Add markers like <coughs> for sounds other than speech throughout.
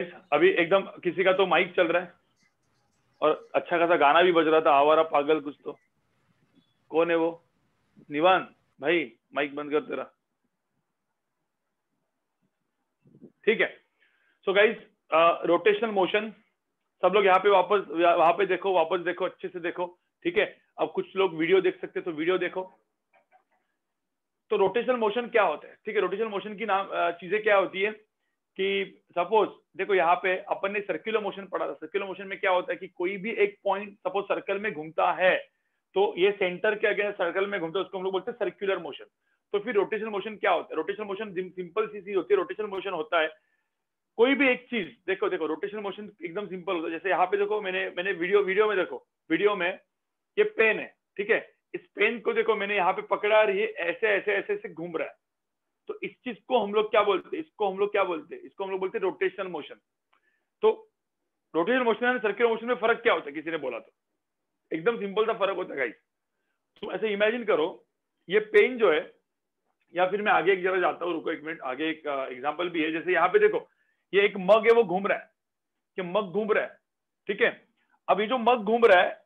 अभी एकदम किसी का तो माइक चल रहा है। और अच्छा खासा गाना भी बज रहा था, आवारा पागल कुछ तो। कौन है वो? निवान, भाई माइक बंद कर तेरा। ठीक है। सो गाइज़ रोटेशनल मोशन सब लोग यहाँ पे वापस, वहाँ पे देखो, वापस देखो, अच्छे से देखो। ठीक है? अब कुछ लोग वीडियो देख सकते तो वीडियो देखो। तो रोटेशनल मोशन क्या होता है? ठीक है रोटेशनल मोशन की नाम चीज़ें क्या होती है? कि सपोज़ देखो यहाँ पे अपन ने सर्कुलर मोशन पढ़ा था। सर्कुलर मोशन में क्या होता है कि कोई भी एक पॉइंट सपोज़ सर्कल में घूमता है तो ये सेंटर के अगेंस्ट सर्कल में घूमता है, उसको हम लोग बोलते हैं सर्कुलर मोशन तो फिर रोटेशनल मोशन क्या होता है? रोटेशनल मोशन सिंपल सी चीज़ होती है। रोटेशनल मोशन होता है, कोई भी एक चीज़, देखो देखो रोटेशनल मोशन एकदम सिंपल होता है। जैसे यहाँ पे देखो, मैंने मैंने वीडियो वीडियो में देखो वीडियो में ये पेन है, ठीक है? इस पेन को देखो, मैंने यहाँ पे पकड़ा रही है ऐसे ऐसे ऐसे ऐसे घूम रहा है। तो इस चीज़ को हम लोग क्या बोलते हैं? इसको हम लोग क्या बोलते हैं? इसको हम लोग बोलते हैं रोटेशनल मोशन तो rotational motion and circular motion में फ़र्क क्या होता है? किसी ने बोला तो। एकदम सिंपल सा फ़र्क होता है तो ऐसे इमेजिन करो, ये पेन जो है, या फिर मैं आगे एक जगह जाता हूँ, रुको एक मिनट आगे एक एग्ज़ाम्पल भी है। जैसे यहाँ पे देखो, ये एक मग है, वो घूम रहा है। कि मग घूम रहा है, ठीक है? अब ये जो मग घूम रहा है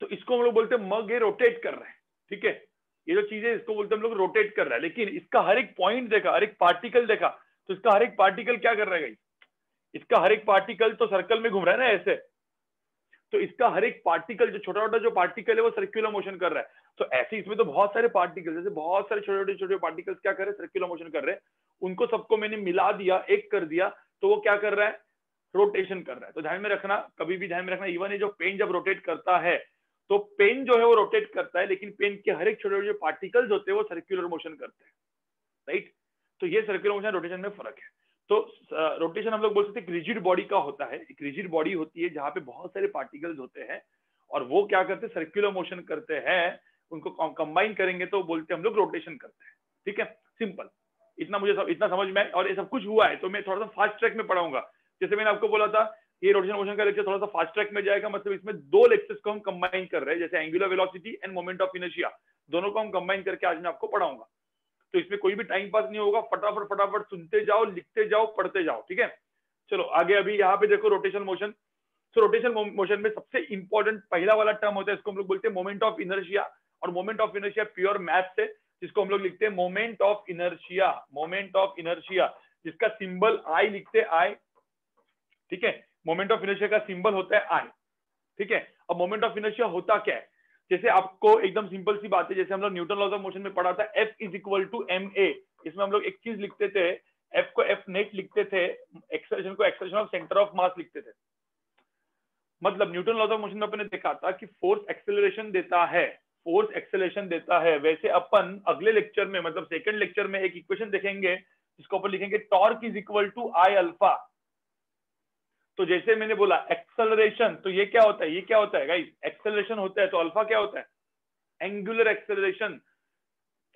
तो इसको हम लोग बोलते हैं मग ये रोटेट कर रहा है, ठीक है? ये जो चीज़ है इसको बोलते हम लोग रोटेट कर रहा है। लेकिन इसका हर एक पॉइंट देखा, हर एक पार्टिकल देखा तो इसका हर एक पार्टिकल क्या कर रहा है इसका हर एक पार्टिकल तो सर्कल में घूम रहा है ना ऐसे। तो इसका हर एक पार्टिकल जो छोटा छोटा जो पार्टिकल है, वो सर्क्यूलर मोशन कर रहा है। तो ऐसे इसमें तो बहुत सारे पार्टिकल जैसे बहुत सारे छोटे छोटे छोटे पार्टिकल्स क्या कर रहे हैं? सर्क्यूलर मोशन कर रहे हैं। उनको सबको मैंने मिला दिया, एक कर दिया तो वो क्या कर रहा है? रोटेशन कर रहा है। तो ध्यान में रखना, कभी भी ध्यान में रखना इवन ये जो पेन जब रोटेट करता है तो पेन जो है वो रोटेट करता है लेकिन पेन के हर एक छोटे छोटे जो पार्टिकल्स होते हैं वो सर्क्यूलर मोशन करते हैं राइट तो ये सर्क्यूलर मोशन रोटेशन में फ़र्क है। तो रोटेशन हम लोग बोल सकते रिजिड बॉडी का होता है। एक रिजिड बॉडी होती है जहाँ पे बहुत सारे पार्टिकल्स होते हैं और वो क्या करते हैं? सर्क्यूलर मोशन करते हैं। उनको कंबाइन करेंगे तो बोलते हैं हम लोग रोटेशन करते हैं। ठीक है? सिंपल इतना मुझे सब, इतना समझ में और ये सब कुछ हुआ है तो मैं थोड़ा सा फास्ट ट्रैक में पढ़ाऊँगा। जैसे मैंने आपको बोला था ये रोटेशन मोशन का लेक्चर थोड़ा सा फास्ट ट्रैक में जाएगा मतलब इसमें दो लेक्चर्स को हम कंबाइन कर रहे हैं, जैसे angular velocity and moment of inertia दोनों को हम कंबाइन करके आज मैं आपको पढ़ाऊँगा। तो इसमें कोई भी टाइम पास नहीं होगा, फटाफट फटाफट सुनते जाओ, लिखते जाओ, पढ़ते जाओ, ठीक है? चलो, आगे अभी यहाँ पे देखो रोटेशन मोशन तो रोटेशन मोशन में सबसे इंपॉर्टेंट पहला वाला टर्म होता है, इसको हम लोग बोलते हैं मोमेंट ऑफ़ इनर्शिया और moment of inertia pure math से, जिसको हम लोग लिखते हैं moment of inertia moment of inertia जिसका सिंबल आई लिखते आई ठीक है? मोमेंट ऑफ़ इनर्शिया का सिंबल होता है आई ठीक है? अब मोमेंट ऑफ़ इनर्शिया होता क्या है? जैसे आपको एकदम सिंपल सी बात है, जैसे हम लोग न्यूटन लॉज ऑफ़ मोशन में पढ़ा था F is equal to M A इसमें हम लोग एक चीज़ लिखते थे एफ़ को एफ़ नेट लिखते थे एक्सेलेशन को acceleration of centre of mass लिखते थे। मतलब न्यूटन लॉज ऑफ़ मोशन में अपने देखा था कि फोर्स एक्सेलरेशन देता है फोर्स एक्सेलेशन देता है। वैसे अपन अगले लेक्चर में मतलब सेकंड लेक्चर में एक इक्वेशन देखेंगे, जिसको अपन लिखेंगे torque is equal to I alpha तो जैसे मैंने बोला एक्सेलरेशन तो ये क्या होता है? ये क्या होता है गाइस एक्सेलरेशन होता है तो अल्फ़ा क्या होता है? एंगुलर एक्सेलरेशन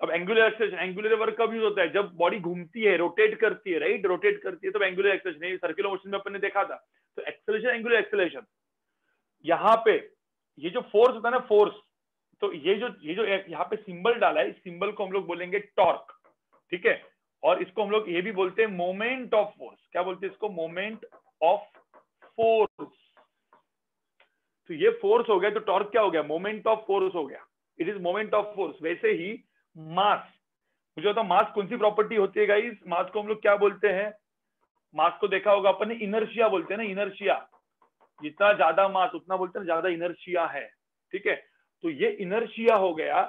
अब एंगुलर एक्सेलरेशन एंगुलर वर्क कब यूज़ होता है? जब बॉडी घूमती है रोटेट करती है राइट रोटेट करती है तो एंगुलर एक्सेलरेशन सर्कुलर मोशन में अपन ने देखा था। तो एक्सेलरेशन एंगुलर एक्सेलरेशन यहाँ पे, ये जो फोर्स होता है ना फोर्स तो ये जो ये जो यहाँ पे सिंबल डाला है, इस सिंबल को हम लोग बोलेंगे टॉर्क ठीक है? और इसको हम लोग ये भी बोलते हैं मोमेंट ऑफ़ फोर्स क्या बोलते हैं इसको? मोमेंट ऑफ़ फोर्स तो ये फोर्स हो गया तो टॉर्क क्या हो गया? मोमेंट ऑफ़ फोर्स हो गया. It is moment of force वैसे ही मास मुझे बताओ मास कौन सी प्रॉपर्टी होती है गाइस मास को हम लोग क्या बोलते हैं? मास को देखा होगा अपन ने इनर्शिया बोलते हैं ना इनर्शिया जितना ज़्यादा मास उतना बोलते हैं ज़्यादा इनर्शिया है. ठीक है? तो ये इनर्शिया हो गया,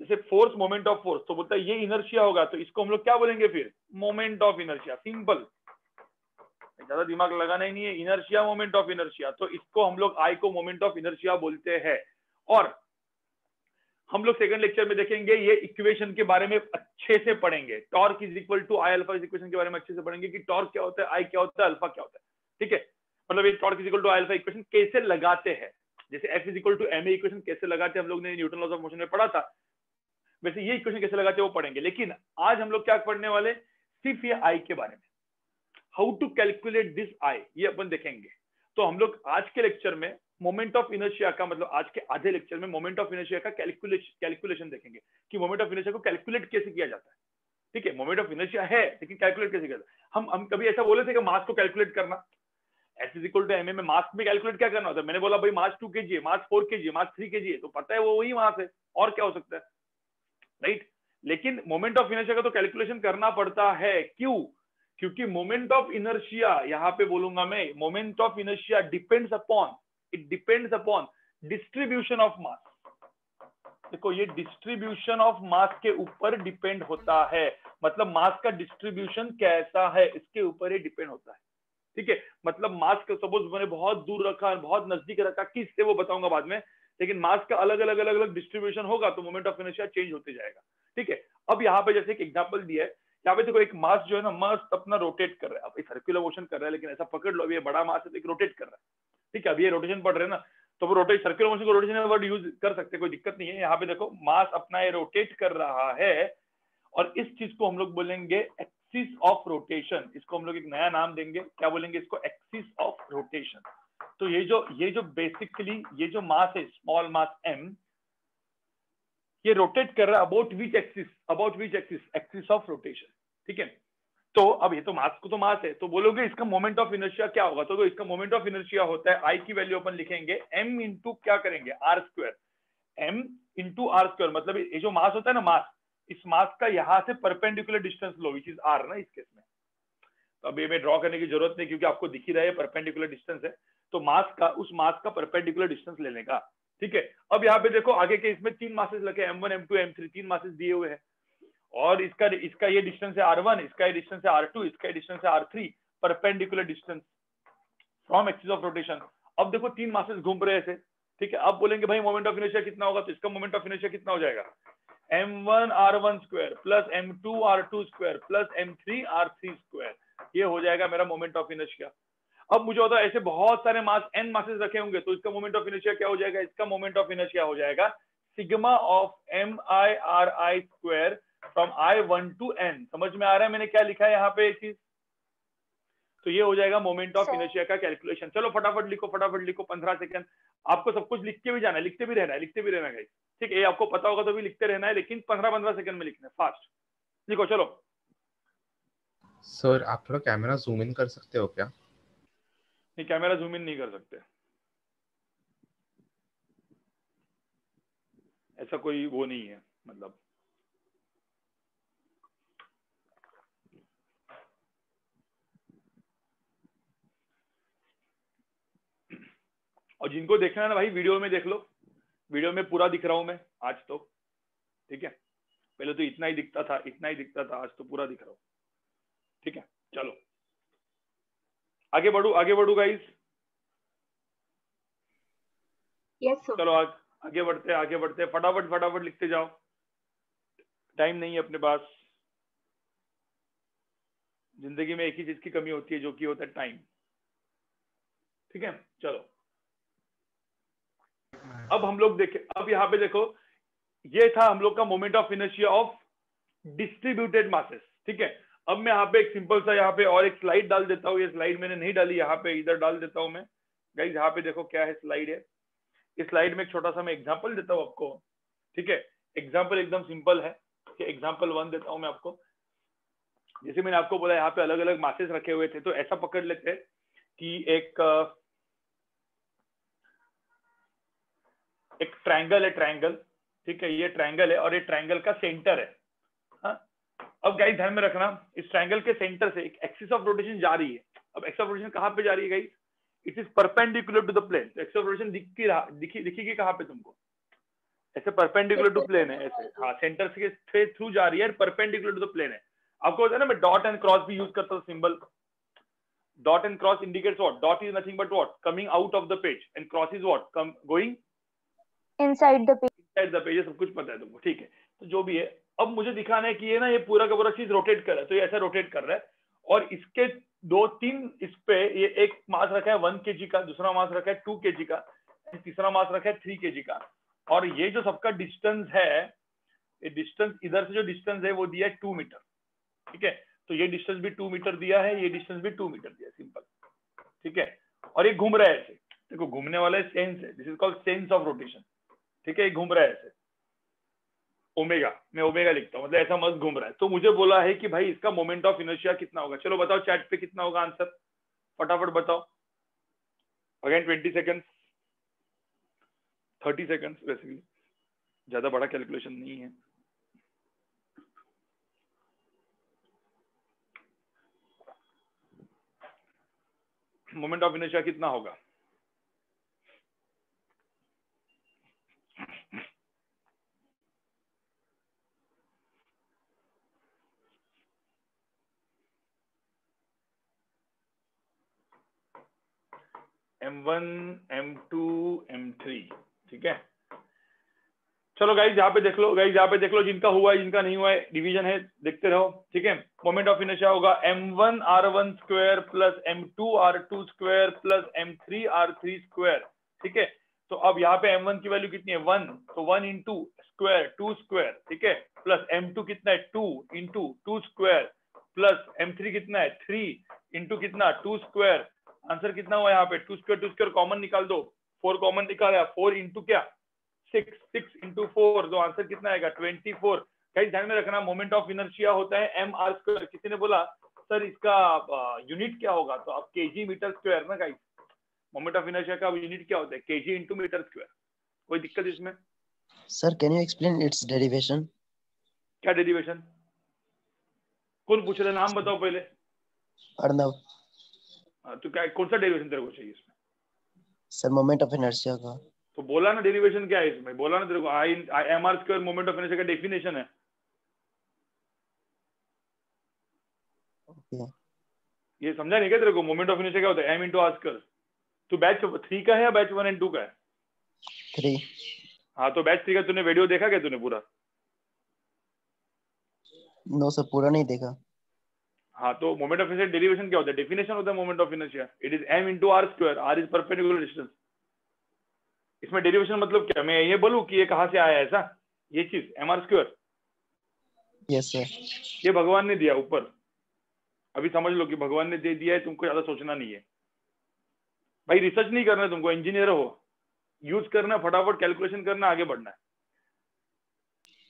जैसे फोर्स मोमेंट ऑफ़ फोर्स तो बोलता है ये इनर्शिया होगा तो इसको हम लोग क्या बोलेंगे फिर? मोमेंट ऑफ़ इनर्शिया सिंपल ज़्यादा दिमाग लगाना ही नहीं है। Inertia moment of inertia. तो इसको हम लोग आई को मोमेंट ऑफ़ इनर्शिया बोलते हैं। और हम लोग सेकंड लेक्चर में देखेंगे, ये इक्वेशन के बारे में अच्छे से पढ़ेंगे। Torque is equal to I alpha इस इक्वेशन के बारे में अच्छे से पढ़ेंगे कि टॉर्क क्या होता है आई क्या होता है अल्फ़ा क्या होता है। ठीक है? मतलब ये torque is equal to I alpha equation कैसे लगाते हैं? जैसे F is equal to M equation कैसे लगाते हैं? हम लोग ने न्यूटन लॉज ऑफ़ मोशन में पढ़ा था। वैसे ये इक्वेशन कैसे लगाते हैं वो पढ़ेंगे। लेकिन आज हम लोग क्या पढ़ने वाले सिर्फ़ ये आई के बारे में। How to calculate this I ये अपन देखेंगे। तो हम लोग आज के लेक्चर में मोमेंट ऑफ़ इनर्शिया का मतलब आज के आधे लेक्चर में मोमेंट ऑफ़ इनर्शिया का कैलकुलेशन कैलकुलेशन देखेंगे कि मोमेंट ऑफ़ इनर्शिया को कैलकुलेट कैसे किया जाता है। ठीक है? मोमेंट ऑफ़ इनर्शिया है, लेकिन कैलकुलेट कैसे किया जाता है? हम हम कभी ऐसा बोले थे कि मास को कैलकुलेट करना। S is equal to M में मास में कैलकुलेट क्या करना होता है? मैंने बोला, भाई मास टू के जी है मास फोर के जी मास थ्री के जी है। तो पता है वो वही मास है, और क्या हो सकता है? राइट लेकिन मोमेंट ऑफ़ इनर्शिया का तो कैलकुलेशन करना पड़ता है। क्यों? क्योंकि मोमेंट ऑफ़ इनर्शिया यहाँ पे बोलूँगा मैं moment of inertia depends upon it depends upon distribution of mass देखो, ये डिस्ट्रीब्यूशन ऑफ़ मास के ऊपर डिपेंड होता है। मतलब मास का डिस्ट्रीब्यूशन कैसा है, इसके ऊपर ही डिपेंड होता है। ठीक है? मतलब मास का सपोज़ मैंने बहुत दूर रखा, बहुत नज़दीक रखा किस से वो बताऊँगा बाद में? लेकिन मास का अलग अलग अलग अलग डिस्ट्रीब्यूशन होगा तो मोमेंट ऑफ़ इनर्शिया चेंज होते जाएगा। ठीक है? अब यहाँ पे जैसे एक एग्ज़ाम्पल दिया है यहाँ पे देखो एक मास जो है ना मस्त अपना रोटेट कर रहा है। सर्कुलर मोशन कर रहा है, लेकिन ऐसा पकड़ लो अभी ये बड़ा मास है तो एक रोटेट कर रहा है। ठीक है अभी ये रोटेशन पड़ रहे हैं ना तो वो रोटेट सर्कुलर मोशन को रोटेशन वर्ड यूज़ कर सकते कोई दिक्कत नहीं है। यहाँ पे देखो मास अपना ये रोटेट कर रहा है, और इस चीज़ को हम लोग बोलेंगे एक्सिस ऑफ़ रोटेशन इसको हम लोग एक नया नाम देंगे, क्या बोलेंगे इसको? एक्सिस ऑफ़ रोटेशन तो ये जो ये जो बेसिकली ये जो मास है स्मॉल मास एम ये रोटेट कर रहा है about which axis about which axis axis of rotation ठीक है? तो अब ये तो मास को तो मास है तो बोलोगे इसका मोमेंट ऑफ़ इनर्शिया क्या होगा? तो तो इसका मोमेंट ऑफ़ इनर्शिया होता है आई की वैल्यू अपन लिखेंगे एम इंटू क्या करेंगे? R square M into R square मतलब ये जो मास होता है ना मास इस मास का यहाँ से परपेंडिकुलर डिस्टेंस लो विच इज़ आर ना इस केस में। तो अब ये ड्रॉ करने की ज़रूरत नहीं, क्योंकि आपको दिखी रहा है परपेंडिकुलर डिस्टेंस है तो मास का, उस मास का परपेंडिकुलर डिस्टेंस लेने का ठीक है? अब यहाँ पे देखो, आगे के इसमें तीन मासेस लगे M one M two M three तीन मासेस दिए हुए हैं। और इसका इसका ये डिस्टेंस है आर वन इसका डिस्टेंस है आर टू इसका डिस्टेंस है R three perpendicular distance from axis of rotation अब देखो, तीन मासेस घूम रहे थे ठीक है? अब बोलेंगे, भाई मोमेंट ऑफ़ इनर्शिया कितना होगा? तो इसका मोमेंट ऑफ़ इनर्शिया कितना हो जाएगा? M one R one square plus M two R two square plus M three R three square ये हो जाएगा मेरा मोमेंट ऑफ़ इनर्शिया अब मुझे होता है ऐसे बहुत सारे मास एन मासेस रखे होंगे तो इसका मोमेंट ऑफ़ इनर्शिया क्या हो जाएगा? इसका मोमेंट ऑफ़ इनर्शिया हो जाएगा sigma of M I R I square from I one to N समझ में आ रहा है? मैंने क्या लिखा है यहाँ पे एक चीज़? तो ये हो जाएगा मोमेंट ऑफ़ इनर्शिया का कैलकुलेशन चलो फटाफट लिखो फटाफट लिखो पंद्रह सेकंड आपको सब कुछ लिख के भी जाना है लिखते भी रहना है लिखते भी रहना है ठीक है आपको पता होगा तो भी लिखते रहना है लेकिन पंद्रह पंद्रह सेकंड में लिखना है फास्ट लिखो चलो. सर आप थोड़ा कैमरा जूम इन कर सकते हो क्या? नहीं कैमरा जूम इन नहीं कर सकते। ऐसा कोई वो नहीं है मतलब। और जिनको देखना है ना भाई वीडियो में देख लो। वीडियो में पूरा दिख रहा हूँ मैं, आज तो। ठीक है? पहले तो इतना ही दिखता था, इतना ही दिखता था, आज तो पूरा दिख रहा हूँ। ठीक है? चलो। आगे बढ़ू आगे बढ़ू गाइस yes, चलो आग, आगे बढ़ते आगे बढ़ते फटाफट फटाफट लिखते जाओ। टाइम नहीं है अपने पास। ज़िंदगी में एक ही चीज़ की कमी होती है जो कि होता है टाइम ठीक है? चलो। अब हम लोग देखे अब यहाँ पे देखो ये था हम लोग का moment of inertia of distributed masses ठीक है? अब मैं यहाँ पे एक सिंपल सा यहाँ पे और एक स्लाइड डाल देता हूँ। ये स्लाइड मैंने नहीं डाली, यहाँ पे इधर डाल देता हूँ मैं। गाइज़ यहाँ पे देखो क्या है स्लाइड है। इस स्लाइड में एक छोटा सा मैं एग्ज़ाम्पल देता हूँ आपको। ठीक है? एग्ज़ाम्पल एकदम सिंपल है। एग्ज़ाम्पल वन देता हूँ मैं आपको। जैसे मैंने आपको बोला, यहाँ पे अलग अलग मासेस रखे हुए थे तो ऐसा पकड़ लेते कि एक एक ट्रायंगल है ट्रायंगल ठीक है? ये ट्रायंगल है और ये ट्रायंगल का सेंटर है हाँ। अब गाइस ध्यान में रखना इस ट्रायंगल के सेंटर से एक एक्सिस ऑफ़ रोटेशन जा रही है। अब एक्सिस ऑफ़ रोटेशन कहाँ पे जा रही है guys it is perpendicular to the plane तो एक्सिस ऑफ़ रोटेशन दिख की रहा दिखी दिखेगी कहाँ पे तुमको? ऐसे परपेंडिकुलर टू प्लेन है ऐसे। हाँ सेंटर से थ्रू जा रही है परपेंडिकुलर टू द प्लेन है। आपको होता है ना मैं डॉट एंड क्रॉस भी यूज़ करता हूँ symbol dot and cross indicates what? Dot is nothing but what? Coming out of the page. And cross is what? Come going? Inside the page. Inside the page सब कुछ पता है तुमको ठीक है। तो जो भी है अब मुझे दिखाना है कि ये ना, ये पूरा का पूरा चीज़ रोटेट कर रहा है तो ये ऐसा रोटेट कर रहा है। और इसके दो तीन, इस पे ये एक मास रखा है वन के का, दूसरा मास रखा है टू के का, तीसरा मास रखा है थ्री के का। और ये जो सबका डिस्टेंस है, ये डिस्टेंस इधर से जो डिस्टेंस है, वो दिया है टू मीटर ठीक है? तो ये डिस्टेंस भी टू मीटर दिया है, ये डिस्टेंस भी टू मीटर दिया सिंपल ठीक है? और ये घूम रहा है ऐसे। देखो, घूमने वाला सेंस है। This is called sense of rotation ठीक है? ये घूम रहा है ऐसे। ओमेगा, मैं ओमेगा लिखता हूँ मतलब ऐसा मस्त घूम रहा है। तो मुझे बोला है कि भाई इसका मोमेंट ऑफ़ इनर्शिया कितना होगा? चलो बताओ चैट पे कितना होगा आंसर फटाफट बताओ। Again twenty seconds thirty seconds basically ज़्यादा बड़ा कैलकुलेशन नहीं है। मोमेंट ऑफ़ इनर्शिया कितना होगा? M one M two M three ठीक है? चलो गाइज़ यहाँ पे देख लो गाइज़ यहाँ पे देख लो जिनका हुआ है, जिनका नहीं हुआ है डिवीज़न है, देखते रहो, ठीक है? मोमेंट ऑफ़ इनर्शिया होगा M one R one square plus M two R two square plus M three R three square ठीक है? तो अब यहाँ पे एम वन की वैल्यू कितनी है? वन तो one into square two square ठीक है? प्लस एम टू कितना है? Two into two square plus M three कितना है? थ्री इंटू कितना? टू स्क्वायर आंसर कितना हुआ यहाँ पे? Two square two square common निकाल दो। फोर कॉमन निकाला फोर इंटू क्या? सिक्स सिक्स इंटू फोर तो आंसर कितना आएगा? ट्वेंटी फोर कहीं ध्यान में रखना मोमेंट ऑफ़ इनर्शिया होता है एम आर स्क्वायर किसी ने बोला सर इसका यूनिट क्या होगा? तो आप केजी मीटर स्क्वायर ना गाइस मोमेंट ऑफ़ इनर्शिया का यूनिट क्या होता है? केजी इंटू मीटर स्क्वायर कोई दिक्कत इसमें? Sir can you explain its derivation क्या डेरिवेशन कौन पूछ रहे नाम बताओ पहले। अर्णव। हाँ, तो क्या कौन सा डेरिवेशन तेरे को चाहिए इसमें? सर मोमेंट ऑफ़ इनर्शिया का। तो बोला ना डेरिवेशन क्या है इसमें? बोला ना तेरे को I M R square moment of inertia का डेफिनेशन है। ओके ये समझा नहीं क्या तेरे को? मोमेंट ऑफ़ इनर्शिया क्या होता है? एम इंटू आर स्क्वायर तू बैच थ्री का है या बैच वन एंड टू का है? थ्री हाँ तो बैच थ्री का तूने वीडियो देखा क्या तूने पूरा? नो सर पूरा नहीं देखा। हाँ तो मोमेंट ऑफ़ इनर्शिया डेरिवेशन क्या होता है? डेफिनेशन होता है moment of inertia it is M into R square R is perpendicular distance इसमें डेरिवेशन मतलब क्या? मैं ये बोलूँ कि ये कहाँ से आया ऐसा? ये चीज़ M R square yes sir ये भगवान ने दिया ऊपर. अभी समझ लो कि भगवान ने दे दिया है तुमको ज़्यादा सोचना नहीं है। भाई रिसर्च नहीं करना है तुमको इंजीनियर हो। यूज़ करना फटाफट कैलकुलेशन करना आगे बढ़ना है।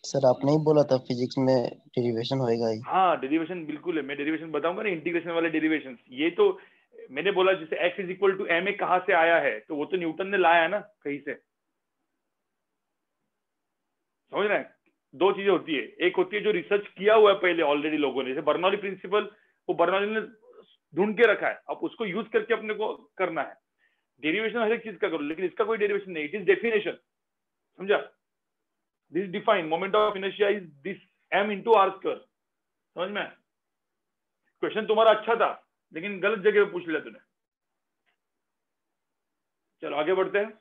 सर आपने ही बोला था फिजिक्स में डेरिवेशन होएगा ही। हाँ डेरिवेशन बिल्कुल है। मैं डेरिवेशन बताऊँगा ना इंटीग्रेशन वाले डेरिवेशन ये तो मैंने बोला, जैसे x is equal to M A कहाँ से आया है तो वो तो न्यूटन ने लाया है ना, कहीं से। समझ रहे हैं? दो चीज़ें होती है। एक होती है जो रिसर्च किया हुआ है पहले ऑलरेडी लोगों ने, जैसे बर्नौली प्रिंसिपल वो बर्नौली ने ढूंढ के रखा है। अब उसको यूज़ करके अपने को करना है। डेरिवेशन हर एक चीज़ का करो, लेकिन इसका कोई डेरिवेशन नहीं। इट इज़ डेफिनेशन समझा? This define moment of inertia is this M into R square समझ में? क्वेश्चन तुम्हारा अच्छा था, लेकिन गलत जगह पूछ लिया तूने। चलो, आगे बढ़ते हैं।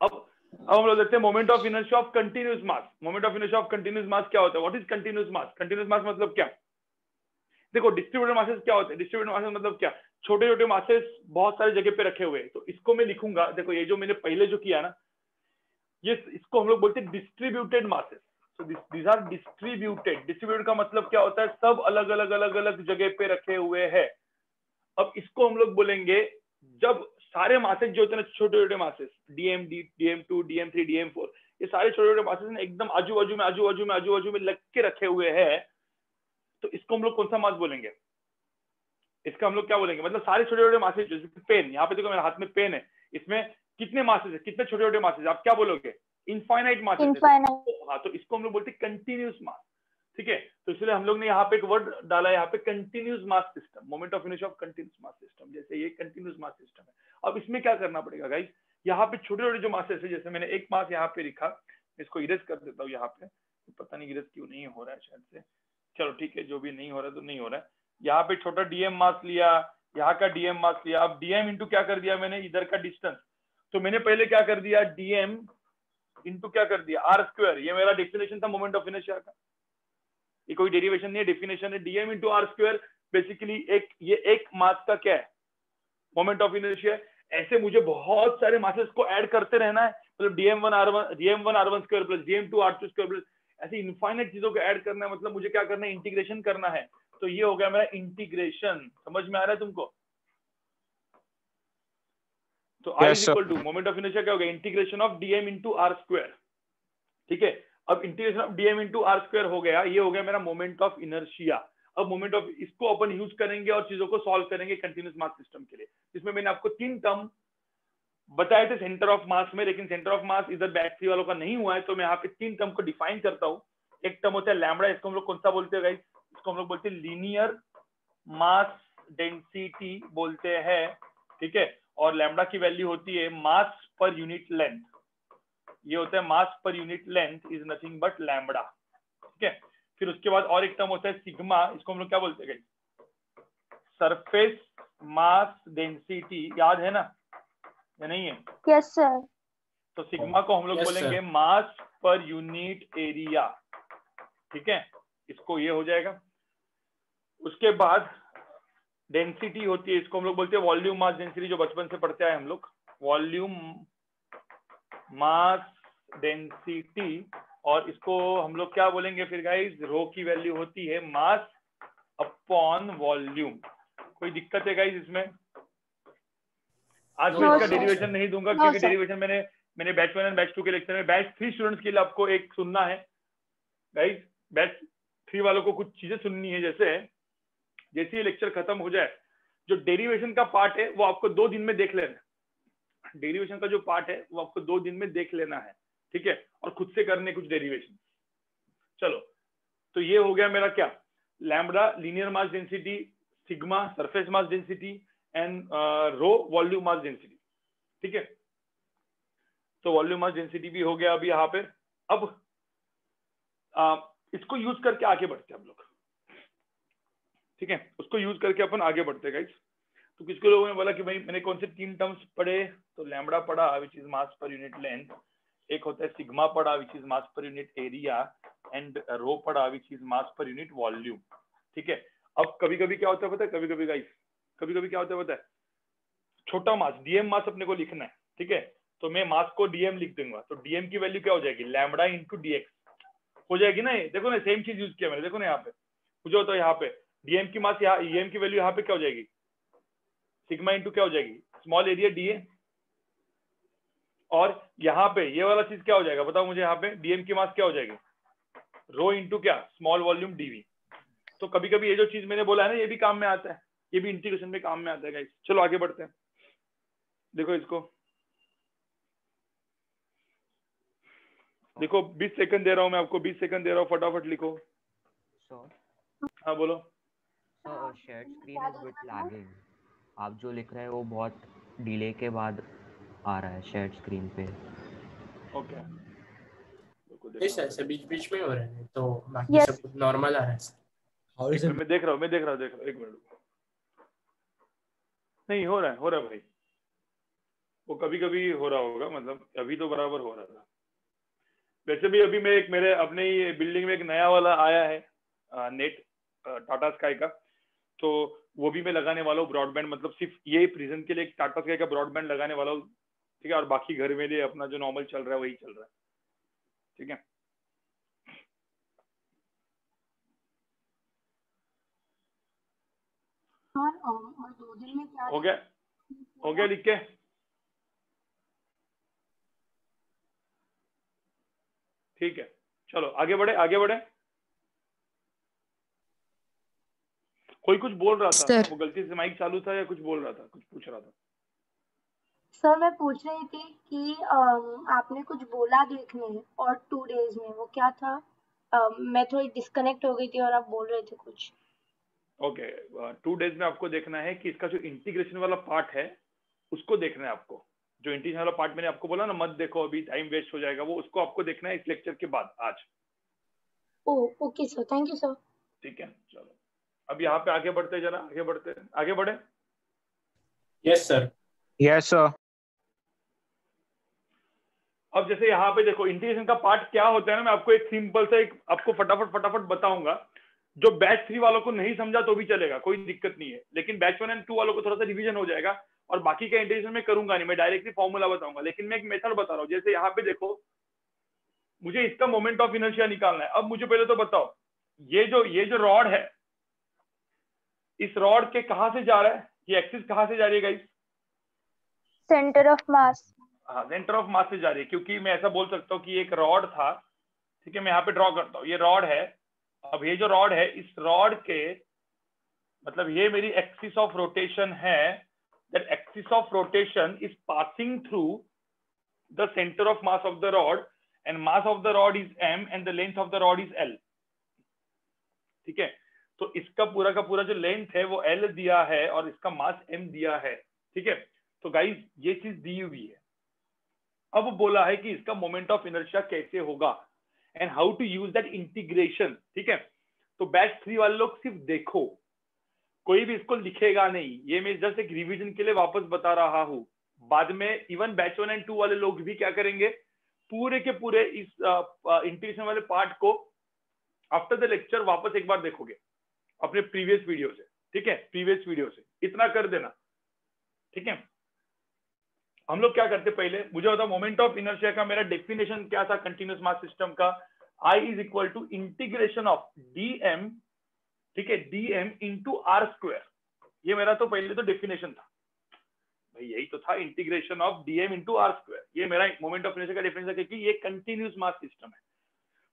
अब अब हम लोग देखते हैं moment of inertia of continuous mass moment of inertia of continuous mass क्या होता है? What is continuous mass continuous mass मतलब क्या? देखो डिस्ट्रीब्यूटेड मासेस क्या होते हैं? डिस्ट्रीब्यूटेड मासेस मतलब क्या? छोटे छोटे मासेस बहुत सारे जगह पे रखे हुए हैं। तो इसको मैं लिखूँगा। देखो, ये जो मैंने पहले जो किया ना ये इसको हम लोग बोलते हैं distributed masses this, these are distributed. Distributed का मतलब क्या होता है? सब अलग अलग अलग अलग जगह पे रखे हुए हैं। अब इसको हम लोग बोलेंगे जब सारे मासेस जो होते हैं छोटे छोटे masses DM D DM two DM three DM four ये सारे छोटे छोटे मासेस एकदम आजू बाजू में आजू बाजू में आजू बाजू में लग के रखे हुए हैं। तो इसको हम लोग कौन सा मास बोलेंगे? इसका हम लोग क्या बोलेंगे? मतलब सारे छोटे छोटे मासेस जैसे पेन यहाँ पे देखो मेरे हाथ में पेन है। इसमें कितने मासेस है? कितने छोटे छोटे मासेस आप क्या बोलोगे? इनफाइनाइट मासेस हाँ। तो इसको हम लोग बोलते हैं कंटिन्यूस मास ठीक है? तो इसलिए हम लोग ने यहाँ पे एक वर्ड डाला है यहाँ पे continuous mass system moment of inertia of continuous mass system जैसे ये कंटिन्यूस मास सिस्टम है। अब इसमें क्या करना पड़ेगा गाइस यहाँ पे छोटे छोटे जो मासेस है जैसे मैंने एक मास यहाँ पे लिखा इसको इरेज कर देता हूँ यहाँ पे। पता नहीं इरेज क्यों नहीं हो रहा है शायद से। चलो ठीक है जो भी नहीं हो रहा है तो नहीं हो रहा है। यहाँ पे छोटा डीएम मास लिया यहाँ का डीएम मास लिया। अब डीएम इंटू क्या कर दिया मैंने? इधर का डिस्टेंस तो मैंने पहले क्या कर दिया? डीएम इंटू क्या कर दिया? आर स्क्वायर ये मेरा डेफिनेशन था मोमेंट ऑफ़ इनर्शिया का। ये कोई डेरिवेशन नहीं है डेफिनेशन है। DM into R square basically एक, ये एक मास का क्या है? मोमेंट ऑफ़ इनर्शिया ऐसे मुझे बहुत सारे मासेस को ऐड करते रहना है। मतलब DM one R one DM one R one square plus DM two R two square plus ऐसी इनफाइनेट चीज़ों को ऐड करना है। मतलब मुझे क्या करना है? इंटीग्रेशन करना है। तो ये हो गया मेरा इंटीग्रेशन समझ में आ रहा है तुमको? तो I is equal to moment of inertia क्या हो गया? Integration of DM into R square ठीक है? अब integration of DM into R square हो गया ये हो गया मेरा मोमेंट ऑफ़ इनर्शिया अब मोमेंट ऑफ़ इसको अपन यूज़ करेंगे और चीज़ों को सॉल्व करेंगे कंटिन्यूस मास सिस्टम के लिए। इसमें मैंने आपको तीन टर्म बताए थे सेंटर ऑफ़ मास में लेकिन सेंटर ऑफ़ मास इधर बैक थ्री वालों का नहीं हुआ है तो मैं यहाँ पे तीन टर्म को डिफाइन करता हूँ। एक टर्म होता है लैमडा इसको हम लोग कौन सा बोलते हैं गाइस इसको हम लोग बोलते हैं लीनियर मास डेंसिटी बोलते हैं। ठीक है? और लैमडा की वैल्यू होती है मास पर यूनिट लेंथ। ये होता है मास पर unit length is nothing but lambda. ठीक है? फिर उसके बाद और एक टर्म होता है सिग्मा इसको हम लोग क्या बोलते हैं सरफेस मास डेंसिटी याद है ना? या नहीं है? यस सर तो सिग्मा को हम लोग Yes, बोलेंगे मास पर यूनिट एरिया। ठीक है? इसको ये हो जाएगा। उसके बाद डेंसिटी होती है इसको हम लोग बोलते हैं वॉल्यूम मास डेंसिटी जो बचपन से पढ़ते आए हम लोग। वॉल्यूम मास डेंसिटी और इसको हम लोग क्या बोलेंगे फिर गाइस रो की वैल्यू होती है मास अपॉन वॉल्यूम कोई दिक्कत है गाइस इसमें? आज मैं इसका डेरिवेशन नहीं दूँगा क्योंकि. डेरिवेशन मैंने मैंने batch one and batch two के लेक्चर में बैच थ्री स्टूडेंट्स के लिए आपको एक सुनना है। गाइस बैच थ्री वालों को कुछ चीज़ें सुननी है जैसे जैसे ये लेक्चर खत्म हो जाए जो डेरिवेशन का पार्ट है वो आपको दो दिन में देख लेना है। डेरिवेशन का जो पार्ट है वो आपको दो दिन में देख लेना है ठीक है? और खुद से करने कुछ डेरिवेशन चलो तो ये हो गया मेरा क्या? Lambda linear mass density sigma surface mass density and rho volume mass density ठीक है? तो वॉल्यूम मास डेंसिटी भी हो गया अभी यहाँ पे। अब आ, इसको यूज़ करके आगे बढ़ते हैं हम लोग। ठीक है? उसको यूज़ करके अपन आगे बढ़ते गाइस तो किसको लोगों ने बोला कि भाई, मैंने कौन से तीन टर्म्स पढ़े? तो लैमडा पढ़ा विच इज़ मास पर यूनिट लेंथ एक होता है सिग्मा पढ़ा विच is mass per unit area and रो पढ़ा विच is mass per unit volume ठीक है? अब कभी कभी क्या होता है पता है? कभी कभी गाइस कभी कभी क्या होता है पता है? छोटा मास डीएम मास अपने को लिखना है, ठीक है? तो मैं मास को डीएम लिख दूँगा तो डीएम की वैल्यू क्या हो जाएगी? लैमडा इंटू डीएक्स हो जाएगी ना ये? देखो ना सेम चीज़ यूज़ किया मैंने, देखो ना यहाँ पे। मुझे होता है यहाँ पे। डीएम की मास यहाँ ईएम की वैल्यू यहाँ पे क्या हो जाएगी? सिग्मा इंटू क्या हो जाएगी? स्मॉल एरिया डीए और यहाँ पे ये वाला चीज़ क्या हो जाएगा? बताओ मुझे यहाँ पे डीएम की मास क्या हो जाएगी? रो इंटू क्या? स्मॉल वॉल्यूम डीवी तो कभी कभी ये जो चीज़ मैंने बोला है ना ये भी काम में आता है। ये भी इंटीग्रेशन में काम में आता है गाइस चलो आगे बढ़ते हैं। देखो इसको। देखो 20 सेकंड दे रहा हूँ मैं आपको। 20 सेकंड दे रहा हूँ फटाफट लिखो। हाँ बोलो। Sir share screen is bit lagging आप जो लिख रहे हैं वो बहुत डिले के बाद आ रहा है शेयर स्क्रीन पे। ओके ऐसा ऐसा बीच बीच में हो रहा है तो बाकी Yes. सब नॉर्मल आ रहा है। How is मैं देख रहा हूँ मैं देख रहा हूँ देख रहा हूँ एक मिनट नहीं हो रहा है हो रहा है भाई। वो कभी कभी हो रहा होगा मतलब अभी तो बराबर हो रहा था। वैसे भी अभी मैं एक मेरे अपने ही बिल्डिंग में एक नया वाला आया है अ, नेट टाटा स्काई का। तो वो भी मैं लगाने वाला हूँ ब्रॉडबैंड मतलब सिर्फ़ ये रीजन के लिए एक टाटा स्काई का ब्रॉडबैंड लगाने वाला हूँ ठीक है? और बाकी घर में लिए अपना जो नॉर्मल चल रहा है वही चल रहा है। ठीक है? और और दो दिन में क्या हो गया? हो गया लिख के? ठीक है। चलो आगे बढ़े आगे बढ़े। कोई कुछ बोल रहा था? वो गलती से माइक चालू था या कुछ बोल रहा था? कुछ पूछ रहा था? सर मैं पूछ रही थी कि आपने कुछ बोला देखने और टू डेज़ में वो क्या था? मैं थोड़ी डिस्कनेक्ट हो गई थी और आप बोल रहे थे कुछ। ओके टू डेज़ में आपको देखना है कि इसका जो इंटीग्रेशन वाला पार्ट है उसको देखना है आपको। जो इंटीग्रेशन वाला पार्ट मैंने आपको बोला ना मत देखो अभी टाइम वेस्ट हो जाएगा वो उसको आपको देखना है इस लेक्चर के बाद आज। ओ okay sir thank you sir ठीक है चलो। अब यहाँ पे आगे बढ़ते जरा आगे बढ़ते आगे बढ़े। यस सर यस सर अब जैसे यहाँ पे देखो इंटीग्रेशन का पार्ट क्या होता है ना मैं आपको एक सिंपल सा एक आपको फटाफट फटाफट बताऊँगा। जो बैच थ्री वालों को नहीं समझा तो भी चलेगा कोई दिक्कत नहीं है। लेकिन बैच वन एंड टू वालों को थोड़ा सा रिविजन हो जाएगा और बाकी का इंटीग्रेशन में करूँगा नहीं मैं डायरेक्टली फॉर्मूला बताऊँगा। लेकिन मैं एक मेथड बता रहा हूँ जैसे यहाँ पे देखो मुझे इसका मोमेंट ऑफ़ इनर्शिया निकालना है। अब मुझे पहले तो बताओ ये जो ये जो रॉड है इस रॉड के कहा से जा रहा है? ये एक्सिस कहाँ से जा रही है गाइस सेंटर ऑफ़ मास हाँ सेंटर ऑफ़ मास से जा रही है क्योंकि मैं ऐसा बोल सकता हूँ कि एक रॉड था। ठीक है मैं यहाँ पे ड्रॉ करता हूँ। ये रॉड है। अब ये जो रॉड है इस रॉड के मतलब ये मेरी एक्सिस ऑफ़ रोटेशन है that axis of rotation is passing through the center of mass of the rod and mass of the rod is m and the length of the rod is l. ठीक है? तो इसका पूरा का पूरा जो length है वो एल दिया है और इसका मास एम दिया है, ठीक है? तो गाइज़ ये चीज़ दी हुई है। अब बोला है कि इसका मोमेंट ऑफ़ इनर्शिया कैसे होगा? And how to use that integration ठीक है? तो बैच थ्री वाले लोग सिर्फ़ देखो। कोई भी इसको लिखेगा नहीं। ये मैं जस्ट एक रिवीजन के लिए वापस बता रहा हूँ। बाद में even batch one and two वाले लोग भी क्या करेंगे? पूरे के पूरे इस इंटीग्रेशन वाले पार्ट को आफ्टर द लेक्चर वापस एक बार देखोगे। अपने प्रीवियस वीडियो से, ठीक है? प्रीवियस वीडियो से। इतना कर देना, ठीक है? हम लोग क्या करते पहले? मुझे बता मोमेंट ऑफ़ इनर्शिया का मेरा डेफिनेशन क्या था? कंटिन्यूस मास सिस्टम का। I is equal to integration of D M ठीक है? D M into R square ये मेरा तो पहले तो डेफिनेशन था। भाई, यही तो था integration of DM into R square ये मेरा मोमेंट ऑफ़ इनर्शिया का डेफिनेशन क्योंकि ये कंटिन्यूस मास सिस्टम है।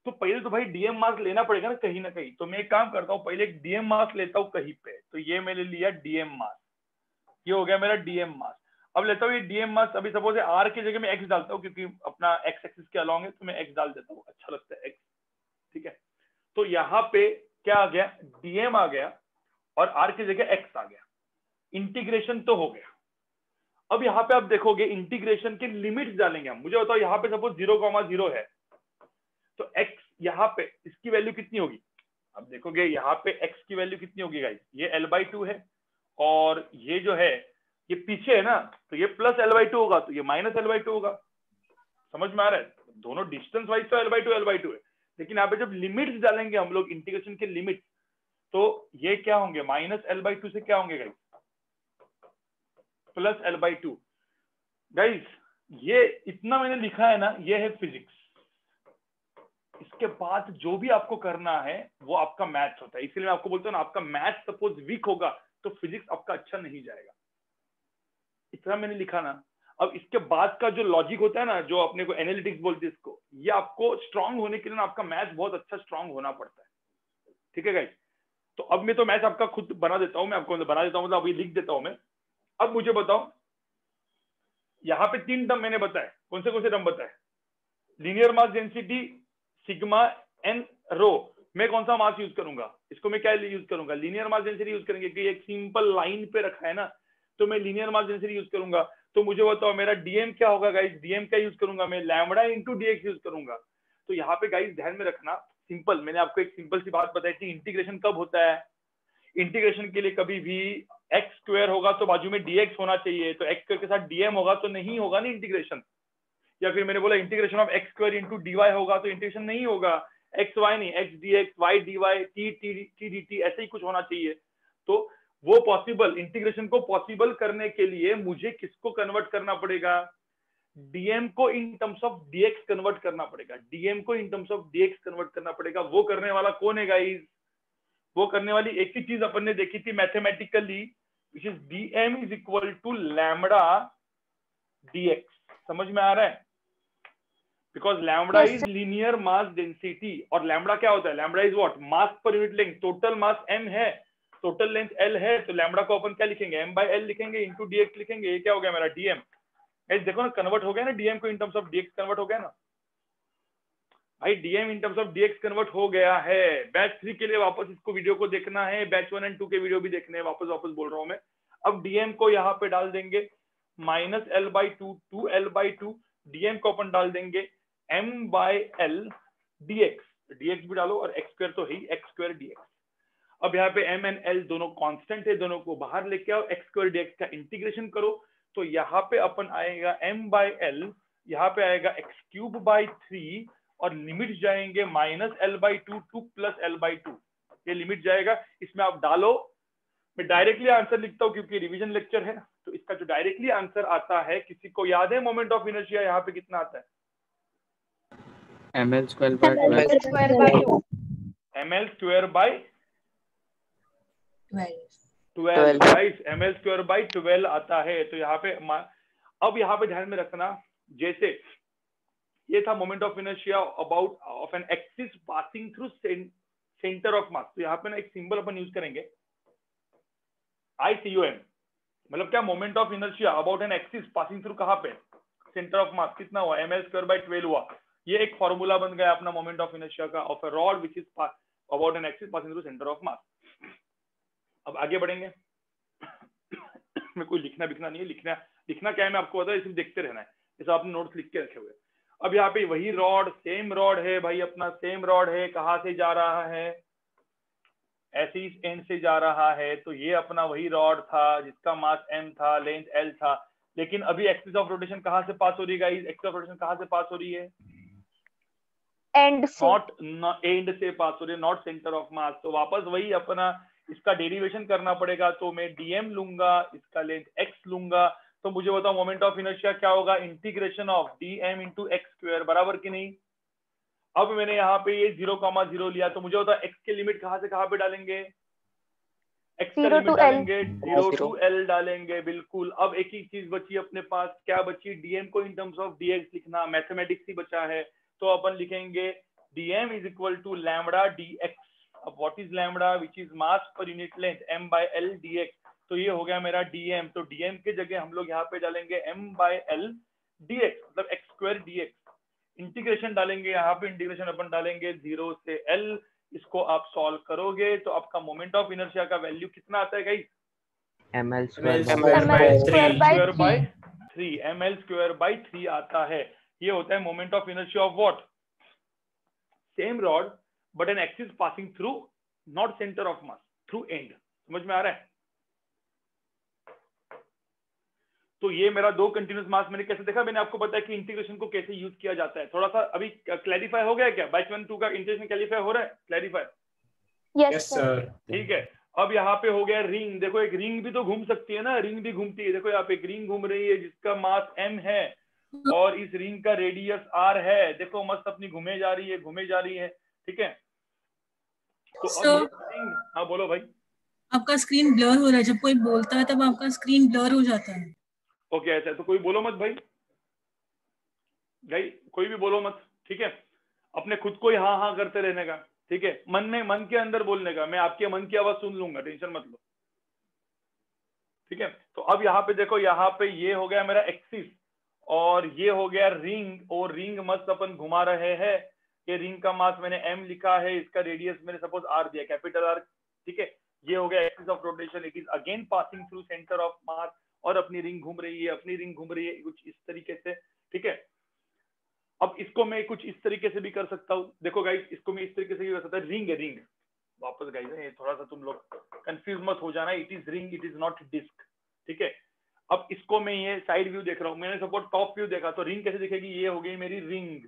तो पहले तो भाई डीएम मास लेना पड़ेगा ना कहीं ना कहीं। तो मैं एक काम करता हूँ, पहले एक डीएम मास लेता हूँ कहीं पे। तो ये मैंने लिया डीएम मास ये हो गया मेरा डीएम मास अब लेता हूँ ये डीएम मास अभी सपोज़ आर की जगह मैं एक्स डालता हूँ, क्योंकि अपना एक्स एक्सिस के अलॉन्ग है तो मैं एक्स डाल देता हूँ। अच्छा लगता है एक्स ठीक है? तो यहाँ पे क्या आ गया? डीएम आ गया और आर की जगह एक्स आ गया। इंटीग्रेशन तो हो गया। अब यहाँ पे आप देखोगे इंटीग्रेशन के लिमिट्स डालेंगे हम। मुझे बताओ, यहाँ पे सपोज़ ज़ीरो कॉमा ज़ीरो है। तो x यहाँ पे, इसकी वैल्यू कितनी होगी? अब देखोगे यहाँ पे x की वैल्यू कितनी होगी गाइस ये l बाई टू है और ये जो है, ये पीछे है ना तो ये प्लस एल बाई टू होगा तो ये माइनस एल बाई टू होगा। समझ में आ रहा है? दोनों डिस्टेंस वाइज तो L by two L by two है। लेकिन यहाँ पे जब लिमिट्स डालेंगे हम लोग इंटीग्रेशन के लिमिट तो ये क्या होंगे? माइनस एल बाई टू से क्या होंगे guys plus L by two guys ये इतना मैंने लिखा है ना, ये है फिजिक्स इसके बाद जो भी आपको करना है, वो आपका मैथ्स होता है। इसलिए मैं आपको बोलता हूँ आपका मैथ्स सपोज़ वीक होगा तो फिजिक्स आपका अच्छा नहीं जाएगा। इतना मैंने लिखा ना। अब इसके बाद का जो लॉजिक होता है ना, जो अपने को एनालिटिक्स बोलते हैं इसको, ये आपको स्ट्रांग होने के लिए ना, आपका मैथ बहुत अच्छा स्ट्रांग होना पड़ता है। ठीक है गाइस तो अब मैं तो मैथ आपका खुद बना देता हूँ, मैं आपको बना देता हूँ मतलब अभी लिख देता हूँ मैं। अब मुझे बताओ, यहाँ पे तीन टर्म मैंने बताए, कौन से कौन से टर्म बताए? Linear mass density sigma and rho मैं कौन सा मास यूज़ करूँगा? इसको मैं क्या यूज़ करूँगा? लीनियर मास डेंसिटी यूज़ करेंगे कि एक सिंपल लाइन पे रखा है ना तो मैं लीनियर मास डेंसिटी यूज़ करूँगा। तो मुझे बताओ, मेरा डीएम क्या होगा गाइस डीएम क्या यूज़ करूँगा मैं? लैमडा इंटू डीएक्स यूज़ करूँगा। तो यहाँ पे गाइस ध्यान में रखना सिंपल मैंने आपको एक सिंपल सी बात बताई थी इंटीग्रेशन कब होता है? इंटीग्रेशन के लिए कभी भी एक्स स्क्वायर होगा तो बाजू में डीएक्स होना चाहिए। तो एक्स स्क्वायर के साथ डीएम होगा तो नहीं होगा ना इंटीग्रेशन या फिर मैंने बोला integration of X square into DY होगा तो इंटीग्रेशन नहीं होगा। एक्स वाई नहीं X D X Y D Y T T T D T ऐसे ही कुछ होना चाहिए। तो वो पॉसिबल इंटीग्रेशन को पॉसिबल करने के लिए मुझे किसको कन्वर्ट करना पड़ेगा? डीएम को in terms of DX convert करना पड़ेगा। डीएम को in terms of DX convert करना पड़ेगा। वो करने वाला कौन है गाइस वो करने वाली एक ही चीज़ अपन ने देखी थी mathematically which is DM is equal to lambda DX समझ में आ रहा है? Because lambda Yes, is linear mass density और लैमडा क्या होता है? लैमडा इज़ व्हाट मास पर unit length total mass M है. टोटल लेंथ एल है. तो लैमडा को अपन क्या लिखेंगे? एम बाई एल लिखेंगे इंटू डीएक्स लिखेंगे. ये क्या हो गया मेरा? डीएम देखो ना कन्वर्ट हो गया ना डीएम को in terms of DX convert हो गया ना? भाई DM in terms of DX convert हो गया है. बैच थ्री के लिए वापस इसको वीडियो को देखना है. बैच वन एंड टू के वीडियो भी देखने हैं. वापस वापस बोल रहा हूँ मैं. अब डीएम को यहाँ पे डाल देंगे. Minus L by two two L by two DM को अपन डाल देंगे. M by L DX DX भी डालो और एक्स स्क्वायर तो है ही एक्स स्क्वायर डीएक्स अब यहाँ पे एम एंड एल दोनों कांस्टेंट है, दोनों को बाहर लेके आओ एक्स स्क्वायर डीएक्स का इंटीग्रेशन करो तो यहाँ पे अपन आएगा एम बाई एल यहाँ पे आएगा एक्स क्यूब बाई थ्री और लिमिट जाएँगे minus L by two two plus L by two ये लिमिट जाएगा, इसमें आप डालो। मैं डायरेक्टली आंसर लिखता हूँ क्योंकि रिवीजन लेक्चर है तो इसका जो डायरेक्टली आंसर आता है, किसी को याद है मोमेंट ऑफ़ इनर्शिया यहाँ पे कितना आता है? M L square by twelve by M L square by twelve Twelve. Right M L square by twelve आता है तो यहाँ पे अब यहाँ पे ध्यान में रखना जैसे ये था moment of inertia about of an axis passing through centre of mass तो यहाँ पे ना एक सिंबल अपन यूज़ करेंगे। आई सी यू एम मतलब क्या moment of inertia about an axis passing through कहाँ पे? सेंटर ऑफ़ मास कितना हुआ? M L square by twelve हुआ। ये एक फॉर्मूला बन गया अपना मोमेंट ऑफ़ इनर्शिया का of a rod which is about an axis passing through centre of mass अब आगे बढ़ेंगे। <coughs> में कोई लिखना बिखना नहीं है, लिखना लिखना क्या है मैं आपको बता सिर्फ़ देखते रहना है। जैसा आपने नोट्स लिख के रखे हुए अब यहाँ पे वही रॉड सेम रॉड है भाई अपना सेम रॉड है, कहाँ से जा रहा है? ऐसे इस एंड से जा रहा है तो ये अपना वही रॉड था, जिसका मास एम था लेंथ एल था। लेकिन अभी एक्सिस ऑफ़ रोटेशन कहाँ से पास हो रही है एक्सिस ऑफ़ रोटेशन कहाँ से पास हो रही है? एंड से। नॉट एंड से पास हो रही है नॉट सेंटर ऑफ़ मास तो वापस वही अपना इसका डेरिवेशन करना पड़ेगा। तो मैं डीएम लूँगा इसका लेंथ एक्स लूँगा। तो मुझे बताओ मोमेंट ऑफ़ इनर्शिया क्या होगा? Integration of D M into X square बराबर की नहीं? अब मैंने यहाँ पे ये ज़ीरो कॉमा ज़ीरो लिया तो मुझे बताओ एक्स के लिमिट कहाँ से कहाँ पे डालेंगे? एक्स का लिमिट डालेंगे ज़ीरो टू एल डालेंगे बिल्कुल। अब एक ही चीज़ बची अपने पास क्या बची? डीएम को in terms of d x लिखना मैथमेटिक्स ही बचा है। तो अपन लिखेंगे is equal to lambda D X अब what is lambda which is mass per unit length M by L D X तो ये हो गया मेरा डीएम तो डीएम के जगह हम लोग यहाँ पे डालेंगे M by L D X मतलब X square D X integration डालेंगे यहाँ पे इंटीग्रेशन अपन डालेंगे ज़ीरो से एल इसको आप सॉल्व करोगे तो आपका मोमेंट ऑफ़ इनर्शिया का वैल्यू कितना आता है guys ML square ML by three. Three M L square by three आता है. ये होता है moment of inertia of what same rod but an axis passing through not centre of mass through end समझ में आ रहा है? तो ये मेरा दो कंटिन्यूस मास मैंने कैसे देखा? मैंने आपको बताया कि इंटीग्रेशन को कैसे यूज़ किया जाता है। थोड़ा सा अभी क्लैरिफाई हो गया क्या? बैच वन टू का इंटीग्रेशन क्लैरिफाई हो रहा है? क्लैरिफाई यस सर ठीक है। अब यहाँ पे हो गया रिंग देखो एक रिंग भी तो घूम सकती है ना? रिंग भी घूमती है। देखो यहाँ पे एक रिंग घूम रही है जिसका मास एम है। और इस रिंग का रेडियस आर है। देखो मस्त अपनी घूमे जा रही है घूमे जा रही है ठीक है? तो रिंग हाँ बोलो भाई। आपका स्क्रीन ब्लर हो रहा है। जब कोई बोलता है तब आपका स्क्रीन ब्लर हो जाता है। ओके okay, ऐसा तो कोई बोलो मत भाई। भाई कोई भी बोलो मत ठीक है? अपने खुद को ही हाँ हाँ करते रहने का ठीक है? मन में मन के अंदर बोलने का। मैं आपके मन की आवाज़ सुन लूँगा टेंशन मत लो। ठीक है? तो अब यहाँ पे देखो यहाँ पे ये हो गया मेरा एक्सिस और ये हो गया रिंग, और रिंग मस्त अपन घुमा रहे हैं ये रिंग का मास मैंने एम लिखा है, इसका रेडियस मैंने सपोज़ आर दिया कैपिटल आर ठीक है? ये हो गया axis of rotation it is again passing through centre of mass और अपनी रिंग घूम रही है, अपनी रिंग घूम रही है, कुछ इस तरीके से, ठीक है? अब इसको मैं कुछ इस तरीके से भी कर सकता हूँ। देखो गाइस इसको मैं इस तरीके से भी कर सकता हूँ। रिंग है रिंग वापस गाइस ये थोड़ा सा तुम लोग कंफ्यूज मत हो जाना। It is ring it is not disc ठीक है? अब इसको मैं ये साइड व्यू देख रहा हूँ। मैंने सपोज़ टॉप व्यू देखा तो रिंग कैसे दिखेगी? ये हो गई मेरी रिंग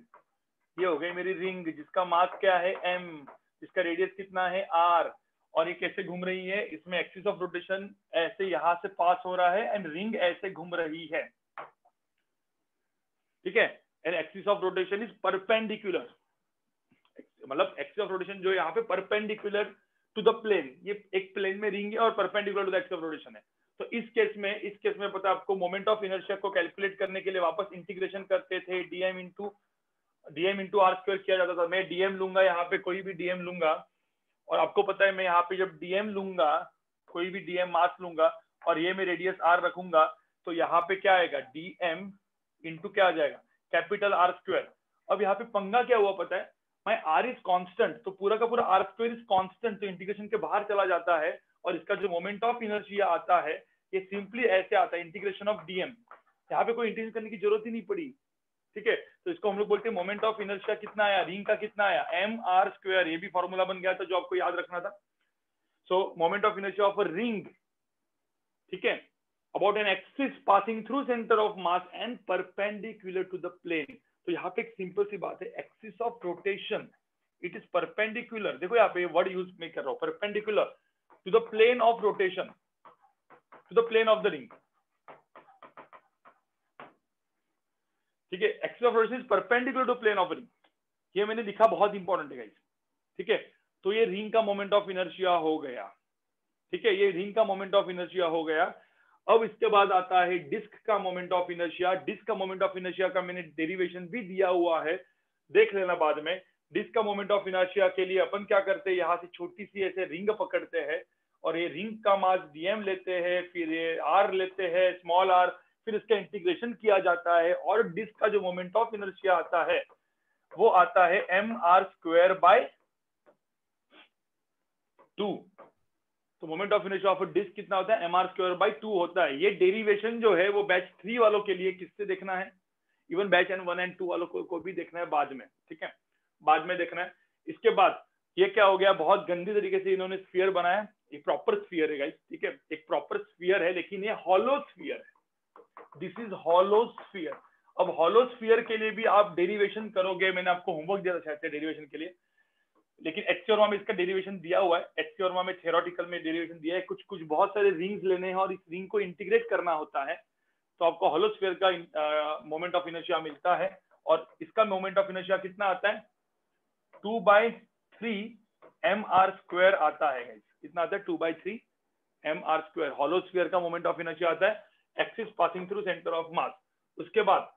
ये हो गई मेरी रिंग जिसका मास क्या है? एम जिसका रेडियस कितना है? आर और ये कैसे घूम रही है? इसमें एक्सिस ऑफ़ रोटेशन ऐसे यहाँ से पास हो रहा है एंड रिंग ऐसे घूम रही है। ठीक है? And axis of rotation is perpendicular मतलब एक्सिस ऑफ़ रोटेशन जो यहाँ पे परपेंडिकुलर टू द प्लेन ये एक प्लेन में रिंग है और perpendicular to the axis of rotation है। तो इस केस में, इस केस में पता आपको मोमेंट ऑफ़ इनर्शिया को कैलकुलेट करने के लिए वापस इंटीग्रेशन करते थे DM into DM into R square किया जाता था। मैं डीएम लूँगा, यहाँ पे कोई भी डीएम लूँगा, और आपको पता है मैं यहाँ पे जब डीएम लूँगा, कोई भी डीएम मास लूँगा, और ये मैं रेडियस आर रखूँगा तो यहाँ पे क्या आएगा? डीएम इंटू क्या आ जाएगा? कैपिटल आर स्क्वायर अब यहाँ पे पंगा क्या हुआ पता है? माई आर इज़ कांस्टेंट तो पूरा का पूरा आर स्क्वायर इज़ कांस्टेंट तो इंटीग्रेशन के बाहर चला जाता है। और इसका जो मोमेंट ऑफ़ इनर्शिया आता है, ये सिंपली ऐसे आता है इंटीग्रेशन ऑफ़ डीएम यहाँ पे कोई इंटीग्रेशन करने की ज़रूरत ही नहीं पड़ी, ठीक है? तो इसको हम लोग बोलते हैं मोमेंट ऑफ़ इनर्शिया कितना आया रिंग का कितना आया? एम आर स्क्वायर ये भी फॉर्मूला बन गया था जो आपको याद रखना था। So moment of inertia of a ring ठीक है? About an axis passing through centre of mass and perpendicular to the plane तो यहाँ पे एक सिंपल सी बात है axis of rotation it is perpendicular देखो यहाँ पे वर्ड यूज़ में कर रहा हूँ perpendicular to the plane of rotation to the plane of the ring ठीक है? Axis of rotation is perpendicular to plane of ring ये मैंने लिखा बहुत इंपॉर्टेंट है गाइस ठीक है? तो ये रिंग का मोमेंट ऑफ़ इनर्शिया हो गया। ठीक है? ये रिंग का मोमेंट ऑफ़ इनर्शिया हो गया। अब इसके बाद आता है डिस्क का मोमेंट ऑफ़ इनर्शिया डिस्क का मोमेंट ऑफ़ इनर्शिया का मैंने डेरिवेशन भी दिया हुआ है। देख लेना बाद में। डिस्क का मोमेंट ऑफ़ इनर्शिया के लिए अपन क्या करते हैं? यहाँ से छोटी सी ऐसे रिंग पकड़ते हैं। और ये रिंग का मास डीएम लेते हैं फिर ये आर लेते हैं स्मॉल आर फिर इसका इंटीग्रेशन किया जाता है और डिस्क का जो मोमेंट ऑफ़ इनर्शिया आता है वो आता है M R square by two तो moment of inertia of disc कितना होता है? M R square by two होता है। ये डेरिवेशन जो है वो बैच थ्री वालों के लिए किससे देखना है? Even batch N one and two वालों को, को भी देखना है बाद में ठीक है? बाद में देखना है। इसके बाद ये क्या हो गया? बहुत गंदी तरीके से इन्होंने स्फीयर बनाया। एक प्रॉपर स्फीयर है गाइस ठीक है? एक प्रॉपर स्फीयर है, लेकिन ये हॉलो स्फीयर है। दिस इज़ हॉलो स्फीयर अब हॉलो स्फीयर के लिए भी आप डेरिवेशन करोगे, मैंने आपको होमवर्क दिया था शायद डेरिवेशन के लिए। लेकिन एक्सियोरमा में इसका डेरिवेशन दिया हुआ है। एक्सियोरमा में थेरोटिकल में डेरिवेशन दिया है। कुछ कुछ बहुत सारे रिंग्स लेने हैं और इस रिंग को इंटीग्रेट करना होता है। तो आपको होलोस्फीयर का मोमेंट ऑफ़ इनर्शिया मिलता है। और इसका मोमेंट ऑफ़ इनर्शिया कितना आता है? Two by three M R square आता है कितना आता है two by three M R square hollow sphere का मोमेंट ऑफ़ इनर्शिया आता है axis passing through centre of mass उसके बाद,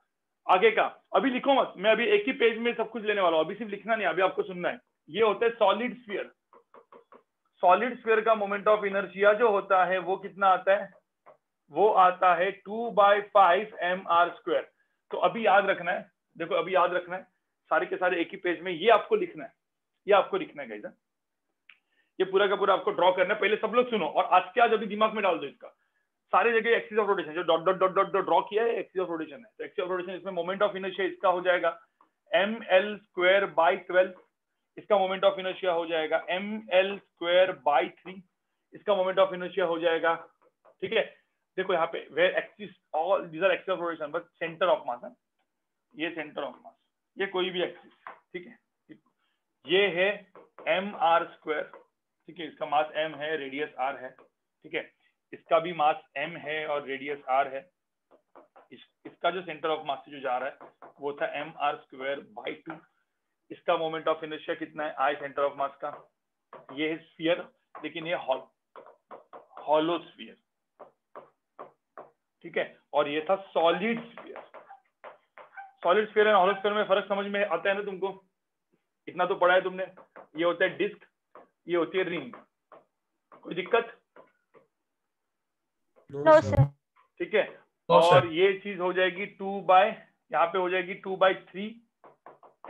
आगे का, अभी लिखो मत, मैं अभी एक ही पेज में सब कुछ लेने वाला हूँ, अभी सिर्फ़ लिखना नहीं अभी आपको सुनना है। ये होता है सॉलिड स्फीयर सॉलिड स्फीयर का मोमेंट ऑफ़ इनर्शिया जो होता है, वो कितना आता है? वो आता है two by five M R square तो अभी याद रखना है, देखो अभी याद रखना है, सारे के सारे एक ही पेज में ये आपको लिखना है। ये आपको लिखना है गाइस ये पूरा का पूरा आपको ड्रॉ करना है। पहले सब लोग सुनो और आज के आज अभी दिमाग में डाल दो इसका। सारे जगह एक्सिस ऑफ़ रोटेशन जो dot dot dot dot draw किया है एक्सिस ऑफ़ रोटेशन है। तो एक्सिस ऑफ़ रोटेशन इसमें मोमेंट ऑफ़ इनर्शिया इसका हो जाएगा। M L square by twelve इसका मोमेंट ऑफ़ इनर्शिया हो जाएगा। M L square by three इसका मोमेंट ऑफ़ इनर्शिया हो जाएगा। ठीक है? देखो यहाँ पे where axis all these are axis of rotation but centre of mass है। ये सेंटर ऑफ़ मास ये कोई भी एक्सिस ठीक है? ये है एम आर स्क्वायर ठीक है? इसका मास एम है रेडियस आर है ठीक है? इसका भी मास एम है और रेडियस आर है। इस, इसका जो सेंटर ऑफ़ मास जो जा रहा है वो था M R square by two इसका मोमेंट ऑफ़ इनर्शिया कितना है? आई सेंटर ऑफ़ मास का। ये है स्फीयर लेकिन ये हॉल हॉलो स्फीयर ठीक है? और ये था solid sphere solid sphere and hollow sphere में फ़र्क समझ में आता है ना तुमको? इतना तो पढ़ा है तुमने। ये होता है डिस्क ये होती है रिंग कोई दिक्कत? नो सर ठीक है? और ये चीज़ हो जाएगी टू बाय यहाँ पे हो जाएगी two by three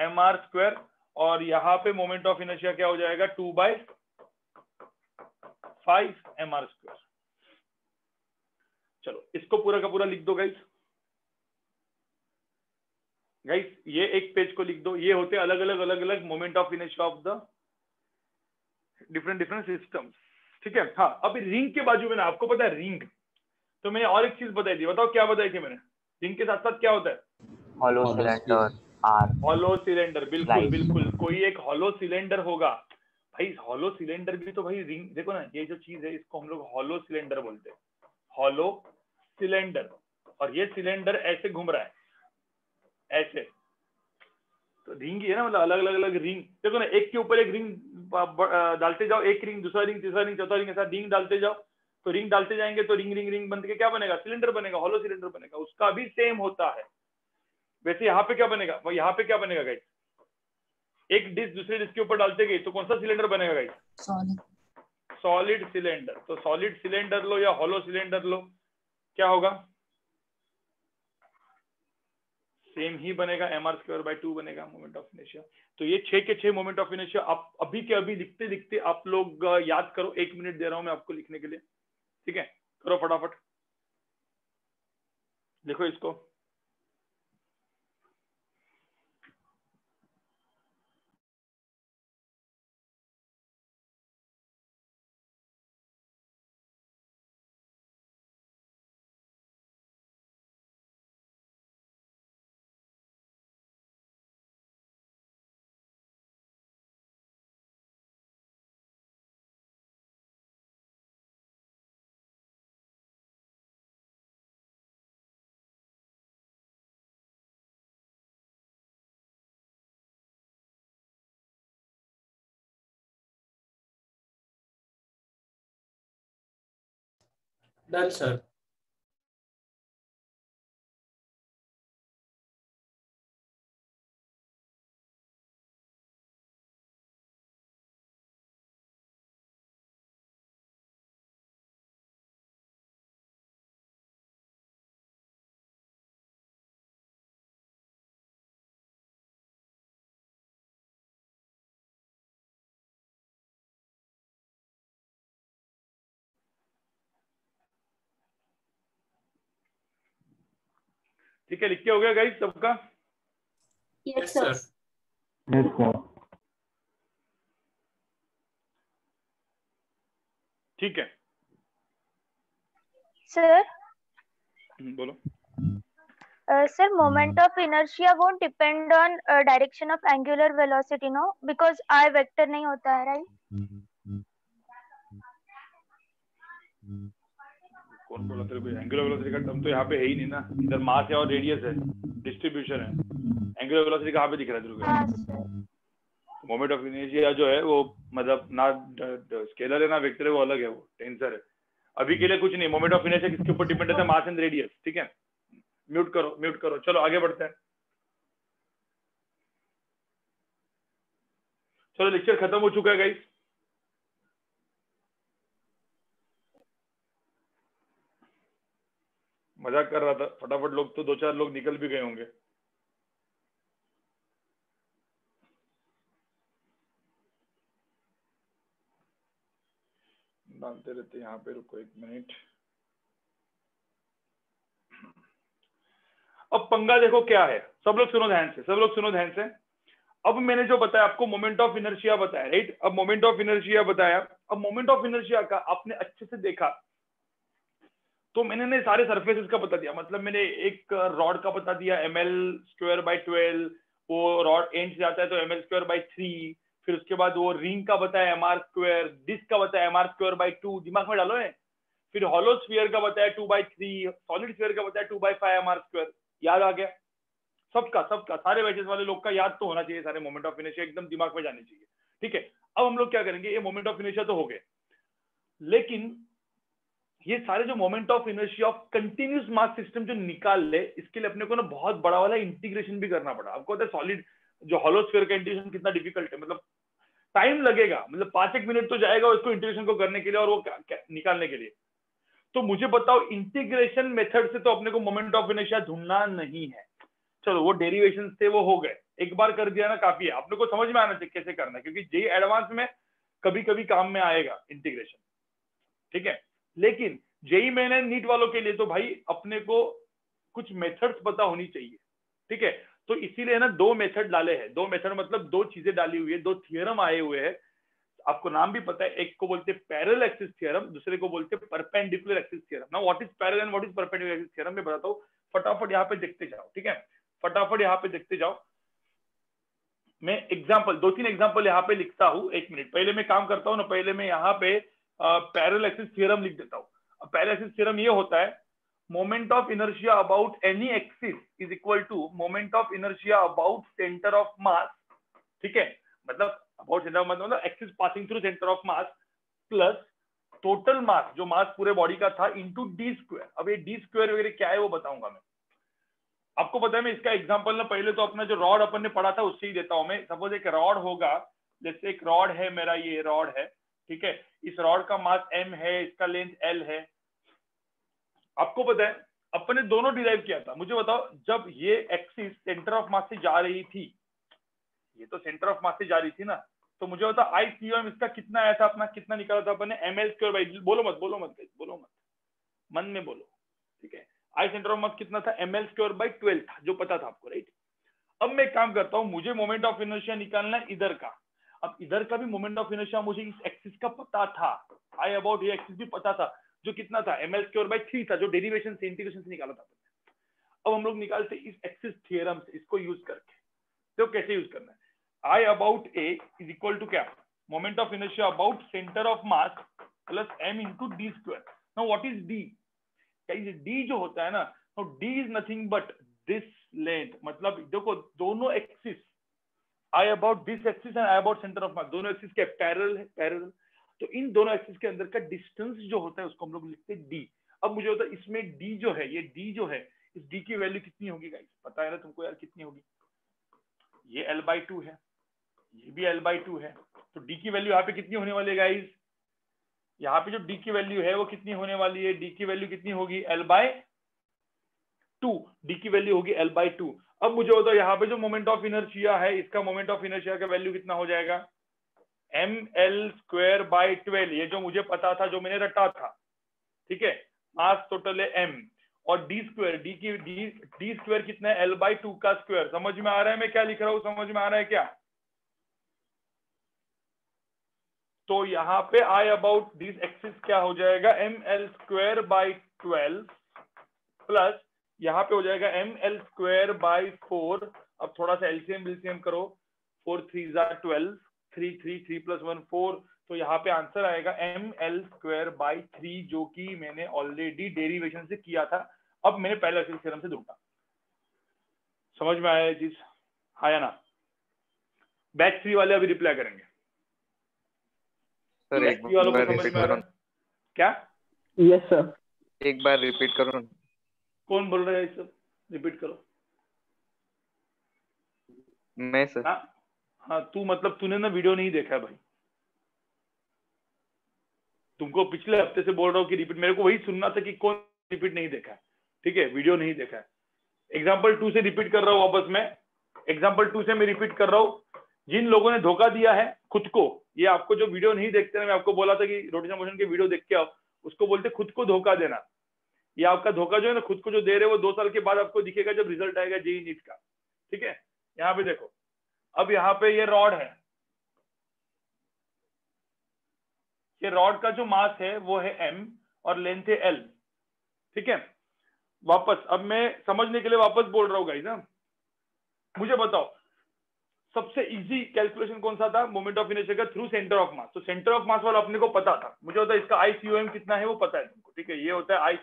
M R square और यहाँ पे मोमेंट ऑफ़ इनर्शिया क्या हो जाएगा? Two by five M R square चलो इसको पूरा का पूरा लिख दो गाइस गाइस ये एक पेज को लिख दो। ये होते अलग अलग अलग अलग moment of inertia of the different different systems ठीक है? हाँ अभी रिंग के बाजू में ना आपको पता है रिंग तो मैंने और एक चीज़ बताई थी। बताओ क्या बताई थी मैंने? रिंग के साथ साथ क्या होता है? Hollow cylinder or hollow cylinder बिल्कुल. बिल्कुल। कोई एक हॉलो सिलेंडर होगा। भाई हॉलो सिलेंडर भी तो भाई रिंग देखो ना ये जो चीज़ है इसको हम लोग हॉलो सिलेंडर बोलते हैं। हॉलो सिलेंडर और ये सिलेंडर ऐसे घूम रहा है। ऐसे। तो रिंग ही है ना मतलब अलग अलग अलग रिंग। देखो ना एक के ऊपर एक रिंग डालते जाओ एक रिंग दूसरा रिंग तीसरा रिंग चौथा रिंग ऐसा रिंग डालते जाओ। तो रिंग डालते जाएँगे तो रिंग रिंग रिंग बन के क्या बनेगा? सिलेंडर बनेगा हॉलो सिलेंडर बनेगा। उसका भी सेम होता है। वैसे यहाँ पे क्या बनेगा? वो यहाँ पे क्या बनेगा गाइस एक डिस्क दूसरे डिस्क के ऊपर डालते गए तो कौन सा सिलेंडर बनेगा गाइस सॉलिड सॉलिड सिलेंडर तो सॉलिड सिलेंडर लो या हॉलो सिलेंडर लो क्या होगा? सेम ही बनेगा M R square by two बनेगा मोमेंट ऑफ़ इनर्शिया तो ये छह के छह मोमेंट ऑफ़ इनर्शिया आप अभी के अभी लिखते लिखते आप लोग याद करो, एक मिनट दे रहा हूँ मैं आपको लिखने के लिए। ठीक है? करो फटाफट। देखो इसको। Done, sir. ठीक है लिख के हो गया गाइस सबका? यस यस सर ठीक है। सर हम्म, बोलो। Sir moment of inertia won't depend on direction of angular velocity no because I vector नहीं होता है राइट कौन बोला तेरे को? एंगुलर वेलोसिटी का टर्म तो यहाँ पे है ही नहीं ना। इधर मास है और रेडियस है। डिस्ट्रीब्यूशन है। एंगुलर वेलोसिटी कहाँ पे दिख रहा है तेरे को? मोमेंट ऑफ़ जो है वो मतलब ना स्केलर है ना वेक्टर है, वो अलग है, वो टेंसर है। अभी के लिए कुछ नहीं। मोमेंट ऑफ़ किसके ऊपर है? मास एंड रेडियस ठीक है? म्यूट करो म्यूट करो। चलो, आगे बढ़ते हैं। चलो लेक्चर खत्म हो चुका है गाइस मज़ाक कर रहा था। फटाफट लोग तो दो चार लोग निकल भी गए होंगे। डालते रहते यहाँ पे रुको एक मिनट। अब पंगा देखो क्या है। सब लोग सुनो ध्यान से, सब लोग सुनो ध्यान से। अब मैंने जो बताया, आपको मोमेंट ऑफ़ इनर्शिया बताया राइट अब मोमेंट ऑफ़ इनर्शिया बताया। अब मोमेंट ऑफ़ इनर्शिया का आपने अच्छे से देखा। तो मैंने ने सारे सरफेसेस का बता दिया। मतलब मैंने एक रॉड का बता दिया M L square by twelve वो रॉड एंड से जाता है तो M L square by three फिर उसके बाद वो रिंग का बताया एम आर स्क्वायर डिस्क का बताया M R square by two दिमाग में डालो है? फिर हॉलो स्फीयर का बताया two by three solid sphere का बताया two by five M R square याद आ गया? सबका सबका, सारे बैचेस वाले लोग का याद तो होना चाहिए, सारे मोमेंट ऑफ़ इनर्शिया एकदम दिमाग में जाने चाहिए। ठीक है, अब हम लोग क्या करेंगे? ये मोमेंट ऑफ़ इनर्शिया तो हो गए। लेकिन ये सारे जो moment of inertia of continuous mass system जो निकाल ले इसके लिए अपने को ना बहुत बड़ा वाला इंटीग्रेशन भी करना पड़ा। आपको पता है सॉलिड जो हॉलो स्फीयर का इंटीग्रेशन कितना डिफ़िकल्ट है मतलब टाइम लगेगा मतलब पाँच एक मिनट तो जाएगा उसको इंटीग्रेशन को करने के लिए और वो क्या, क्या, निकालने के लिए। तो मुझे बताओ इंटीग्रेशन मेथड से तो अपने को मोमेंट ऑफ़ इनर्शिया ढूंढना नहीं है। चलो वो डेरिवेशन थे वो हो गए। एक बार कर दिया ना काफ़ी है। अपने को समझ में आना चाहिए कैसे करना है क्योंकि जे एडवांस में कभी कभी काम में आएगा इंटीग्रेशन ठीक है? लेकिन जेई मैंने नीट वालों के लिए तो भाई अपने को कुछ मेथड्स पता होनी चाहिए, ठीक है? तो इसीलिए ना, दो मेथड डाले हैं। दो मेथड मतलब दो चीज़ें डाली हुई है, दो थियरम आए हुए हैं। आपको नाम भी पता है, एक को बोलते हैं पैरल एक्सिस थियरम दूसरे को बोलते हैं परपेंडिकुलर एक्सिस थियरम ना what is parallel and what is perpendicular axis theorem मैं बताता हूँ। फटाफट यहाँ पे देखते जाओ, ठीक है? फटाफट यहाँ पे देखते जाओ। मैं एग्ज़ाम्पल दो तीन एग्ज़ाम्पल यहाँ पे लिखता हूँ, एक मिनट पहले मैं काम करता हूँ ना, पहले मैं यहाँ पे पैरल एक्सिस थियरम लिख देता हूँ। पैरल एक्सिस थियरम ये होता है moment of inertia about any axis is equal to moment of inertia about centre of mass ठीक है? मतलब अबाउट सेंटर ऑफ़ मास मतलब axis passing through centre of mass plus total mass जो mass पूरे body का था into D square अब ये डी स्क्वेयर वगैरह क्या है वो बताऊँगा मैं। आपको पता है मैं इसका एग्ज़ाम्पल ना, पहले तो अपना जो रॉड अपन ने पढ़ा था उससे ही देता हूँ मैं। सपोज़ एक रॉड होगा, जैसे एक रॉड है मेरा, ये रॉड है। ठीक है? इस रॉड का मास m है, इसका लेंथ l है। आपको पता है, अपन दोनों डिराइव किया था। मुझे बताओ, जब ये एक्सिस सेंटर ऑफ़ मास से जा रही थी, ये तो सेंटर ऑफ़ मास से जा रही थी ना तो मुझे बताओ आई सी एम इसका कितना आया था अपना? कितना निकाला था अपन? एम एल स्क्र बाई बोलो मत बोलो मत बोलो मत। मन में बोलो, ठीक है? आई सेंटर ऑफ़ मास कितना था? M L square by twelve था, जो पता था आपको राइट अब मैं काम करता हूँ, मुझे मोमेंट ऑफ़ इनर्शिया निकालना इधर का। अब इधर का भी मोमेंट ऑफ़ इनर्शिया मुझे इस एक्सिस का पता था। आई अबाउट ये एक्सिस भी पता था, जो कितना था? M L square by three था, जो डेरिवेशन से इंटीग्रेशन से निकाला था अब हम लोग निकालते इस एक्सिस थियरम से, इसको यूज़ करके। तो कैसे यूज़ करना है? I about A is equal to क्या? Moment of inertia about centre of mass plus M into D square now what is D D जो होता है ना D is nothing but this length मतलब देखो, दोनों axis I about this axis and I about centre of mass दोनों axis के parallel है पैरेलल तो इन दोनों एक्सिस के अंदर का डिस्टेंस जो होता है, उसको हम लोग लिखते हैं डी अब मुझे होता है इसमें डी जो है, ये डी जो है, इस डी की वैल्यू कितनी होगी गाइस पता है ना तुमको यार कितनी होगी? ये एल बाई टू है, ये भी एल बाई टू है. तो डी की वैल्यू यहाँ पे कितनी होने वाली है गाइस यहाँ पे जो डी की वैल्यू है, वो कितनी होने वाली है? डी की वैल्यू कितनी होगी? एल बाय टू डी की वैल्यू होगी एल बाई टू अब मुझे बताओ, यहाँ पे जो मोमेंट ऑफ़ इनर्शिया है, इसका मोमेंट ऑफ़ इनर्शिया का वैल्यू कितना हो जाएगा? M L square by twelve ये जो मुझे पता था, जो मैंने रटा था, ठीक है? मास टोटल है एम और डी स्क्वायर डी की डी डी स्क्वायर कितना है? एल बाई टू का स्क्वायर समझ में आ रहा है मैं क्या लिख रहा हूँ, समझ में आ रहा है क्या? तो यहाँ पे आई अबाउट दिस एक्सिस क्या हो जाएगा? M L square by twelve plus यहाँ पे हो जाएगा M L square by four अब थोड़ा सा एलसीएम बिलसीएम करो. Four three jar twelve three three three plus one four तो यहाँ पे आंसर आएगा M L square by three जो कि मैंने ऑलरेडी डेरिवेशन से किया था. अब मैंने पहले थ्योरम से ढूंढा। समझ में आया चीज़? आया ना? बैच थ्री वाले अभी रिप्लाई करेंगे। सर एक बार रिपीट करो। क्या? यस सर एक बार रिपीट करो कौन बोल रहा है सब? रिपीट करो। मैं सर हाँ हाँ तू मतलब तूने ना वीडियो नहीं देखा है भाई। तुमको पिछले हफ़्ते से बोल रहा हूँ कि रिपीट मेरे को वही सुनना था कि कौन रिपीट नहीं देखा है। ठीक है वीडियो नहीं देखा है। एग्ज़ाम्पल टू से रिपीट कर रहा हूँ वापस में। एग्ज़ाम्पल टू से मैं रिपीट कर रहा हूँ। जिन लोगों ने धोखा दिया है खुद को ये आपको जो वीडियो नहीं देखते ना मैं आपको बोला था कि रोटेशन मोशन के वीडियो देख के आओ उसको बोलते खुद को धोखा देना। ये आपका धोखा जो है ना, खुद को जो दे रहे हैं, वो दो साल के बाद आपको दिखेगा जब रिज़ल्ट आएगा जेई नीट का। ठीक है? यहाँ पे देखो। अब यहाँ पे ये रॉड है। ये रॉड का जो मास है, वो है एम और लेंथ है एल ठीक है? वापस, अब मैं समझने के लिए वापस बोल रहा हूँ गाइस ना मुझे बताओ, सबसे इजी कैलकुलेशन कौन सा था? मोमेंट ऑफ़ इनर्शिया का थ्रू सेंटर ऑफ़ मास तो सेंटर ऑफ़ मास वाला अपने को पता था। मुझे है इसका आई कितना है, वो पता है। तुमको ठीक है, ये होता है I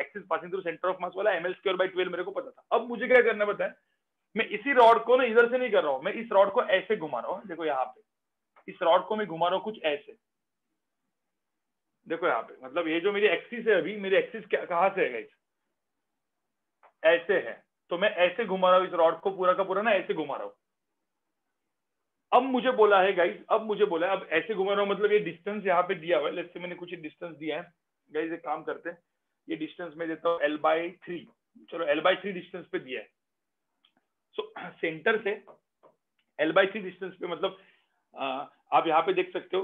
axis passing through centre of mass वाला M L square by twelve मेरे को पता था। अब मुझे क्या करना पता है मैं इसी रॉड को ना इधर से नहीं कर रहा हूँ, मैं इस रॉड को ऐसे घुमा रहा हूँ, देखो यहाँ पे। इस रॉड को मैं घुमा रहा हूँ कुछ ऐसे। देखो यहाँ पे मतलब ये जो मेरी एक्सिस है अभी, मेरी एक्सिस कहाँ से है ऐसे है। तो मैं ऐसे घुमा रहा हूँ इस रॉड को पूरा का पूरा ना, ऐसे घुमा रहा हूँ। अब मुझे बोला है गाइस अब मुझे बोला है अब ऐसे घुमा रहा हूँ मतलब ये डिस्टेंस यहाँ पे दिया हुआ है से मैंने कुछ डिस्टेंस दिया है। गाइस एक काम करते हैं ये डिस्टेंस मैं देता हूँ एल बाई थ्री चलो एल बाई थ्री डिस्टेंस पे दिया है। सो so, <clears throat> सेंटर से एल बाई थ्री डिस्टेंस पे मतलब आप यहाँ पे देख सकते हो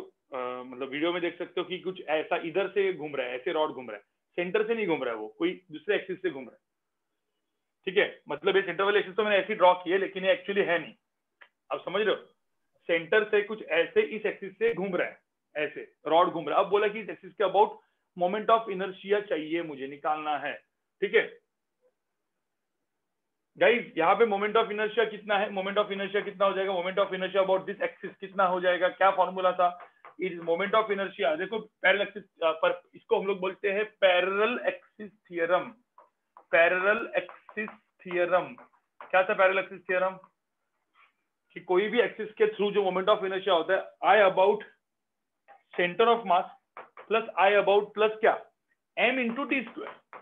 मतलब वीडियो में देख सकते हो कि कुछ ऐसा इधर से घूम रहा है ऐसे रॉड घूम रहा है। सेंटर से नहीं घूम रहा है वो कोई दूसरे एक्सिस से घूम रहा है। ठीक है? मतलब ये सेंटर वाले एक्सिस तो मैंने ऐसे ड्रॉ किए लेकिन ये एक्चुअली है नहीं। आप समझ रहे हो? सेंटर से कुछ ऐसे इस एक्सिस से घूम रहा है, ऐसे रॉड घूम रहा है। अब बोला कि इस एक्सिस के अबाउट मोमेंट ऑफ़ इनर्शिया चाहिए मुझे, निकालना है, ठीक है? गाइस यहाँ पे मोमेंट ऑफ़ इनर्शिया कितना है? मोमेंट ऑफ़ इनर्शिया कितना हो जाएगा? Moment of inertia about this axis कितना हो जाएगा? क्या फॉर्मूला था? इज़ मोमेंट ऑफ़ इनर्शिया देखो पैरल एक्सिस पर इसको हम लोग बोलते हैं parallel axis theorem parallel axis theorem क्या था पैरल एक्सिस थियरम कि कोई भी एक्सिस के थ्रू जो मोमेंट ऑफ़ इनर्शिया होता है I about centre of mass plus I about plus क्या? एम इंटू टी स्क्वायर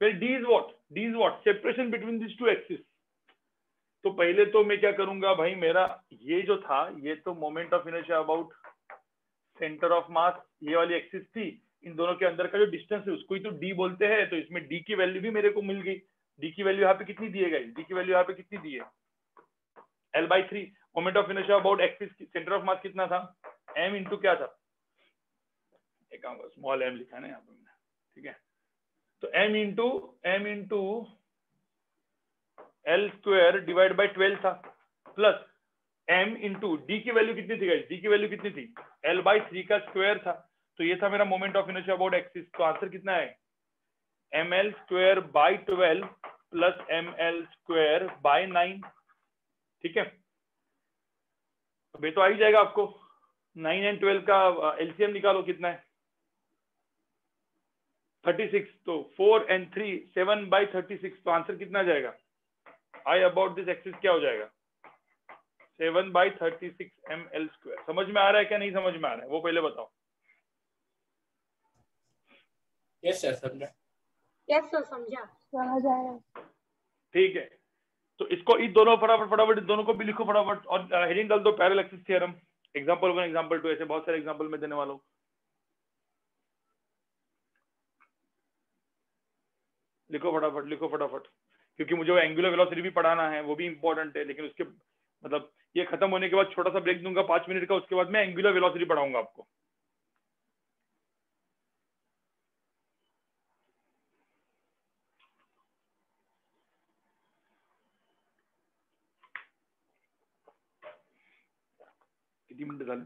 फिर D is what D is what separation between this two axis तो पहले तो मैं क्या करूँगा भाई, मेरा ये जो था, ये तो moment of inertia about centre of mass ये वाली एक्सिस थी। इन दोनों के अंदर का जो डिस्टेंस है, उसको ही तो डी बोलते हैं तो इसमें डी की वैल्यू भी मेरे को मिल गई। डी की वैल्यू यहाँ पे कितनी दी है गई डी की वैल्यू यहाँ पे कितनी दी है? L by three moment of inertia about axis centre of mass कितना था? एम इंटू क्या था? एक स्मॉल एम लिखा ना यहाँ पे ठीक है? तो m into M into L square divide by twelve था। प्लस m इंटू डी की वैल्यू कितनी थी डी की वैल्यू कितनी थी? L बाई थ्री का स्क्वायर था। तो ये था मेरा moment of inertia about axis तो आंसर कितना है? M L square by twelve plus M L square by nine ठीक है? अब ये तो आ ही जाएगा आपको। नाइन एंड ट्वेल्व का एलसीएम निकालो कितना है? थर्टी सिक्स तो four and three seven by thirty six तो आंसर कितना जाएगा? आई अबाउट दिस एक्सिस क्या हो जाएगा? Seven by thirty six M L square समझ में आ रहा है क्या? नहीं समझ में आ रहा है। वो पहले बताओ। यस सर समझा। यस सर समझा। समझ आया ठीक है। तो इसको इन दोनों फटाफट फटाफट, इन दोनों को भी लिखो फटाफट। और हेडिंग डाल दो parallel axis theorem example one example two ऐसे बहुत सारे एग्जांपल में देने वाला हूँ। लिखो फटाफट लिखो फटाफट। क्योंकि मुझे वो एंगुलर वेलोसिटी भी पढ़ाना है, वो भी इंपॉर्टेंट है, लेकिन उसके मतलब ये खत्म होने के बाद छोटा सा ब्रेक दूँगा पाँच मिनट का, उसके बाद मैं एंगुलर वेलोसिटी पढ़ाऊँगा आपको। किती मिनिटं झाले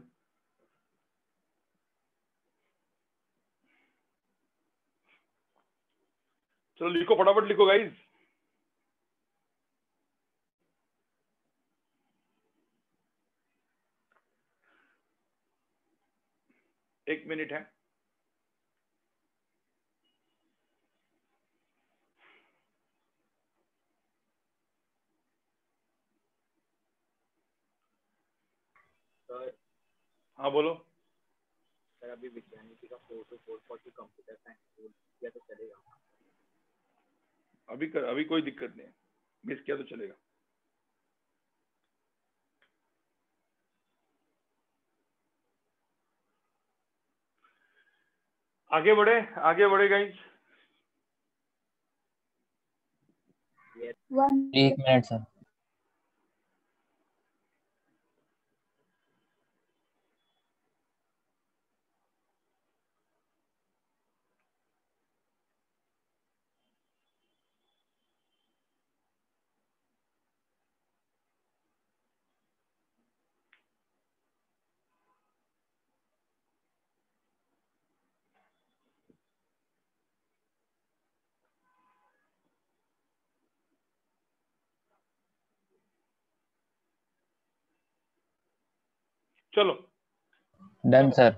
चलो लिखो फटाफट लिखो गाईज एक मिनिट है हाँ बोलो। सर अभी विज्ञानिकी का four two four forty computer science किया तो चलेगा। अभी कर, अभी कोई दिक्कत नहीं है। मिस किया तो चलेगा। आगे बढ़े आगे बढ़े गाइस एक मिनट सर। चलो। डन सर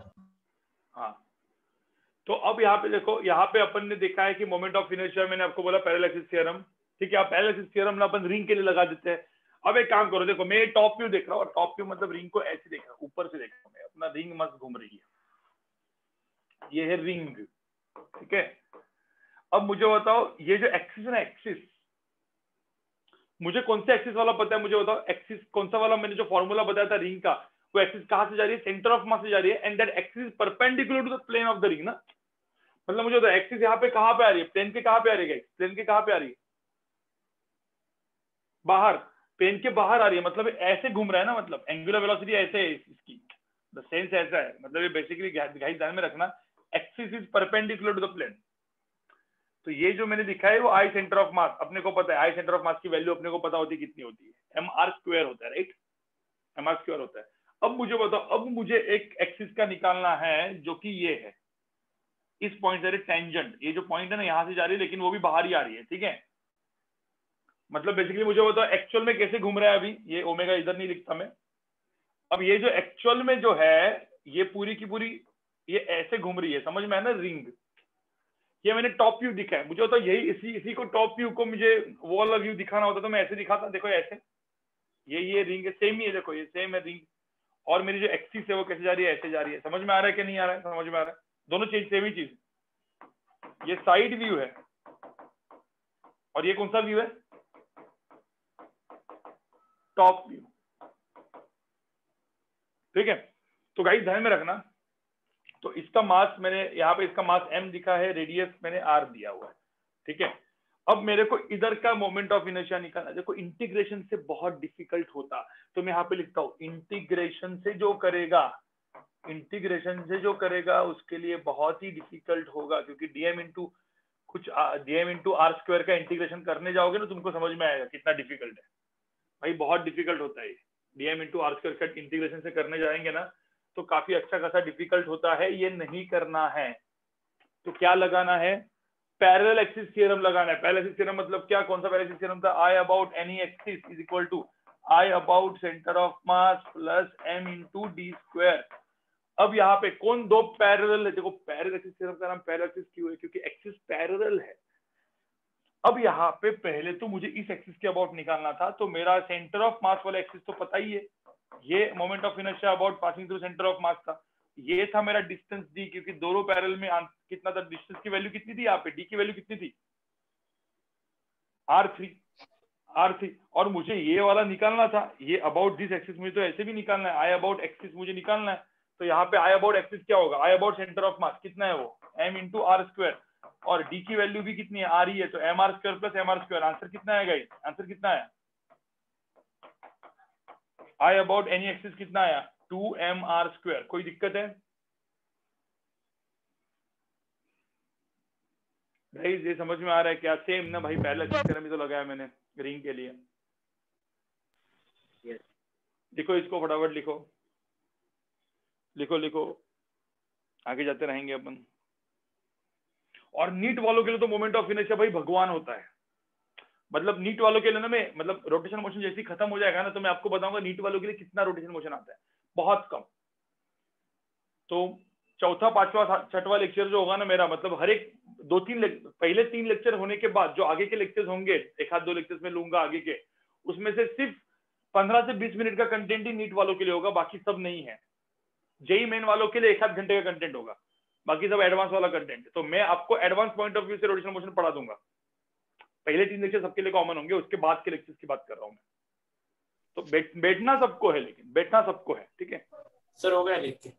हाँ। तो अब यहाँ पे देखो यहाँ पे अपन ने देखा है कि मोमेंट ऑफ़ इनर्शिया मैंने आपको बोला पैरालिसिस थ्योरम ठीक है आप पैरालिसिस थ्योरम ना अपन रिंग के लिए लगा देते हैं। अब एक काम करो देखो मैं टॉप व्यू देख रहा हूँ और टॉप व्यू मतलब रिंग को ऐसे देख रहा हूँ ऊपर से देख रहा हूँ मैं। अपना रिंग मस्त घूम रही है। ये है रिंग ठीक है? अब मुझे बताओ ये जो एक्सिस है ना एक्सिस मुझे कौन सा एक्सिस वाला पता है? मुझे बताओ एक्सिस कौन सा वाला? मैंने जो फॉर्मूला बताया था रिंग का वो एक्सिस कहाँ से जा रही है? सेंटर ऑफ़ मास से जा रही है and that axis perpendicular to the plane of the ring ना? मतलब मुझे बताओ एक्सिस यहाँ पे कहाँ पे आ रही है? प्लेन के कहाँ पे आ रही है प्लेन के कहाँ पे आ रही है? बाहर। प्लेन के बाहर आ रही है मतलब ऐसे घूम रहा है ना मतलब एंगुलर वेलोसिटी ऐसे है इसकी। द सेंस ऐसा है। मतलब ये बेसिकली गाइस ध्यान में रखना axis is perpendicular to the plane तो ये जो मैंने दिखा है वो आई सेंटर ऑफ़ मास अपने को पता है आई सेंटर ऑफ़ मास की वैल्यू अपने को पता होती है कितनी होती है। एम आर स्क्वायर होता है राइट एम आर स्क्वायर होता है। अब मुझे बताओ, अब मुझे एक एक्सिस का निकालना है जो कि ये है। इस पॉइंट से टेंजेंट ये जो पॉइंट है ना, यहाँ से जा रही है, लेकिन वो भी बाहर ही आ रही है, ठीक है? मतलब बेसिकली मुझे बताओ एक्चुअल में कैसे घूम रहा है अभी? ये ओमेगा इधर नहीं लिखता मैं। अब ये जो एक्चुअल में जो है, ये पूरी की पूरी, ये ऐसे घूम रही है, समझ में है ना रिंग ये मैंने टॉप व्यू दिखा है। मुझे होता यही इसी इसी को टॉप व्यू को मुझे वाला व्यू दिखाना होता तो मैं ऐसे दिखाता? देखो ऐसे। ये ये रिंग सेम ही है, देखो, ये सेम है रिंग और मेरी जो एक्सिस है वो कैसे जा रही है, ऐसे जा रही है। समझ में आ रहा है कि नहीं आ रहा है? समझ में आ रहा है? दोनों चीज़ सेम ही चीज़। ये साइड व्यू है। और ये कौन सा व्यू है? टॉप व्यू ठीक है? तो गाइस ध्यान में रखना। तो इसका मास मैंने, यहाँ पे इसका मास m दिखा है रेडियस मैंने r दिया हुआ है। ठीक है? अब मेरे को इधर का मोमेंट ऑफ़ इनर्शिया निकालना, देखो इंटीग्रेशन से बहुत डिफ़िकल्ट होता। तो मैं यहाँ पे लिखता हूँ इंटीग्रेशन से जो करेगा इंटीग्रेशन से जो करेगा, उसके लिए बहुत ही डिफ़िकल्ट होगा, क्योंकि डीएम इंटू कुछ डीएम इंटू आर स्क्वायर का इंटीग्रेशन करने जाओगे ना, तुमको समझ में आएगा कितना डिफ़िकल्ट है। भाई, बहुत डिफ़िकल्ट होता है डीएम इंटू आर स्क्वायर का इंटीग्रेशन से करने जाएँगे ना तो काफ़ी अच्छा खासा डिफ़िकल्ट होता है, ये नहीं करना है। तो क्या लगाना है? पैरेलल एक्सिस थ्योरम लगाना है। पैरेलल एक्सिस थ्योरम मतलब क्या? कौन सा पैरेलल एक्सिस थ्योरम था? I about any axis is equal to I about centre of mass plus M into D square अब यहाँ पे कौन दो पैरेलल है? देखो पैरेलल एक्सिस थ्योरम का नाम पैरेलल एक्सिस क्यों है? क्योंकि एक्सिस पैरेलल है। अब यहाँ पे पहले तो मुझे इस एक्सिस के अबाउट निकालना था तो मेरा सेंटर ऑफ़ मास वाला एक्सिस तो पता ही है। ये moment of inertia about passing through centre of mass था। ये था मेरा डिस्टेंस डी क्योंकि दोनों पैरल में कितना था? डिस्टेंस की वैल्यू कितनी थी यहाँ पे? डी की वैल्यू कितनी थी? आर थ्री आर थ्री और मुझे ये वाला निकालना था, ये अबाउट दिस एक्सिस मुझे तो ऐसे भी निकालना है आई अबाउट एक्सिस मुझे निकालना है। तो यहाँ पे आई अबाउट एक्सिस क्या होगा? I about centre of mass कितना है वो? एम इंटू आर स्क्वायर और डी की वैल्यू भी कितनी है? आर ही है। तो M R square plus M R square answer कितना है गाइस आंसर कितना है? आई अबाउट एनी एक्सिस कितना आया टू एम आर स्क्वायर कोई दिक्कत है? भाई ये समझ में आ रहा है क्या? सेम ना भाई पहले थ्योरम ही तो लगाया मैंने रिंग के लिए। Yes. लिखो इसको फटाफट लिखो। लिखो लिखो। आगे जाते रहेंगे अपन। और नीट वालों के लिए तो मोमेंट ऑफ़ इनर्शिया भाई भगवान होता है। मतलब नीट वालों के लिए ना मैं मतलब रोटेशन मोशन जैसे खत्म हो जाएगा ना तो मैं आपको बताऊँगा नीट वालों के लिए कितना रोटेशन मोशन आता है। बहुत कम। तो चौथा, पांचवा छठवा लेक्चर जो होगा ना मेरा मतलब हर एक दो तीन पहले तीन लेक्चर होने के बाद, जो आगे के लेक्चर्स होंगे, एक आध दो लेक्चर्स में लूँगा आगे के, उसमें से सिर्फ़ पंद्रह से बीस मिनट का कंटेंट ही नीट वालों के लिए होगा, बाकी सब नहीं है। जेई मेन वालों के लिए एक आध घंटे का कंटेंट होगा, बाकी सब एडवांस वाला कंटेंट तो मैं आपको एडवांस पॉइंट ऑफ़ व्यू से रोटेशन मोशन पढ़ा दूँगा। पहले तीन लेक्चर सबके लिए कॉमन होंगे, उसके बाद के लेक्चर्स की बात कर रहा हूँ मैं। तो बैठ बैठना सबको है लेकिन बैठना सबको है ठीक है? सर हो गया लिख के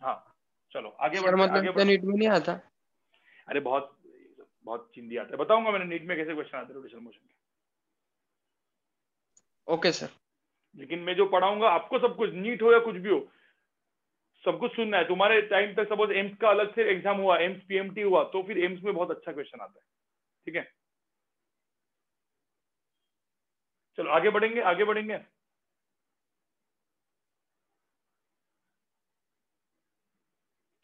हाँ चलो आगे बढ़ते मतलब आगे नीट में नहीं आता? अरे बहुत बहुत चिंदी आता है। बताऊँगा मैंने नीट में कैसे क्वेश्चन आते हैं रोटेशन मोशन के। ओके सर लेकिन मैं जो पढ़ाऊँगा आपको सब कुछ नीट हो या कुछ भी हो सब कुछ सुनना है। तुम्हारे टाइम तक सपोज़ एम्स का अलग से एग्ज़ाम हुआ एम्स पीएमटी हुआ तो फिर एम्स में बहुत अच्छा क्वेश्चन आता है ठीक है? चलो, आगे बढ़ेंगे आगे बढ़ेंगे।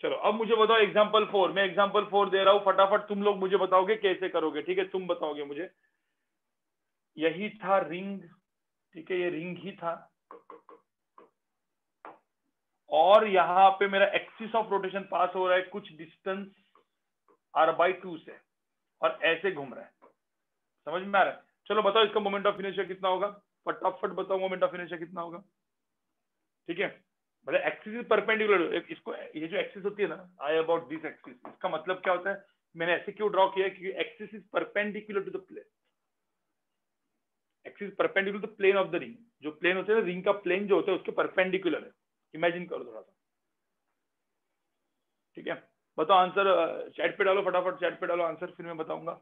चलो, अब मुझे बताओ एग्ज़ाम्पल फोर मैं एग्ज़ाम्पल फोर दे रहा हूँ, फटाफट तुम लोग मुझे बताओगे कैसे करोगे, ठीक है? तुम बताओगे मुझे। यही था रिंग ठीक है, ये रिंग ही था। और यहाँ पे मेरा एक्सिस ऑफ़ रोटेशन पास हो रहा है, कुछ डिस्टेंस आर बाई टू से, और ऐसे घूम रहा है। समझ में आ रहा है? चलो बताओ इसका मोमेंट ऑफ़ इनर्शिया कितना होगा? फटाफट बताओ मोमेंट ऑफ़ इनर्शिया कितना होगा? ठीक है? मतलब एक्सिस परपेंडिकुलर इसको, ये जो एक्सिस होती है ना आई अबाउट दिस एक्सिस इसका मतलब क्या होता है? मैंने ऐसे क्यों ड्रॉ किया क्योंकि axis is perpendicular to the plane axis perpendicular to plane of the ring जो प्लेन होते हैं रिंग का प्लेन जो होता है, उसके परपेंडिकुलर है। इमेजिन करो थोड़ा सा। ठीक है? बताओ आंसर चैट पे डालो फटाफट चैट पे डालो आंसर फिर मैं बताऊँगा।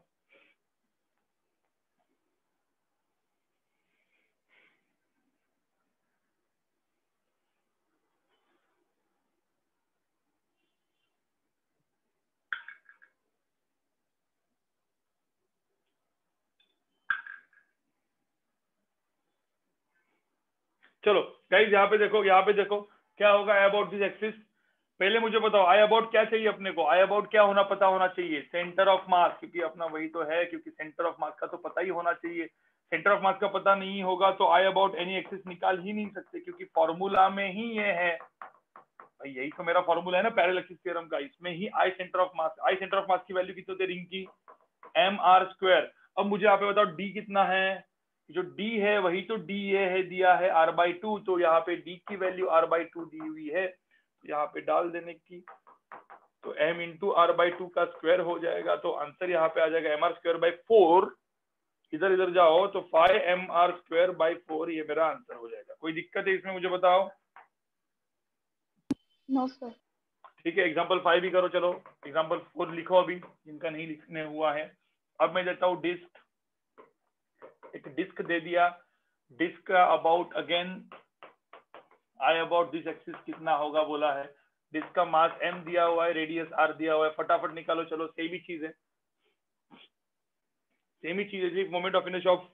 चलो गाइज़ यहाँ पे देखो, यहाँ पे देखो, क्या होगा आई अबाउट दिस एक्सिस पहले मुझे बताओ आई अबाउट क्या चाहिए अपने को? आई अबाउट क्या होना, पता होना चाहिए? सेंटर ऑफ़ मास क्योंकि अपना वही तो है, क्योंकि सेंटर ऑफ़ मास का तो पता ही होना चाहिए। सेंटर ऑफ़ मास का पता नहीं होगा तो आई अबाउट एनी एक्सिस निकाल ही नहीं सकते, क्योंकि फॉर्मूला में ही ये है। भाई, यही तो मेरा फॉर्मूला है ना पैरल एक्सिस थ्योरम का। इसमें ही I centre of mass I centre of mass की वैल्यू कितनी होती है रिंग की? एम आर स्क्वायर अब मुझे यहाँ पे बताओ डी कितना है? जो d है वही तो d ये है दिया है r बाई टू तो यहाँ पे d की वैल्यू r बाई टू दी हुई है तो यहाँ पे डाल देने की। तो m into R by two का स्क्वायर हो जाएगा तो आंसर यहाँ पे आ जाएगा M R square by four इधर इधर जाओ तो five M R square by four ये मेरा आंसर हो जाएगा। कोई दिक्कत है इसमें मुझे बताओ? नो सर ठीक है एग्ज़ाम्पल फाइव भी करो चलो। एग्ज़ाम्पल फोर लिखो अभी जिनका नहीं लिखने हुआ है। अब मैं देता हूँ डिस्क एक डिस्क दे दिया। Disc about again I about this axis कितना होगा बोला है। डिस्क का मास एम दिया हुआ है रेडियस आर दिया हुआ है। फटाफट निकालो, चलो सेम ही चीज़ है। सेम ही चीज़ है moment of inertia of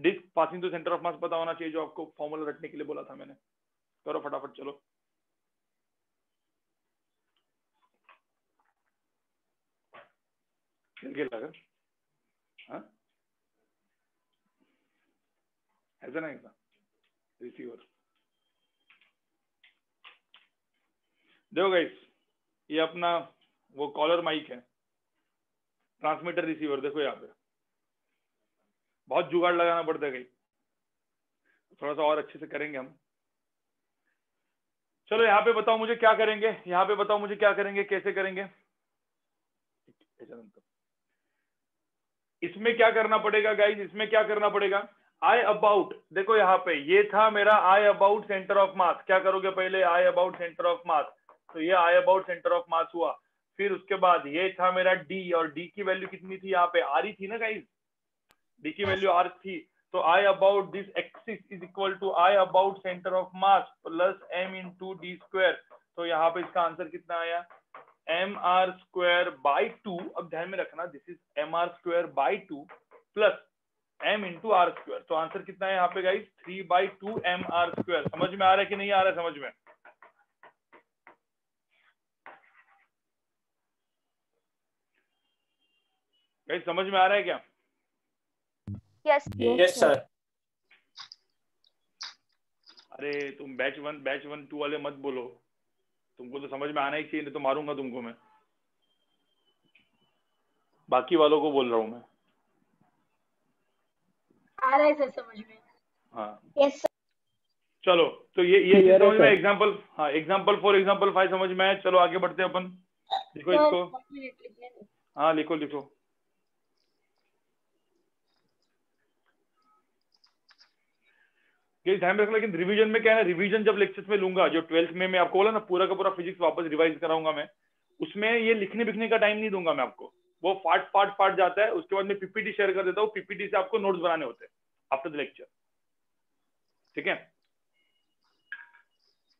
disc passing to centre of mass पता होना चाहिए, जो आपको फॉर्मूला रखने के लिए बोला था मैंने। करो फटाफट, चलो। लगा। हाँ? ऐसा नहीं था रिसीवर देखो गाइस ये अपना वो कॉलर माइक है ट्रांसमीटर रिसीवर देखो यहाँ पे बहुत जुगाड़ लगाना पड़ता है कहीं थोड़ा सा और अच्छे से करेंगे हम चलो यहाँ पे बताओ मुझे क्या करेंगे यहाँ पे बताओ मुझे क्या करेंगे कैसे करेंगे इसमें क्या करना पड़ेगा गाइज़ इसमें क्या करना पड़ेगा आई अबाउट देखो यहाँ पे, ये था मेरा I about centre of mass क्या करोगे पहले? I about centre of mass तो ये I about centre of mass हुआ। फिर उसके बाद ये था मेरा डी और डी की वैल्यू कितनी थी यहाँ पे? आर ही थी ना गाइज़ डी की वैल्यू आर थी। तो I about this axis is equal to I about centre of mass plus M into D square तो यहाँ पे इसका आंसर कितना आया? M R square by two अब ध्यान में रखना this is M R square by two plus M into R square तो आंसर कितना है यहाँ पे guys three by two M R square समझ में आ रहा है कि नहीं आ रहा है? समझ में? गाइस समझ में आ रहा है क्या? यस यस सर अरे तुम batch one batch one two वाले मत बोलो। तुमको तो समझ में आना ही चाहिए नहीं तो मारूँगा तुमको मैं। बाकी वालों को बोल रहा हूँ मैं। आ रहा है सर समझ में। हाँ। यस सर चलो तो ये ये समझ में sir. एग्ज़ाम्पल हाँ एग्ज़ाम्पल फॉर एग्ज़ाम्पल फाइव समझ में आया। चलो आगे बढ़ते हैं अपन। लिखो इसको। हाँ लिखो लिखो। ये ध्यान रखना लेकिन रिवीजन में क्या है रिवीजन जब लेक्चर्स में लूँगा जो ट्वेल्थ में मैं आपको बोला ना पूरा का पूरा फिजिक्स वापस रिवाइज कराऊँगा मैं उसमें ये लिखने बिखने का टाइम नहीं दूँगा मैं आपको। वो पार्ट पार्ट पार्ट जाता है उसके बाद मैं पीपीटी शेयर कर देता हूँ पीपीटी से आपको नोट्स बनाने होते हैं। आफ्टर द लेक्चर ठीक है?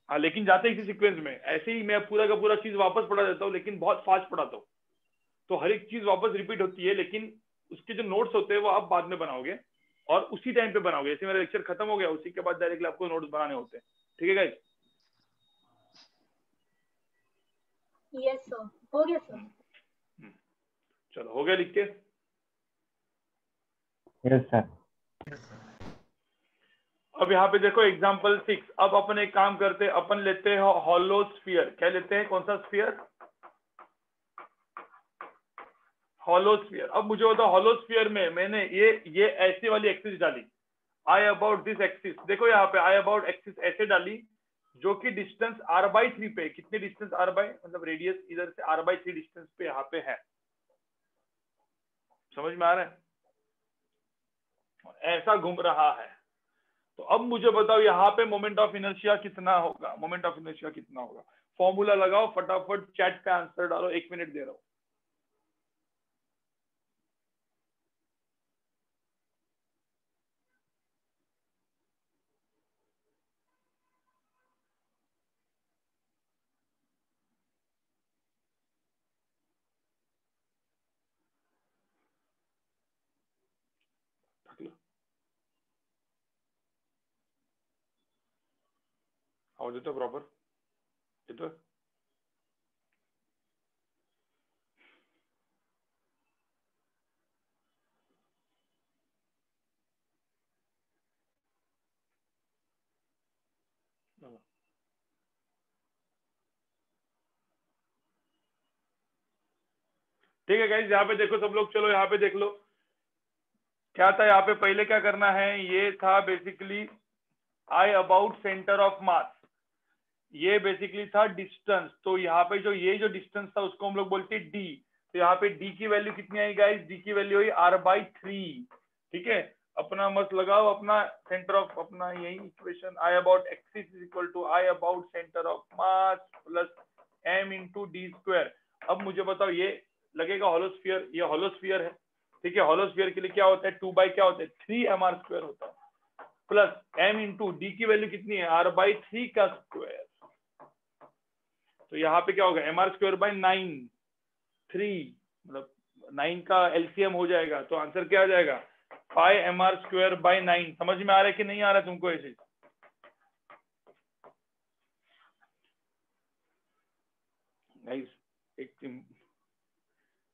हाँ लेकिन जाते हैं इसी सीक्वेंस में। ऐसे ही मैं पूरा का पूरा चीज़ वापस पढ़ा देता हूँ लेकिन बहुत फास्ट पढ़ाता हूँ। तो हर एक चीज़ वापस रिपीट होती है लेकिन उसके जो नोट्स होते हैं वो आप बाद में बनाओगे और उसी टाइम पे बनाओगे। जैसे मेरा लेक्चर खत्म हो गया उसी के बाद डायरेक्टली आपको नोट्स बनाने होते हैं। ठीक है गाइस यस सर हो गया सर चलो हो गया लिख के? यस सर अब यहाँ पे देखो एग्ज़ाम्पल सिक्स अब अपन एक काम करते अपन लेते हैं हॉलो स्फीयर क्या लेते हैं? कौन सा स्फीयर हॉलो स्फीयर अब मुझे बताओ हॉलो स्फीयर में मैंने ये ये ऐसी वाली एक्सिस डाली। आई अबाउट दिस एक्सिस देखो यहाँ पे आई अबाउट एक्सिस ऐसे डाली, जो कि डिस्टेंस आर बाई थ्री पे कितने डिस्टेंस आर बाई मतलब रेडियस इधर से आर बाई थ्री डिस्टेंस पे यहाँ पे है। समझ में आ रहा है? ऐसा घूम रहा है। तो अब मुझे बताओ, यहाँ पे मोमेंट ऑफ़ इनर्शिया कितना होगा? मोमेंट ऑफ़ इनर्शिया कितना होगा? फॉर्मूला लगाओ, फटाफट चैट पे आंसर डालो, एक मिनट दे रहा हूँ। आवाज़ येतोय प्रॉपर येतोय ठीक है गाइज़ यहाँ पे देखो सब लोग, चलो यहाँ पे देख लो। क्या था यहाँ पे? पहले क्या करना है? ये था basically I about centre of mass ये बेसिकली था डिस्टेंस तो यहाँ पे जो, ये जो डिस्टेंस था, उसको हम लोग बोलते हैं डी तो यहाँ पे डी की वैल्यू कितनी आई गाइस डी की वैल्यू हुई आर बाई थ्री ठीक है? अपना मत लगाओ, अपना सेंटर ऑफ़ अपना यही equation I about axis is equal to I about centre of mass plus M into D square अब मुझे बताओ, ये लगेगा होलोस्फियर ये होलोस्फियर है। ठीक है? होलोस्फियर के लिए क्या होता है? टू बाई क्या होता है? थ्री एम आर स्क्वायर होता है। प्लस एम इंटू डी की वैल्यू कितनी है? आर बाई थ्री का स्क्वायर तो यहाँ पे क्या होगा? M R square by nine three मतलब नाइन का एलसीएम हो जाएगा तो आंसर क्या आ जाएगा? Five M R square by nine समझ में आ रहा है कि नहीं आ रहा है तुमको ऐसे? एक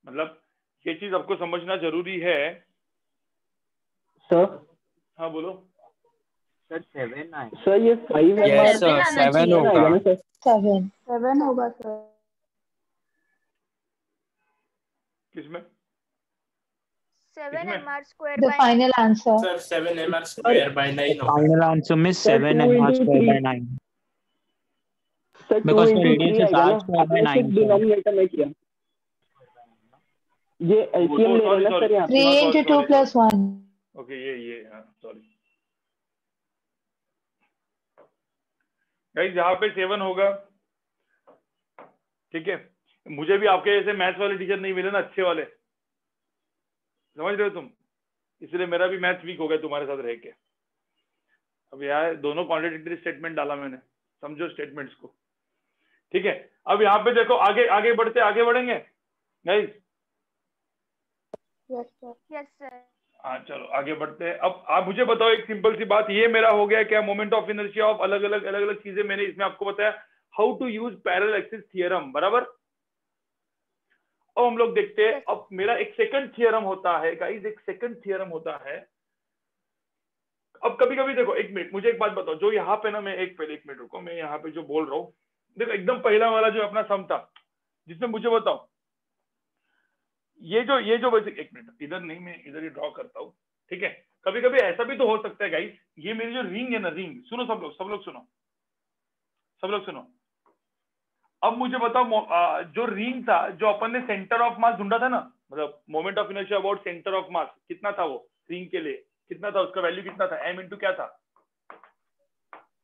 मतलब ये चीज़ आपको समझना ज़रूरी है। सर हाँ बोलो। सर सेवन आए। सर ये फाइव होगा। सर सेवन सेवन होगा सर किसमें? सेवन किसमें? M R square the final answer sir seven M R square by nine होगा। फाइनल आंसर में Sir, seven two M square by nine sir two Because into radius three is आएगा। r ना by nine, sir. में किया। ये LCM ले sir यहाँ? Okay ये ये हाँ सॉरी गाइस यहाँ पे सेवन होगा। ठीक है? मुझे भी आपके जैसे मैथ्स वाले टीचर नहीं मिले ना अच्छे वाले। समझ रहे हो तुम? इसलिए मेरा भी मैथ्स वीक हो गया तुम्हारे साथ रह के। अब यहाँ दोनों कॉन्ट्रेडिक्टरी स्टेटमेंट डाला मैंने। समझो स्टेटमेंट्स को। ठीक है? अब यहाँ पे देखो आगे आगे बढ़ते आगे बढ़ेंगे? Guys yes sir yes sir हाँ चलो, आगे बढ़ते हैं। अब आप मुझे बताओ, एक सिंपल सी बात, ये मेरा हो गया क्या मोमेंट ऑफ़ इनर्शिया ऑफ़ अलग अलग अलग अलग चीज़ें मैंने इसमें आपको बताया। How to use parallel axis theorem बराबर? अब हम लोग देखते हैं, अब मेरा एक सेकंड थियरम होता है गाइस एक सेकंड थियरम होता है। अब कभी कभी देखो, एक मिनट मुझे एक बात बताओ, जो यहाँ पे ना मैं एक पहले एक मिनट रुको, मैं यहाँ पे जो बोल रहा हूँ। देखो, एकदम पहला वाला जो अपना सम था, जिसमें मुझे बताओ ये जो ये जो वैसे एक मिनट इधर नहीं मैं इधर ही ड्रॉ करता हूँ ठीक है? कभी कभी ऐसा भी तो हो सकता है गाइस ये मेरी जो रिंग है ना रिंग सुनो सब लोग सब लोग सुनो सब लोग सुनो। अब मुझे बताओ जो रिंग था जो अपन ने सेंटर ऑफ़ मास ढूंढा था ना मतलब moment of inertia about centre of mass कितना था वो रिंग के लिए? कितना था उसका वैल्यू कितना था? एम इंटू क्या था?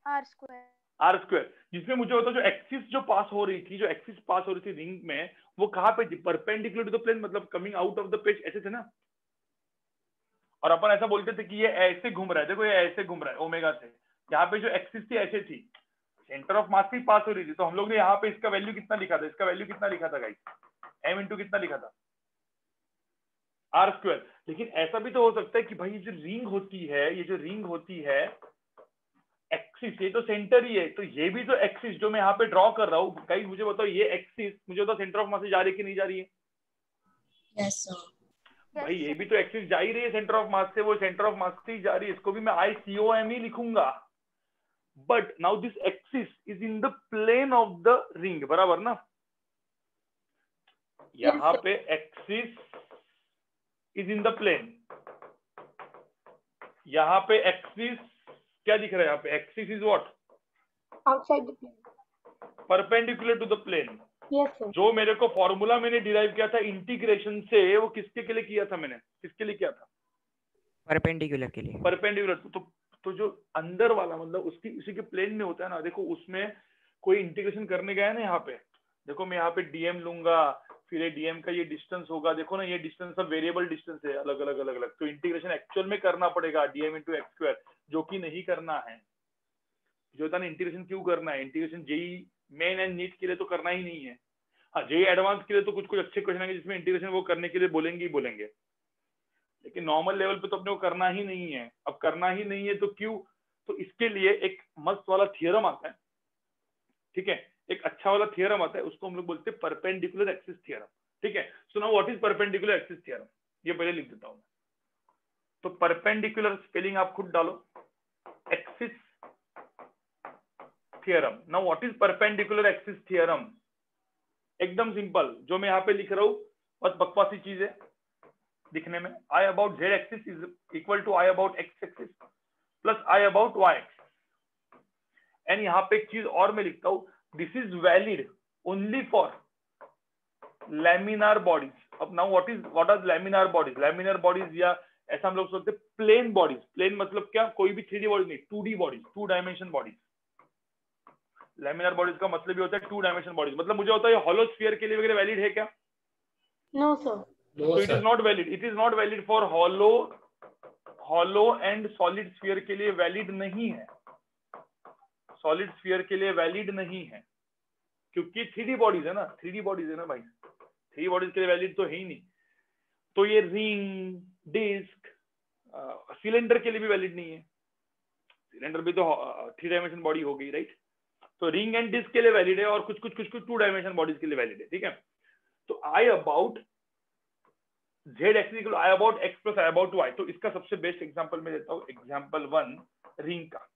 आर स्क्वायर आर स्क्वायर जिसमें मुझे बताओ जो एक्सिस जो पास हो रही थी जो एक्सिस पास हो रही थी रिंग में वो कहाँ पे? परपेंडिकुलर टू द प्लेन मतलब coming out of the page ऐसे थे ना? और अपन ऐसा बोलते थे कि ये ऐसे घूम रहा है, देखो ये ऐसे घूम रहा है ओमेगा से यहाँ पे जो एक्सिस थी, ऐसे थी। सेंटर ऑफ़ मास ही पास हो रही थी। तो हम लोग ने यहाँ पे इसका वैल्यू कितना लिखा था? इसका वैल्यू कितना लिखा था गाइस एम इंटू कितना लिखा था? आर स्क्वायर लेकिन ऐसा भी तो हो सकता है कि भाई ये जो रिंग होती है, ये जो रिंग होती है एक्सिस ये तो सेंटर ही है। तो ये भी तो एक्सिस जो मैं यहाँ पे ड्रॉ कर रहा हूँ। गाइस मुझे बताओ ये एक्सिस मुझे बताओ सेंटर ऑफ़ मास से जा रही है कि नहीं जा रही है? यस सर भाई ये भी तो एक्सिस जा ही रही है सेंटर ऑफ़ मास से। वो सेंटर ऑफ़ मास से ही जा रही है। इसको भी मैं आई सी ओ एम ही लिखूँगा। But now this axis is in the plane of the ring बराबर ना? यहाँ पे axis is in the plane यहाँ पे एक्सिस क्या दिख रहा है यहाँ पे? Axis is what outside the plane perpendicular to the plane yes sir जो मेरे को फॉर्मूला मैंने डिराइव किया था इंटीग्रेशन से वो किसके के लिए किया था मैंने? किसके लिए किया था? परपेंडिकुलर के लिए। परपेंडिकुलर तो तो जो अंदर वाला मतलब उसकी उसी के प्लेन में होता है ना देखो उसमें कोई इंटीग्रेशन करने गया ना यहाँ पे? देखो मैं यहाँ पे डीएम लूँगा फिर ये डीएम का ये डिस्टेंस होगा। देखो ना ये डिस्टेंस सब वेरिएबल डिस्टेंस है अलग अलग अलग अलग। तो इंटीग्रेशन एक्चुअल में करना पड़ेगा डीएम इंटू एक्स स्क्वायर जो कि नहीं करना है। जो था ना इंटीग्रेशन क्यों करना है? Integration JEE Main and NEET के लिए तो करना ही नहीं है। हाँ जेई एडवांस के लिए तो कुछ कुछ अच्छे क्वेश्चन आएँगे जिसमें इंटीग्रेशन वो करने के लिए बोलेंगे ही बोलेंगे। लेकिन नॉर्मल लेवल पे तो अपने को करना ही नहीं है। अब करना ही नहीं है तो क्यों? तो इसके लिए एक मस्त वाला थियरम आता है। ठीक है? एक अच्छा वाला थियरम आता है, उसको हम लोग बोलते हैं परपेंडिकुलर एक्सिस थियरम ठीक है? So now what is perpendicular axis theorem ये पहले लिख देता हूँ मैं। तो परपेंडिकुलर स्पेलिंग आप खुद डालो। Axis theorem now what is perpendicular axis theorem एकदम सिंपल जो मैं यहाँ पे लिख रहा हूँ बस बकवासी चीज़ है दिखने में। I about Z axis is equal to I about X axis plus I about Y axis and यहाँ पे एक चीज़ और मैं लिखता हूँ। This is valid only for laminar bodies अब now what is what are laminar bodies laminar bodies या ऐसा हम लोग सोचते प्लेन बॉडीज प्लेन मतलब क्या? कोई भी थ्री डी बॉडी नहीं two D bodies two dimension bodies laminar bodies का मतलब भी होता है टू डायमेंशन बॉडीज मतलब मुझे होता है हॉलो स्फीयर के लिए वगैरह वैलिड है क्या? No sir it is not valid. It is not valid for hollow hollow and solid sphere के लिए valid नहीं है. सॉलिड sphere के लिए वैलिड नहीं है. क्योंकि थ्री डी बॉडीज है ना थ्री डी बॉडीज है ना भाई. थ्री बॉडीज के लिए वैलिड तो है ही नहीं. तो ये रिंग डिस्क सिलेंडर के लिए भी वैलिड नहीं है। सिलेंडर भी तो थ्री डायमेंशन बॉडी हो गई राइट तो रिंग एंड डिस्क के लिए वैलिड है और कुछ कुछ कुछ कुछ टू डायमेंशन बॉडीज के लिए वैलिड है ठीक है? तो I about Z X I about X plus I about Y तो इसका सबसे बेस्ट एग्ज़ाम्पल मैं देता हूँ एग्ज़ाम्पल वन रिंग का।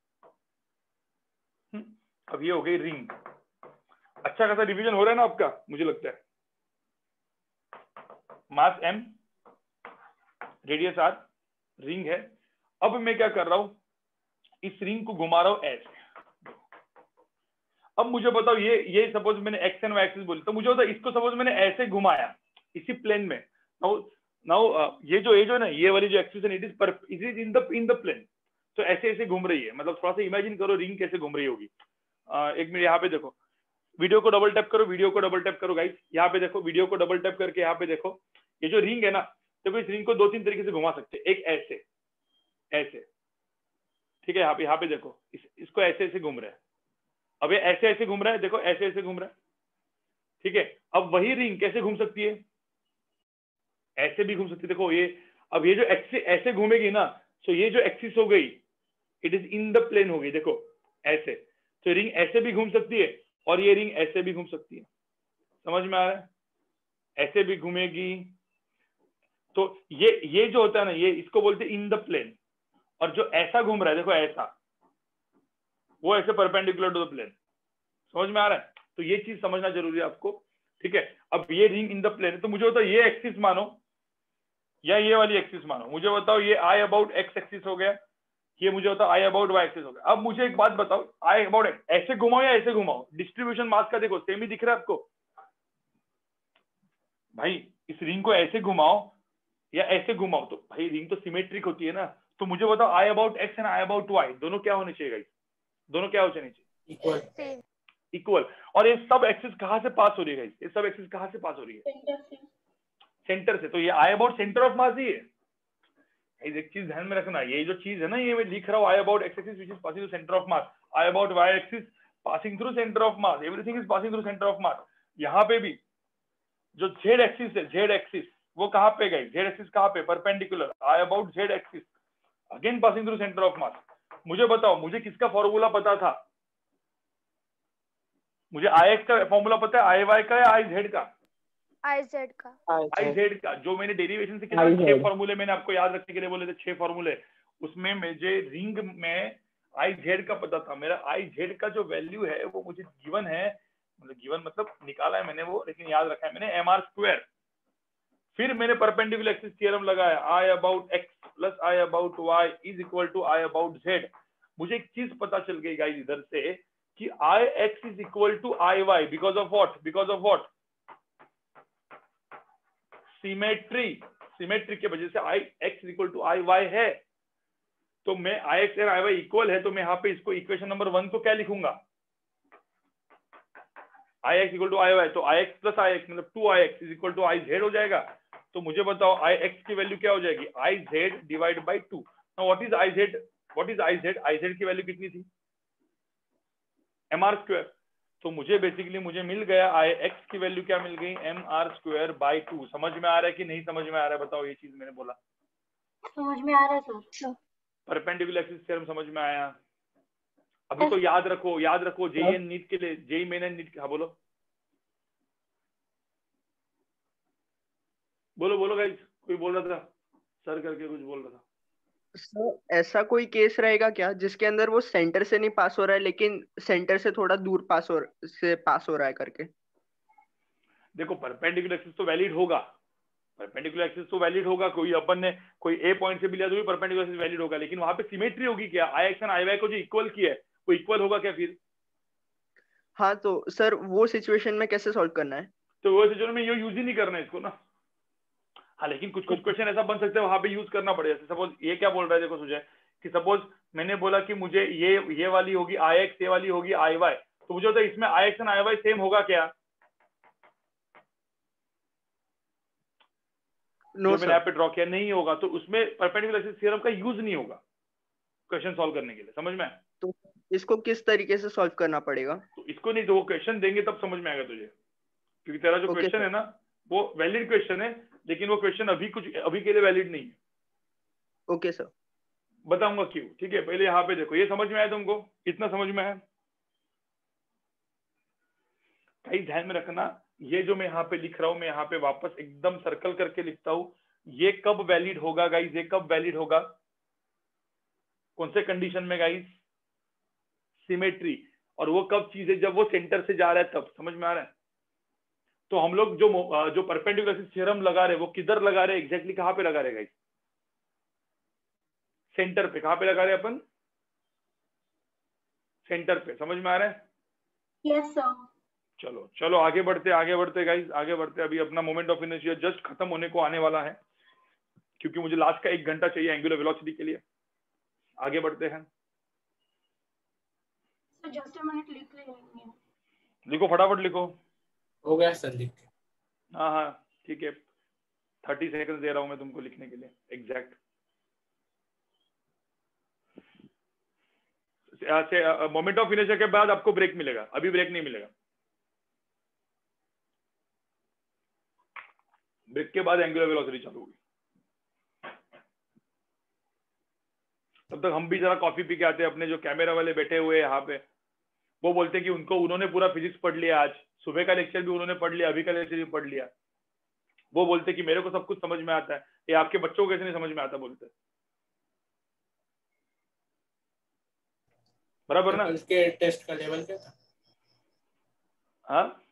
हम्म, अब ये हो गई रिंग अच्छा खासा रिवीजन हो रहा है ना आपका मुझे लगता है। Mass M radius R ring है। अब मैं क्या कर रहा हूँ? इस रिंग को घुमा रहा हूँ ऐसे अब मुझे बताओ ये ये सपोज़ मैंने एक्स एंड वाई एक्सिस बोली तो मुझे बताओ इसको सपोज़ मैंने ऐसे घुमाया इसी प्लेन में। नाउ नाउ ये जो ये जो ना ये वाली जो एक्सिस है it is it is in the in the plane तो ऐसे ऐसे घूम रही है। मतलब थोड़ा सा इमेजिन करो रिंग कैसे घूम रही होगी। Uh, एक मिनट यहाँ पे देखो। वीडियो को डबल टैप करो वीडियो को डबल टैप करो गाइस यहाँ पे देखो वीडियो को डबल टैप करके यहाँ पे देखो। ये जो रिंग है ना देखो इस रिंग को दो तीन तरीके से घुमा सकते एक ऐसे ऐसे। ठीक है यहाँ पे यहाँ पे देखो इस, इसको ऐसे ऐसे घूम रहा है। अब ये ऐसे ऐसे घूम रहा है देखो ऐसे ऐसे घूम रहा है। ठीक है अब वही रिंग कैसे घूम सकती है? ऐसे भी घूम सकती है। देखो ये अब ये जो एक्सिस ऐसे घूमेगी ना तो ये जो एक्सिस हो गई it is in the plane हो गई देखो ऐसे। तो रिंग ऐसे भी घूम सकती है और ये रिंग ऐसे भी घूम सकती है। समझ में आ रहा है? ऐसे भी घूमेगी। तो ये ये जो होता है ना, ये इसको बोलते इन द प्लेन और जो ऐसा घूम रहा है, देखो ऐसा। वो ऐसे परपेंडिकुलर टू द प्लेन समझ में आ रहा है? तो ये चीज़ समझना ज़रूरी है आपको। ठीक है? अब ये रिंग इन द प्लेन है तो मुझे बताओ, ये एक्सिस मानो। या ये वाली एक्सिस मानो। मुझे बताओ, ये आई अबाउट एक्स एक्सिस हो गया। ये मुझे बताओ आई अबाउट वाई एक्सिस हो गया। अब मुझे एक बात बताओ आई अबाउट एक्स ऐसे घुमाओ या ऐसे घुमाओ? डिस्ट्रीब्यूशन मास का देखो सेम ही दिख रहा है आपको। भाई, इस रिंग को ऐसे घुमाओ या ऐसे घुमाओ। तो भाई रिंग तो सिमेट्रिक होती है ना। तो मुझे बताओ I about X and I about Y दोनों क्या होने चाहिए गाइस दोनों क्या होने चाहिए? इक्वल इक्वल और ये सब एक्सिस कहाँ से पास हो रही है guys? ये सब एक्सिस कहाँ से पास हो रही है? सेंटर से। तो ये I about centre of mass ही है। एक चीज़ ध्यान में रखना ये जो चीज़ है ना ये मैं लिख रहा हूँ I about X axis which is passing through centre of mass I about Y axis passing through centre of mass everything is passing through centre of mass यहाँ पे भी जो जेड एक्सिस है जेड एक्सिस वो कहाँ पे गई? Z axis कहाँ पे? Perpendicular I about Z axis again passing through centre of mass मुझे बताओ मुझे किसका फॉर्मूला पता था? मुझे आई एक्स का फॉर्मूला पता है? आई वाई का या आई जेड का? आई जेड का। आई जेड का। जो मैंने डेरिवेशन से किया छह फॉर्मूले मैंने आपको याद रखने के लिए बोले थे छह फॉर्मूले उसमें मुझे रिंग में आई जेड का पता था। मेरा आई जेड का जो वैल्यू है वो मुझे गिवन है। मतलब गिवन मतलब निकाला है मैंने वो लेकिन याद रखा है मैंने एम आर स्क्वायर फिर मैंने परपेंडिकुलर एक्सिस थ्योरम लगाया I about X plus I about Y is equal to I about Z मुझे एक चीज़ पता चल गई गाइस इधर से कि I X is equal to I Y because of what because of what symmetry symmetry के वजह से I X equal to I Y है। तो मैं I X and I Y equal है तो मैं यहाँ पे इसको इक्वेशन नंबर वन को क्या लिखूँगा? I X equal to I Y तो I X plus I X मतलब two I X is equal to I Z हो जाएगा। तो मुझे बताओ आई एक्स की वैल्यू क्या हो जाएगी? I Z divide by two what is I Z what is I Z I Z की वैल्यू कितनी थी? एम आर स्क्वायर तो मुझे बेसिकली मुझे मिल गया आई एक्स की वैल्यू क्या मिल गई? M R square by two समझ में आ रहा है कि नहीं समझ में आ रहा है? बताओ ये चीज़ मैंने बोला। समझ में आ रहा है सर। परपेंडिकुलर एक्सिस थ्योरम समझ में आया। अभी तो याद रखो याद रखो जेईएन नीट के लिए जेई मेन एंड नीट हाँ बोलो। बोलो बोलो गाइस कोई बोल रहा था? सर करके कुछ बोल रहा था। सर ऐसा कोई केस रहेगा क्या जिसके अंदर वो सेंटर से नहीं पास हो रहा है लेकिन सेंटर से थोड़ा दूर पास हो से पास हो रहा है करके? देखो परपेंडिकुलर एक्सिस तो वैलिड होगा। परपेंडिकुलर एक्सिस तो वैलिड होगा कोई अपन ने कोई ए पॉइंट से भी लिया तो भी परपेंडिकुलर एक्सिस वैलिड होगा लेकिन वहाँ पे सिमेट्री होगी क्या? I X and I Y को जो इक्वल किया है वो इक्वल होगा क्या फिर? हाँ तो सर वो सिचुएशन में कैसे सॉल्व करना है? तो वो सिचुएशन में ये यूज़ ही नहीं करना है इसको ना। हाँ लेकिन कुछ कुछ क्वेश्चन ऐसा बन सकता है वहाँ पे यूज़ करना पड़ेगा। सपोज़ ये क्या बोल रहा है देखो सुजय कि सपोज़ मैंने बोला कि मुझे ये ये वाली होगी आई एक्स ये वाली होगी आई वाई तो मुझे होता है इसमें I X and I Y same होगा क्या? नो जो मैंने पे ड्रॉ किया नहीं होगा तो उसमें परपेंडिकुलर एक्सिस थ्योरम का यूज़ नहीं होगा क्वेश्चन सॉल्व करने के लिए समझ में? तो इसको किस तरीके से सॉल्व करना पड़ेगा? तो इसको नहीं तो वो क्वेश्चन देंगे तब समझ में आएगा तुझे। क्योंकि तेरा जो क्वेश्चन sir. है ना वो वैलिड क्वेश्चन है लेकिन वो क्वेश्चन अभी कुछ अभी के लिए वैलिड नहीं है। ओके सर बताऊँगा क्यों? ठीक है पहले यहाँ पे देखो ये समझ में आया तुमको? इतना समझ में आया? ध्यान में रखना ये जो मैं यहाँ पे लिख रहा हूँ मैं यहाँ पे वापस एकदम सर्कल करके लिखता हूँ ये कब वैलिड होगा गाइज़ ये कब वैलिड होगा? कौन से कंडीशन में गाइज़ सिमेट्री और वो कब चीज़ है जब वो सेंटर से जा रहा है तब समझ में आ रहा है? तो हम लोग जो जो परपेंडिकुलर थ्योरम लगा रहे वो किधर लगा रहे एग्जैक्टली कहाँ पे लगा रहे गाइस सेंटर पे। कहाँ पे लगा रहे अपन? सेंटर पे। समझ में आ रहा है? यस सर चलो चलो आगे बढ़ते आगे बढ़ते गाइस आगे बढ़ते। अभी अपना मोमेंट ऑफ़ इनर्शिया जस्ट खत्म होने को आने वाला है क्योंकि मुझे लास्ट का एक घंटा चाहिए एंगुलर वेलोसिटी के लिए। आगे बढ़ते हैं। सर जस्ट अ मिनट लिख लेंगे। लिखो फटाफट लिखो। हो गया सर लिख के। हाँ हाँ ठीक है। थर्टी सेकंड दे रहा हूँ मैं तुमको लिखने के लिए एग्जैक्ट मोमेंट ऑफ़ इनर्शिया के बाद आपको ब्रेक मिलेगा। अभी ब्रेक नहीं मिलेगा। ब्रेक के बाद एंगुलर वेलोसिटी चालू होगी। तब तक हम भी जरा कॉफ़ी पी के आते हैं, अपने जो कैमरा वाले बैठे हुए हैं यहाँ पे। वो बोलते कि उनको उन्होंने पूरा फिजिक्स पढ़ लिया आज। सुबह का लेक्चर भी उन्होंने पढ़ लिया अभी का लेक्चर भी पढ़ लिया। वो बोलते कि मेरे को सब कुछ समझ में आता है। ये आपके बच्चों को कैसे नहीं समझ में आता बोलते बराबर ना? कल के टेस्ट का लेवल क्या था? हाँ?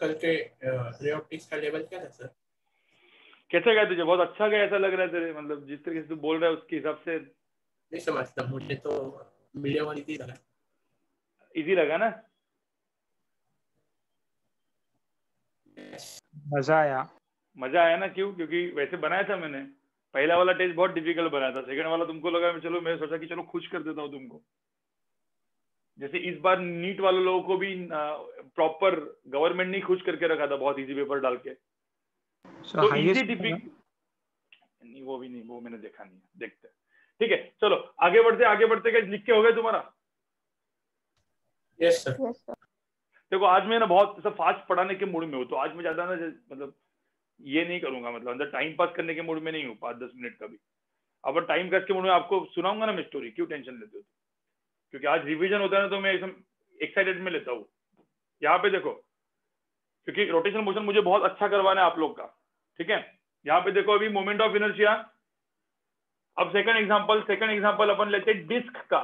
कल के रियोप्टिक्स का लेवल क्या था सर कैसा गया तुझे? बहुत अच्छा गया ऐसा लग रहा है तेरे मतलब जिस तरीके से तू बोल रहा है उसके हिसाब से। नहीं समझता मुझे तो वीडियो वाली थी लगा इजी लगा ना? मज़ा आया। मज़ा आया ना क्यों? क्योंकि वैसे बनाया था मैंने। पहला वाला टेस्ट बहुत डिफ़िकल्ट बनाया था। सेकंड वाला तुमको लगा मैं चलो मैं सोचा कि चलो खुश कर देता हूँ तुमको। जैसे इस बार नीट वाले लोगों को भी प्रॉपर गवर्नमेंट ने खुश करके रखा था बहुत इजी पेपर डाल के। So, तो इजी डिफ़िकल्ट नहीं वो भी नहीं वो मैंने देखा नहीं देखते ठीक है चलो आगे बढ़ते आगे बढ़ते लिख के हो गया तुम्हारा? यस सर देखो आज मैं ना बहुत सब फास्ट पढ़ाने के मूड में हूँ तो आज मैं ज़्यादा ना मतलब ये नहीं करूँगा मतलब अंदर टाइम पास करने के मूड में नहीं हूँ पाँच दस मिनट का भी। अब टाइम पास के मूड में आपको सुनाऊँगा ना मैं स्टोरी क्यों टेंशन लेते हो क्योंकि आज रिवीजन होता है ना तो मैं एकदम एक्साइटेड में लेता हूँ। यहाँ पे देखो क्योंकि रोटेशन मोशन मुझे बहुत अच्छा करवाना है आप लोग का ठीक है? यहाँ पे देखो अभी मोमेंट ऑफ़ इनर्शिया अब सेकंड एग्जांपल सेकंड एग्जांपल अपन लेते हैं डिस्क का।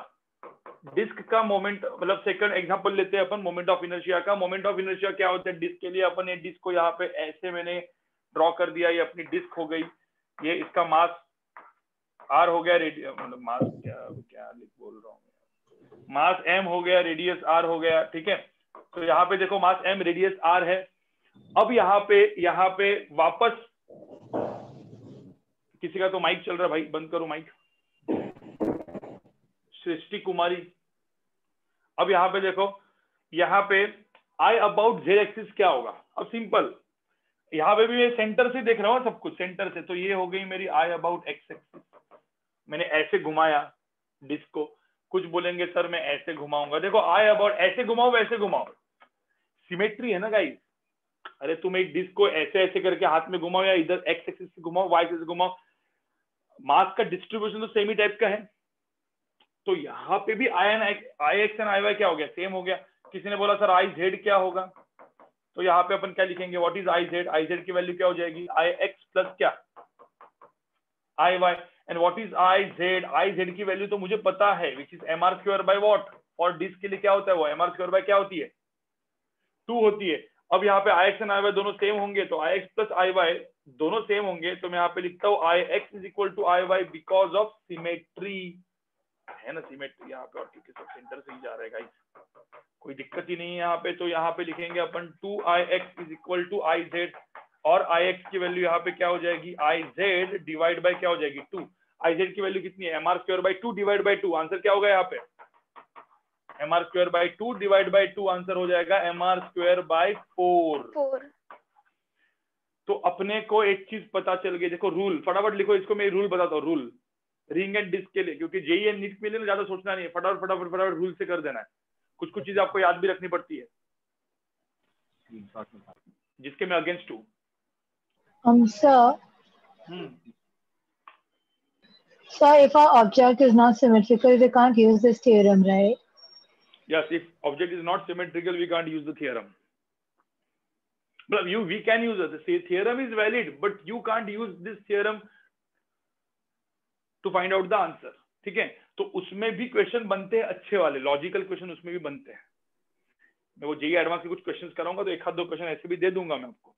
डिस्क का मोमेंट मतलब सेकंड एग्जांपल लेते हैं अपन, मोमेंट ऑफ़ इनर्शिया का। मोमेंट ऑफ़ इनर्शिया क्या होता है? डिस्क के लिए अपन ये डिस्क को यहाँ पे ऐसे मैंने ड्रॉ कर दिया, ये अपनी डिस्क हो गई। ये इसका मास आर हो गया मतलब मास क्या क्या बोल रहा हूँ मास एम हो गया रेडियस आर हो गया, ठीक है? तो यहाँ पे देखो मास एम रेडियस आर है। अब यहाँ पे यहाँ पे वापस, किसी का तो माइक चल रहा है भाई, बंद करो माइक सृष्टि कुमारी। अब यहाँ पे देखो, यहाँ पे आई अबाउट जेड एक्सिस क्या होगा? अब सिंपल यहाँ पे भी मैं सेंटर से देख रहा हूँ सब कुछ सेंटर से। तो ये हो गई मेरी आई अबाउट एक्स एक्सिस मैंने ऐसे घुमाया डिस्क को कुछ बोलेंगे, सर, मैं ऐसे घुमाऊँगा। देखो आई अबाउट ऐसे घुमाओ, वैसे घुमाओ। सिमेट्री है ना गाइस अरे, तुम एक डिस्क को ऐसे ऐसे करके हाथ में घुमाओ या इधर एक्स एक्सिस से घुमाओ वाई से घुमाओ। मास का डिस्ट्रीब्यूशन तो सेम ही टाइप का है। तो यहाँ पे भी I and I X and I Y क्या हो गया? सेम हो गया। किसी ने बोला, सर आई जेड क्या होगा? तो यहाँ पे अपन क्या लिखेंगे? What is I Z I Z की वैल्यू क्या हो जाएगी? आई एक्स प्लस क्या? I Y and what is I Z I Z की वैल्यू तो मुझे पता है which is M R square by what और डिस्क के लिए क्या होता है वो? एम आर स्क्वायर बाय क्या होती है? टू होती है। अब यहाँ पे I X and I Y दोनों सेम होंगे तो I X plus I Y दोनों सेम होंगे तो मैं यहाँ पे लिखता हूँ I X is equal to I Y because of symmetry है ना सिमेट्री यहाँ पे और क्योंकि सब सेंटर से ही जा रहा है गाइस कोई दिक्कत ही नहीं है यहाँ पे। तो यहाँ पे लिखेंगे अपन two I X is equal to I Z और आई एक्स की वैल्यू यहाँ पे क्या हो जाएगी? आई जेड डिवाइड बाई क्या हो जाएगी? टू आई जेड की वैल्यू कितनी है? M R square by two divide by two answer क्या होगा यहाँ पे? M R square by two divide by two answer हो जाएगा M R square by four तो अपने को एक चीज़ पता चल गई। देखो रूल फटाफट लिखो इसको मैं रूल बताता हूँ रूल रिंग एंड डिस्क के लिए क्योंकि जेई एंड नीट के लिए ना ज़्यादा सोचना नहीं है फटाफट फटाफट फटाफट रूल से कर देना है कुछ कुछ चीज़ें आपको याद भी रखनी पड़ती है जिसके मैं अगेंस्ट हूँ Um, sir, hmm sir, if our object is not symmetrical, we can't use this theorem, right? Yes, if object is not symmetrical, we can't use the theorem. But you, we can use it. The theorem is valid, but you can't use this theorem to find out the answer. ठीक है? तो उसमें भी question बनते हैं अच्छे वाले logical question उसमें भी बनते हैं। मैं वो जेई एडवांस के कुछ क्वेश्चंस कराऊँगा तो एक हाथ दो क्वेश्चन ऐसे भी दे दूँगा मैं आपको।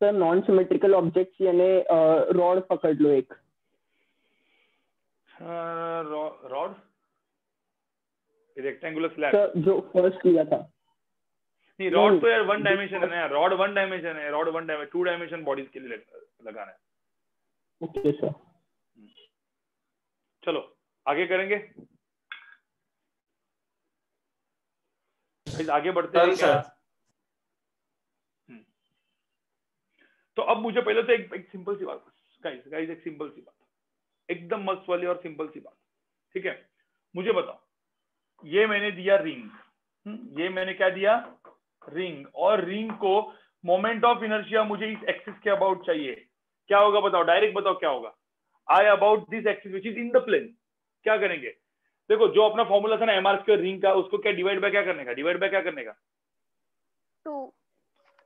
सर नॉन सिमेट्रिकल ऑब्जेक्ट्स यानी रॉड पकड़ लो एक। रॉड रेक्टेंगुलर स्लैब सर जो फ़र्स्ट लिया था। नहीं रॉड तो यार वन डायमेंशन है ना रॉड वन डायमेंशन है rod one dimension two dimension bodies के लिए लगाना है। ओके सर चलो आगे करेंगे? आगे बढ़ते हैं क्या? तो अब मुझे पहले तो एक, एक सिंपल सी बात गाइस गाइस एक सिंपल सी बात। एकदम मस्त वाली और सिंपल सी बात। ठीक है? मुझे बताओ ये मैंने दिया रिंग ये मैंने क्या दिया? रिंग और रिंग को मोमेंट ऑफ़ इनर्शिया मुझे इस एक्सिस के अबाउट चाहिए। क्या होगा बताओ? डायरेक्ट बताओ क्या होगा? I about this axis which is in the plane क्या करेंगे? देखो जो अपना फॉर्मूला था ना एमआर स्क्वायर रिंग का उसको क्या डिवाइड बाय क्या करने का? डिवाइड बाय क्या करने का? टू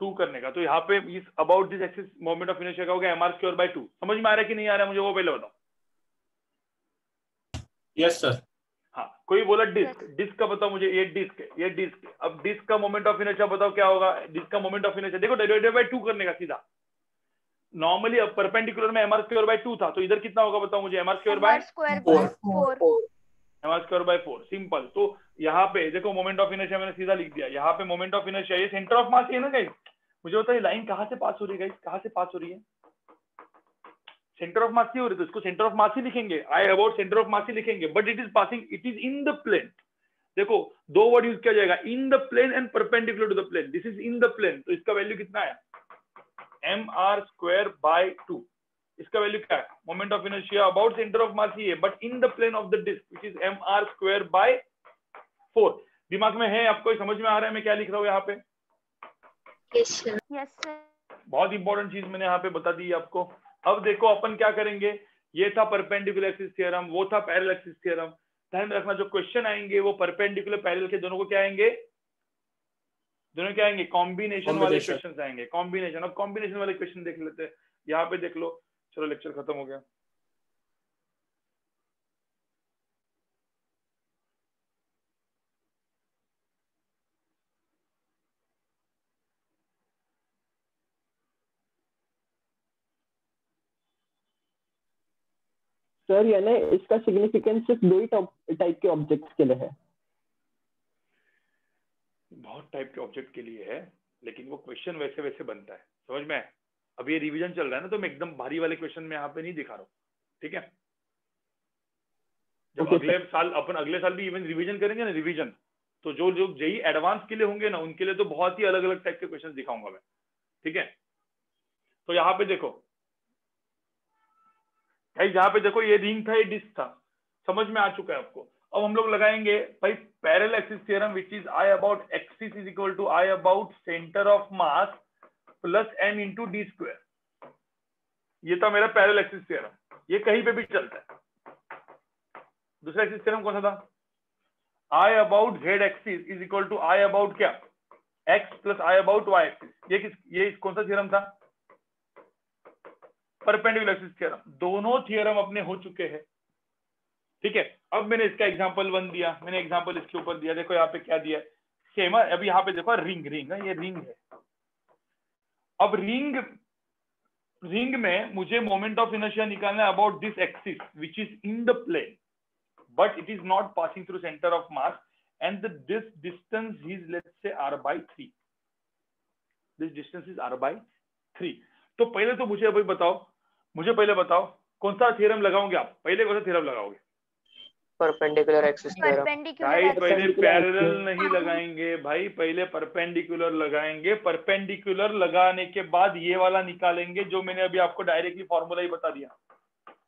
टू करने का। तो यहाँ पे इस about this axis moment of inertia का होगा M R square by two समझ में आ रहा है कि नहीं आ रहा है? मुझे वो पहले बताओ। यस सर हाँ कोई बोला डिस्क डिस्क का बताओ मुझे ये डिस्क है ये डिस्क है। अब डिस्क का मोमेंट ऑफ़ इनर्शिया बताओ क्या होगा? डिस्क का मोमेंट ऑफ़ इनर्शिया देखो डिवाइडेड बाय टू करने का सीधा। नॉर्मली अब परपेंडिकुलर में एमआर स्क्वायर बाय टू था तो इधर कितना होगा बताओ मुझे? MR square by four MR square by four simple तो यहाँ पे देखो मोमेंट ऑफ़ इनर्शिया मैंने सीधा लिख दिया। यहाँ पे मोमेंट ऑफ़ इनर्शिया ये सेंटर ऑफ़ मास है ना गाइस मुझे बताइए लाइन कहाँ से पास हो रही है गाइस कहाँ से पास हो रही है? सेंटर ऑफ़ मास ही हो रही है तो इसको सेंटर ऑफ़ मास ही लिखेंगे। I about centre of mass ही लिखेंगे but it is passing it is in the plane देखो दो वर्ड यूज़ किया जाएगा in the plane and perpendicular to the plane this is in the plane तो इसका value कितना है? M R square by two इसका वैल्यू क्या है? Moment of inertia about centre of mass ही है but in the plane of the disc which is M R square by four दिमाग में है आपको समझ में आ रहा है मैं क्या लिख रहा हूँ यहाँ पे? यस सर बहुत इंपॉर्टेंट चीज़ मैंने यहाँ पे बता दी आपको। अब देखो अपन क्या करेंगे? ये था परपेंडिकुलर एक्सिस थ्योरम वो था पैरेलल एक्सिस थ्योरम ध्यान रखना जो क्वेश्चन आएँगे वो परपेंडिकुलर पैरेलल के दोनों को क्या आएँगे? दोनों क्या आएँगे? कॉम्बिनेशन वाले क्वेश्चन आएँगे। कॉम्बिनेशन अब कॉम्बिनेशन वाले क्वेश्चन देख लेते हैं। यहाँ पे देख लो। चलो लेक्चर खत्म हो गया। सर यानी इसका सिग्निफिकेंस सिर्फ़ दो ही टाइप के ऑब्जेक्ट्स के लिए है। बहुत टाइप के ऑब्जेक्ट के लिए है लेकिन वो क्वेश्चन वैसे वैसे बनता है। समझ में? अब ये रिवीजन चल रहा है ना तो मैं एकदम भारी वाले क्वेश्चन में यहाँ पे नहीं दिखा रहा हूँ। ठीक है? जब Okay, अगले साल अपन अगले साल भी इवन रिवीजन करेंगे ना रिवीजन तो जो लोग जेई एडवांस के लिए होंगे ना उनके लिए तो बहुत ही अलग अलग टाइप के क्वेश्चन दिखाऊँगा मैं। ठीक है? तो यहाँ पे देखो। भाई यहाँ पे देखो ये रिंग था ये डिस्क था। समझ में आ चुका है आपको। अब हम लोग लगाएँगे, भाई parallel axis theorem which is I about axis is equal to I about centre of mass plus M into D square ये था मेरा पैरेलल एक्सिस थ्योरम ये कहीं पे भी चलता है। दूसरा एक्सिस थ्योरम कौन सा था? I about Z axis is equal to I about क्या? X plus I about Y axis ये किस, ये कौन सा थ्योरम था? परपेंडिकुलर एक्सिस थ्योरम दोनों थ्योरम अपने हो चुके हैं। ठीक है? अब मैंने इसका एग्ज़ाम्पल वन दिया मैंने एग्ज़ाम्पल इसके ऊपर दिया देखो यहाँ पे क्या दिया सेम है अभी यहाँ पे देखो रिंग रिंग है ये रिंग है। अब रिंग रिंग में मुझे मोमेंट ऑफ़ इनर्शिया निकालना है about this axis which is in the plane but it is not passing through center of mass and the, this distance is let's R by three 3 this distance is r by 3 तो पहले तो मुझे अभी बताओ मुझे पहले बताओ कौन सा थ्योरम लगाओगे आप? पहले कौन सा थ्योरम लगाओगे? परपेंडिकुलर एक्सिस भाई पहले पैरेलल नहीं लगाएँगे भाई पहले परपेंडिकुलर लगाएँगे परपेंडिकुलर लगाने के बाद ये वाला निकालेंगे जो मैंने अभी आपको डायरेक्टली फॉर्मूला ही बता दिया।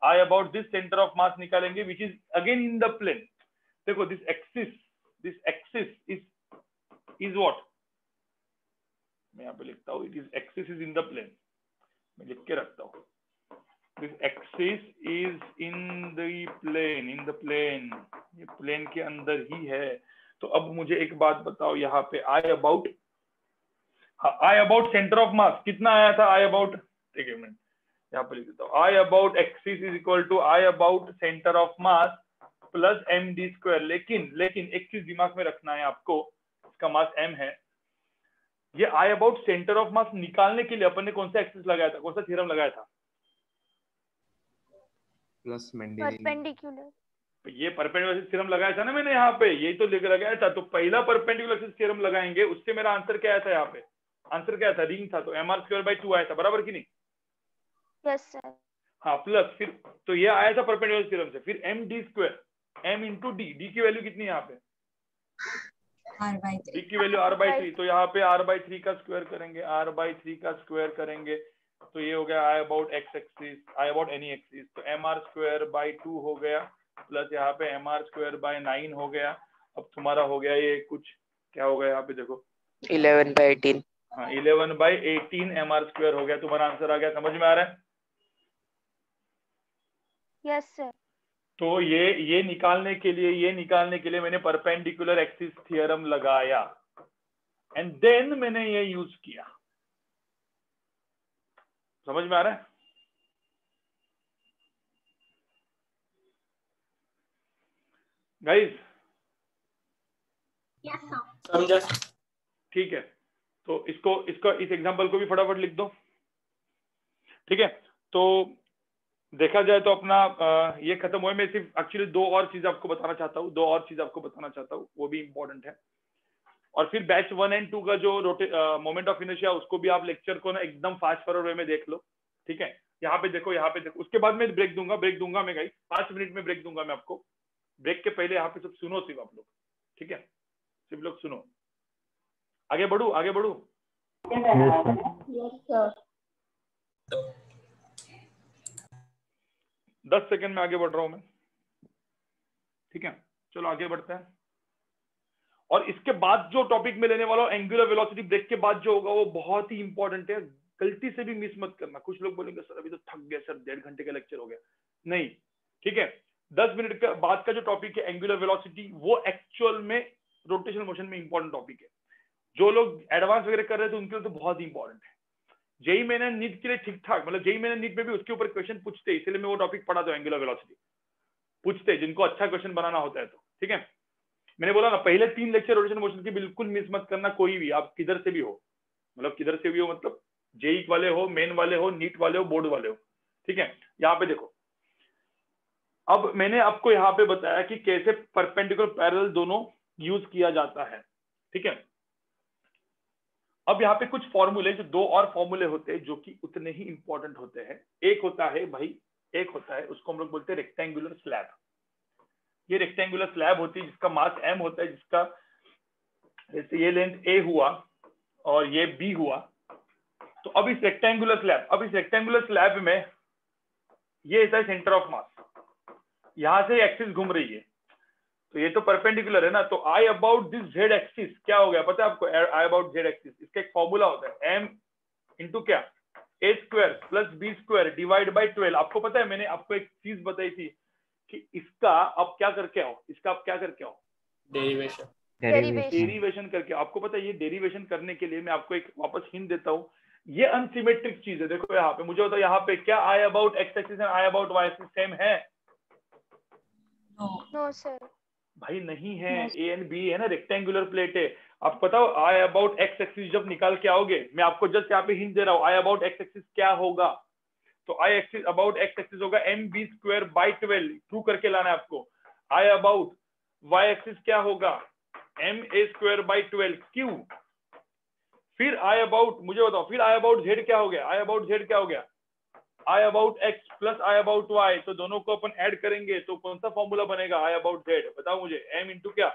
I about this centre of mass निकालेंगे which is again in the plane देखो this axis this axis is is what मैं यहाँ पे लिखता हूँ it is axis is in the plane मैं लिख के रखता हूँ। This axis is in the plane in the plane ये प्लेन के अंदर ही है। तो अब मुझे एक बात बताओ, यहाँ पे I about I about centre of mass कितना आया था आई अबाउट एक मिनट यहाँ पे लिख देता हूँ। I about axis is equal to I about centre of mass plus M D square लेकिन लेकिन एक चीज़ दिमाग में रखना है आपको। इसका मास एम है। ये I about centre of mass निकालने के लिए अपन ने कौन सा एक्सिस लगाया था? कौन सा थ्योरम लगाया था? प्लस परपेंडिकुलर ये परपेंडिकुलर थ्योरम लगाया था ना मैंने यहाँ पे यही तो लिख लगाया था। तो पहला परपेंडिकुलर थ्योरम लगाएँगे उससे मेरा आंसर क्या आया था यहाँ पे? आंसर क्या था? रिंग था तो M R square by two आया था बराबर की नहीं? Yes sir. हाँ प्लस फिर तो ये आया था परपेंडिकुलर थ्योरम से फिर M D square M into D D की वैल्यू कितनी है यहाँ पे? डी की वैल्यू आर बाई थ्री तो यहाँ पे आर बाई थ्री का स्क्वायर करेंगे आर बाई थ्री का स्क्वायर करेंगे तो ये हो गया I about X axis I about any axis तो M R square by two हो गया प्लस यहाँ पे M R square by nine हो गया. अब तुम्हारा हो गया ये कुछ क्या हो गया यहाँ पे देखो? इलेवन बाई एटीन हाँ eleven by eighteen M R square हो गया. तुम्हारा आंसर आ गया समझ में आ रहा है? यस सर तो ये ये निकालने के लिए ये निकालने के लिए मैंने परपेंडिकुलर एक्सिस थ्योरम लगाया. एंड देन मैंने ये यूज़ किया. समझ में आ रहा है? गाइस समझा ठीक है तो इसको इसका इस एग्जांपल को भी फटाफट लिख दो। ठीक है तो देखा जाए तो अपना ये खत्म हुआ मैं सिर्फ़ एक्चुअली दो और चीज़ आपको बताना चाहता हूँ दो और चीज़ आपको बताना चाहता हूँ वो भी इंपॉर्टेंट है। और फिर बैच वन एंड टू का जो रोटे मोमेंट ऑफ़ इनर्शिया उसको भी आप लेक्चर को ना एकदम फास्ट फॉरवर्ड वे में देख लो। ठीक है? यहाँ पे देखो यहाँ पे देखो। उसके बाद मैं ब्रेक दूँगा ब्रेक दूँगा मैं गाइस पाँच मिनट में ब्रेक दूँगा मैं आपको। ब्रेक के पहले यहाँ पे सब सुनो सिर्फ़ आप लोग। ठीक है? सिर्फ़ लोग सुनो। आगे बढ़ू आगे बढ़ू। दस सेकंड में आगे बढ़ रहा हूँ मैं। ठीक है? चलो आगे बढ़ते हैं। और इसके बाद जो टॉपिक में लेने वाला एंगुलर वेलोसिटी ब्रेक के बाद जो होगा, वो बहुत ही इंपॉर्टेंट है। गलती से भी मिस मत करना। कुछ लोग बोलेंगे, सर, अभी तो थक गए, सर, डेढ़ घंटे का लेक्चर हो गया। नहीं, ठीक है? दस मिनट का बाद का जो टॉपिक है एंगुलर वेलोसिटी वो एक्चुअल में रोटेशनल मोशन में इंपॉर्टेंट टॉपिक है। जो लोग एडवांस वगैरह कर रहे थे, उनके लिए तो बहुत इंपॉर्टेंट है। जेई मैंने नीट के लिए ठीक ठाक मतलब जेई मैंने नीट में भी उसके ऊपर क्वेश्चन पूछते इसलिए मैं वो टॉपिक पढ़ाता हूँ एंगुलर वेलोसिटी पूछते जिनको अच्छा क्वेश्चन बनाना होता है तो ठीक है? मैंने बोला ना, पहले तीन लेक्चर रोटेशन मोशन की बिल्कुल मिस मत करना, कोई भी, आप किधर से भी हो। मतलब किधर से भी हो मतलब जेई वाले हो मेन वाले हो नीट वाले हो बोर्ड वाले हो। ठीक है? यहाँ पे देखो। अब मैंने आपको यहाँ पे बताया कि कैसे परपेंडिकुलर पैरेलल दोनों यूज़ किया जाता है। ठीक है? अब यहाँ पे कुछ फॉर्मूले जो दो और फॉर्मूले होते हैं, जो कि उतने ही इंपॉर्टेंट होते हैं। एक होता है भाई, एक होता है, उसको हम लोग बोलते हैं रेक्टेंगुलर स्लैब ये रेक्टेंगुलर स्लैब होती है, जिसका मास एम होता है, जिसका जैसे ये लेंथ ए हुआ और ये बी हुआ। तो अब इस रेक्टेंगुलर स्लैब अब इस रेक्टेंगुलर स्लैब में ये ऐसा सेंटर ऑफ़ मास यहाँ से एक्सिस घूम रही है। तो ये तो परपेंडिकुलर है ना तो I about this Z axis क्या हो गया? पता है आपको? आई अबाउट जेड एक्सिस इसका एक फॉर्मूला होता है एम इंटू क्या? A square plus B square divide by twelve आपको पता है, मैंने आपको एक चीज़ बताई थी कि इसका आप क्या करके आओ इसका आप क्या करके आओ? डेरिवेशन डेरिवेशन करके आपको पता है ये डेरिवेशन करने के लिए मैं आपको एक वापस हिंट देता हूँ। ये अनसिमेट्रिक चीज़ है। देखो यहाँ पे मुझे बताओ यहाँ पे क्या I about X axis and I about Y axis same है? नो सर भाई नहीं है। ए एंड बी है ना रेक्टेंगुलर प्लेट है। आप बताओ आई अबाउट एक्स एक्सिस जब निकाल के आओगे मैं आपको जस्ट यहाँ पे हिंट दे रहा हूँ आई अबाउट एक्स एक्सिस क्या होगा? तो I axis about X axis होगा M B square by twelve true करके लाना है आपको। आई अबाउट वाई एक्सिस क्या होगा? M A square by twelve Q फिर आई अबाउट मुझे बताओ, फिर आई अबाउट जेड क्या हो गया? आई अबाउट जेड क्या हो गया? I about X plus I about Y तो दोनों को अपन ऐड करेंगे तो कौन सा फॉर्मूला बनेगा? आई अबाउट जेड बताओ मुझे। एम इंटू क्या?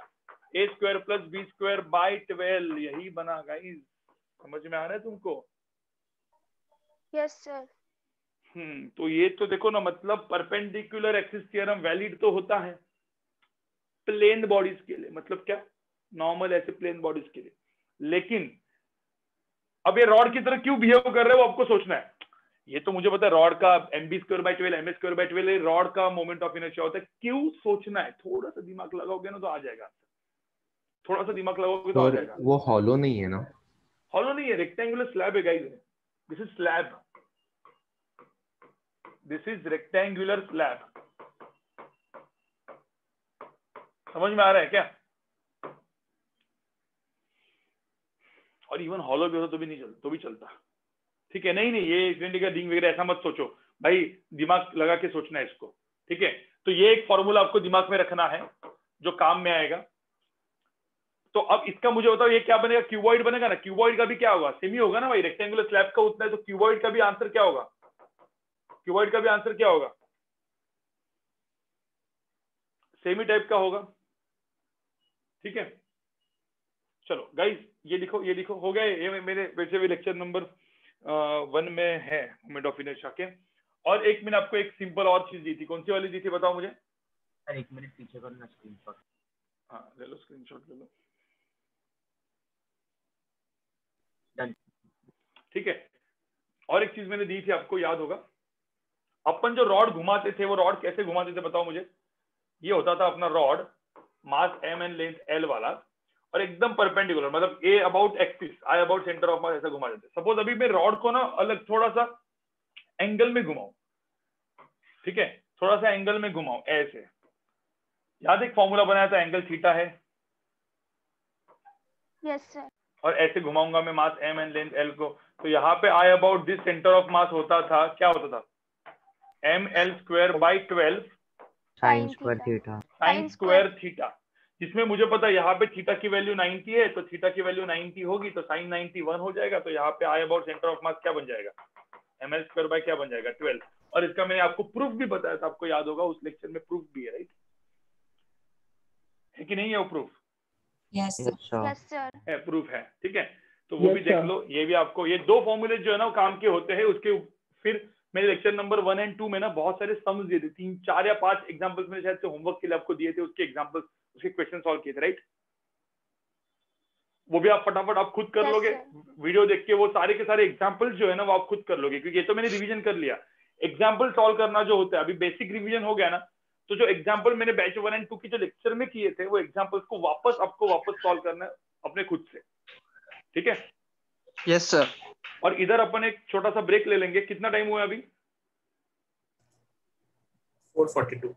A square plus B square by twelve यही बना गाइस समझ में आ रहा है तुमको? यस सर हम्म तो ये तो देखो ना मतलब परपेंडिकुलर एक्सिस थ्योरम वैलिड तो होता है प्लेन बॉडीज के लिए मतलब क्या? नॉर्मल ऐसे प्लेन बॉडीज के लिए। लेकिन अब ये रॉड की तरह क्यों बिहेव कर रहे हो आपको सोचना है। ये तो मुझे पता है रॉड का M B square by twelve M S square by twelve rod का मोमेंट ऑफ़ इनर्शिया होता है। क्यों सोचना है? थोड़ा सा दिमाग लगाओगे ना तो आ जाएगा थोड़ा सा दिमाग लगाओगे तो आ जाएगा। वो हॉलो नहीं है ना? हॉलो नहीं है रेक्टेंगुलर स्लैब है guys this is slab this is rectangular slab समझ में आ रहा है क्या? और इवन हॉलो भी होता तो भी नहीं चलता तो भी चलता। ठीक है? नहीं नहीं, ये का रिंग वगैरह ऐसा मत सोचो। भाई, दिमाग लगा के सोचना है इसको। ठीक है? तो ये एक फॉर्मूला आपको दिमाग में रखना है, जो काम में आएगा। तो अब इसका मुझे बताओ, ये क्या बनेगा? क्यूबॉइड बनेगा ना? क्यूबॉइड का भी क्या होगा? सेमी होगा ना भाई? रेक्टेंगुलर स्लैब का उतना है तो क्यूबॉइड का भी आंसर क्या होगा? क्यूबॉइड का भी आंसर क्या होगा? सेमी टाइप का होगा। ठीक है? चलो गाइस ये लिखो ये लिखो। हो गया ये मेरे वैसे भी लेक्चर नंबर वन में है मोमेंट ऑफ़ इनर्शिया के और एक मिनट आपको एक सिंपल और चीज़ दी थी। कौन सी वाली दी थी बताओ मुझे? एक मिनट पीछे करो ना स्क्रीनशॉट हाँ ले लो स्क्रीनशॉट ले लो। डन ठीक है? और एक चीज़ मैंने दी थी आपको याद होगा? अपन जो रॉड घुमाते थे वो रॉड कैसे घुमाते थे बताओ मुझे? ये होता था अपना rod mass M N length L वाला और एकदम परपेंडिकुलर मतलब a about axis I about centre of mass ऐसा घुमा देते सपोज़ अभी मैं रॉड को ना अलग थोड़ा सा एंगल में घुमाओ ठीक है? थोड़ा सा एंगल में घुमाओ ऐसे। याद एक फॉर्मूला बनाया था एंगल थीटा है? यस सर और ऐसे घुमाऊँगा मैं mass M and length L को। तो यहाँ पे I about this centre of mass होता था क्या होता था? M L square by twelve sine square theta sine square theta जिसमें मुझे पता है यहाँ पे थीटा की वैल्यू 90 है तो थीटा की वैल्यू 90 होगी तो साइन 91 हो जाएगा तो यहाँ पे I about centre of mass क्या बन जाएगा? एम एल स्क्वायर बाई क्या बन जाएगा? 12 और इसका मैंने आपको प्रूफ भी बताया था आपको याद होगा उस लेक्चर में प्रूफ भी है राइट है कि नहीं है वो प्रूफ यस यस सर है प्रूफ है ठीक है? तो वो Yes, भी देख लो ये भी आपको ये दो फॉर्मूले जो है ना वो काम के होते हैं उसके फिर मेरे lecture number one and two में ना बहुत सारे सम्स दिए थे। तीन चार या पाँच एग्जांपल्स मैंने शायद से होमवर्क के लिए आपको दिए थे उसके एग्जांपल्स उसके क्वेश्चन सॉल्व किए थे राइट वो भी आप फटाफट आप खुद कर लोगे। वीडियो देख के वो सारे के सारे एग्जाम्पल्स जो है ना वो आप खुद कर लोगे क्योंकि ये तो मैंने रिवीजन कर लिया। एग्ज़ाम्पल सॉल्व करना जो होता है अभी बेसिक रिविजन हो गया ना तो जो एग्ज़ाम्पल मैंने बैच वन एंड टू की जो लेक्चर में किए थे वो एग्जाम्पल्स को वापस आपको वापस सॉल्व करना है अपने खुद से। ठीक है? यस सर और इधर अपन एक छोटा सा ब्रेक ले लेंगे। कितना टाइम हुआ अभी? 442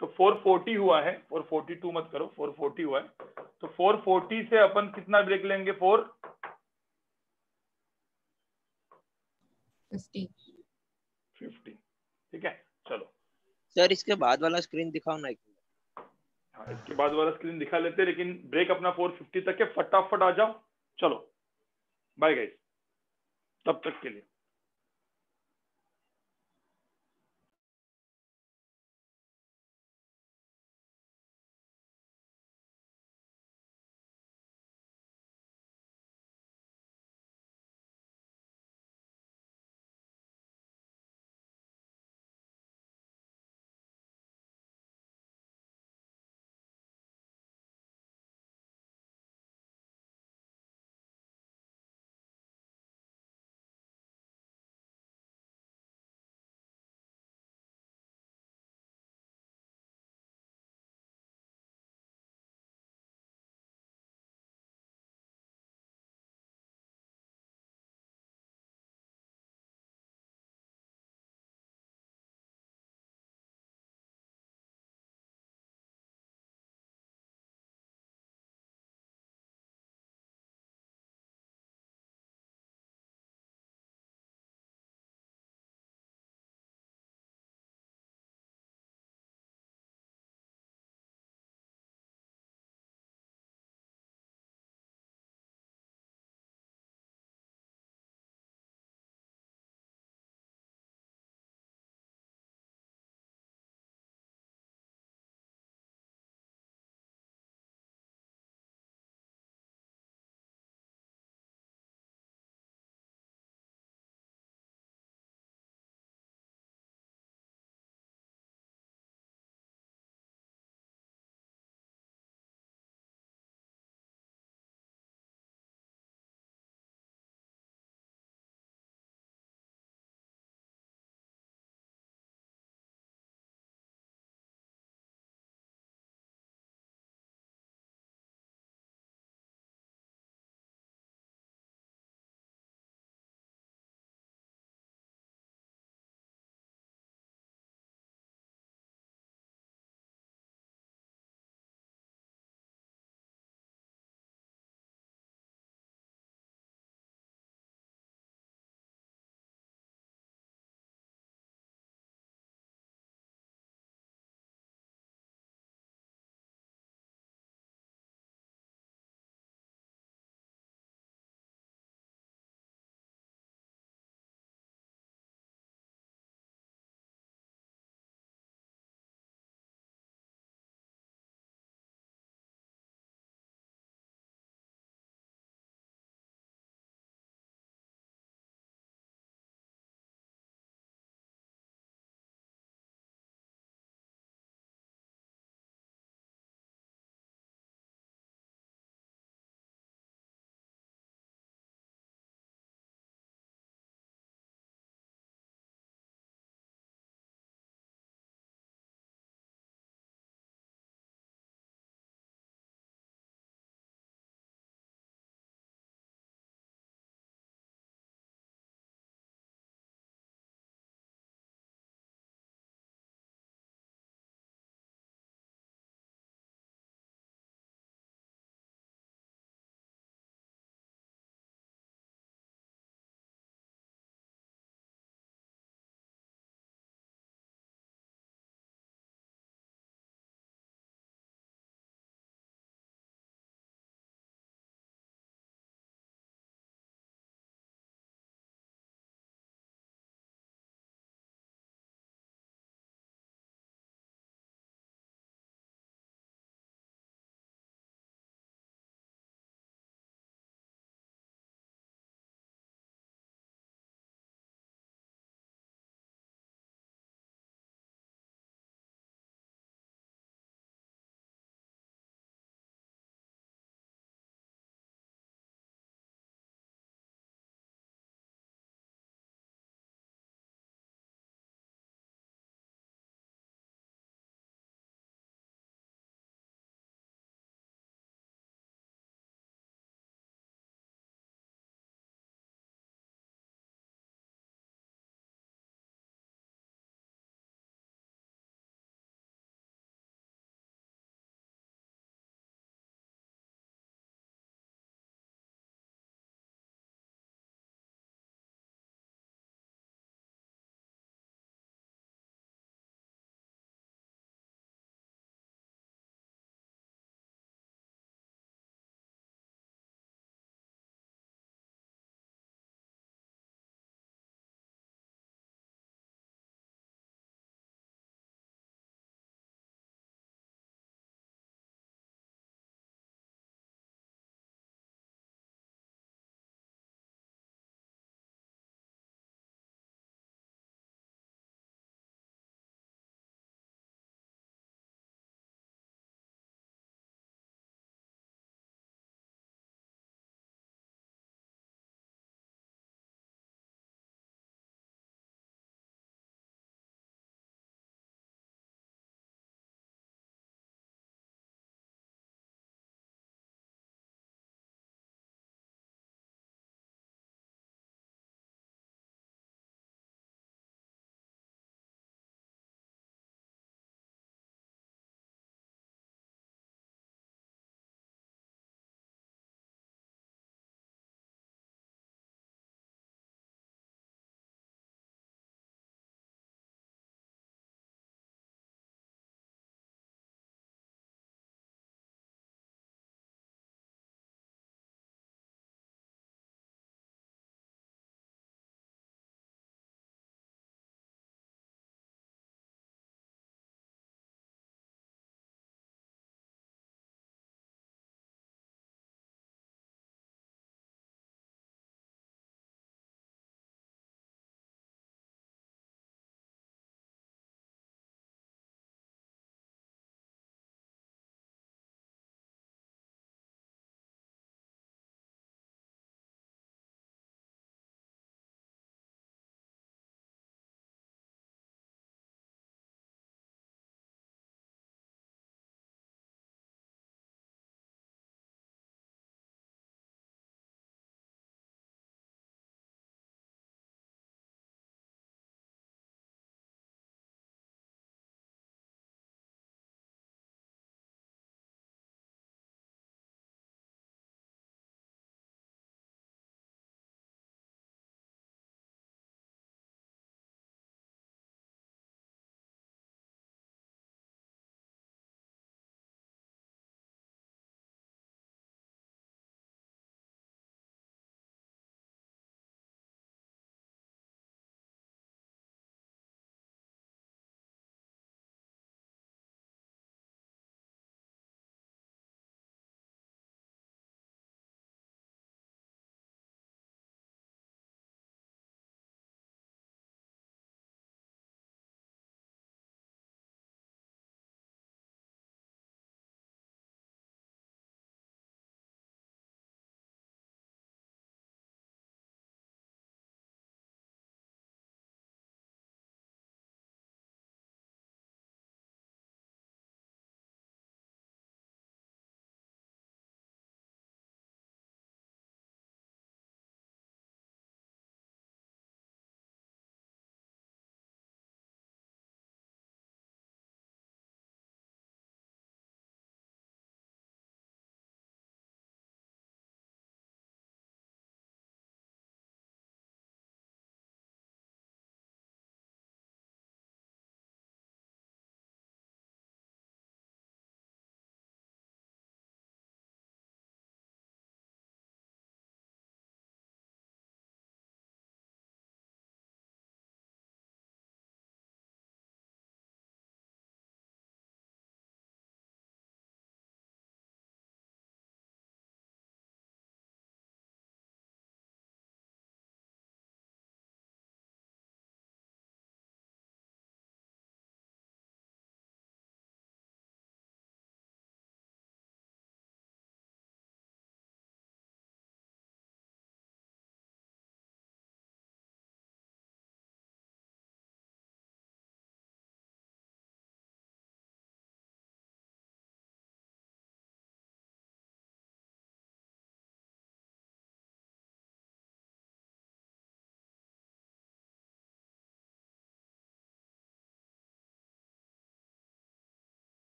तो 440 हुआ है। 442 मत करो 440 हुआ है। तो 440 से अपन कितना ब्रेक लेंगे? 4 फिफ्टी। 50 ठीक है? चलो। सर इसके बाद वाला स्क्रीन दिखाओ ना हाँ इसके बाद वाला स्क्रीन दिखा लेते लेकिन ब्रेक अपना 450 तक है। फटाफट आ जाओ। चलो। बाय गाइस तब तक के लिए।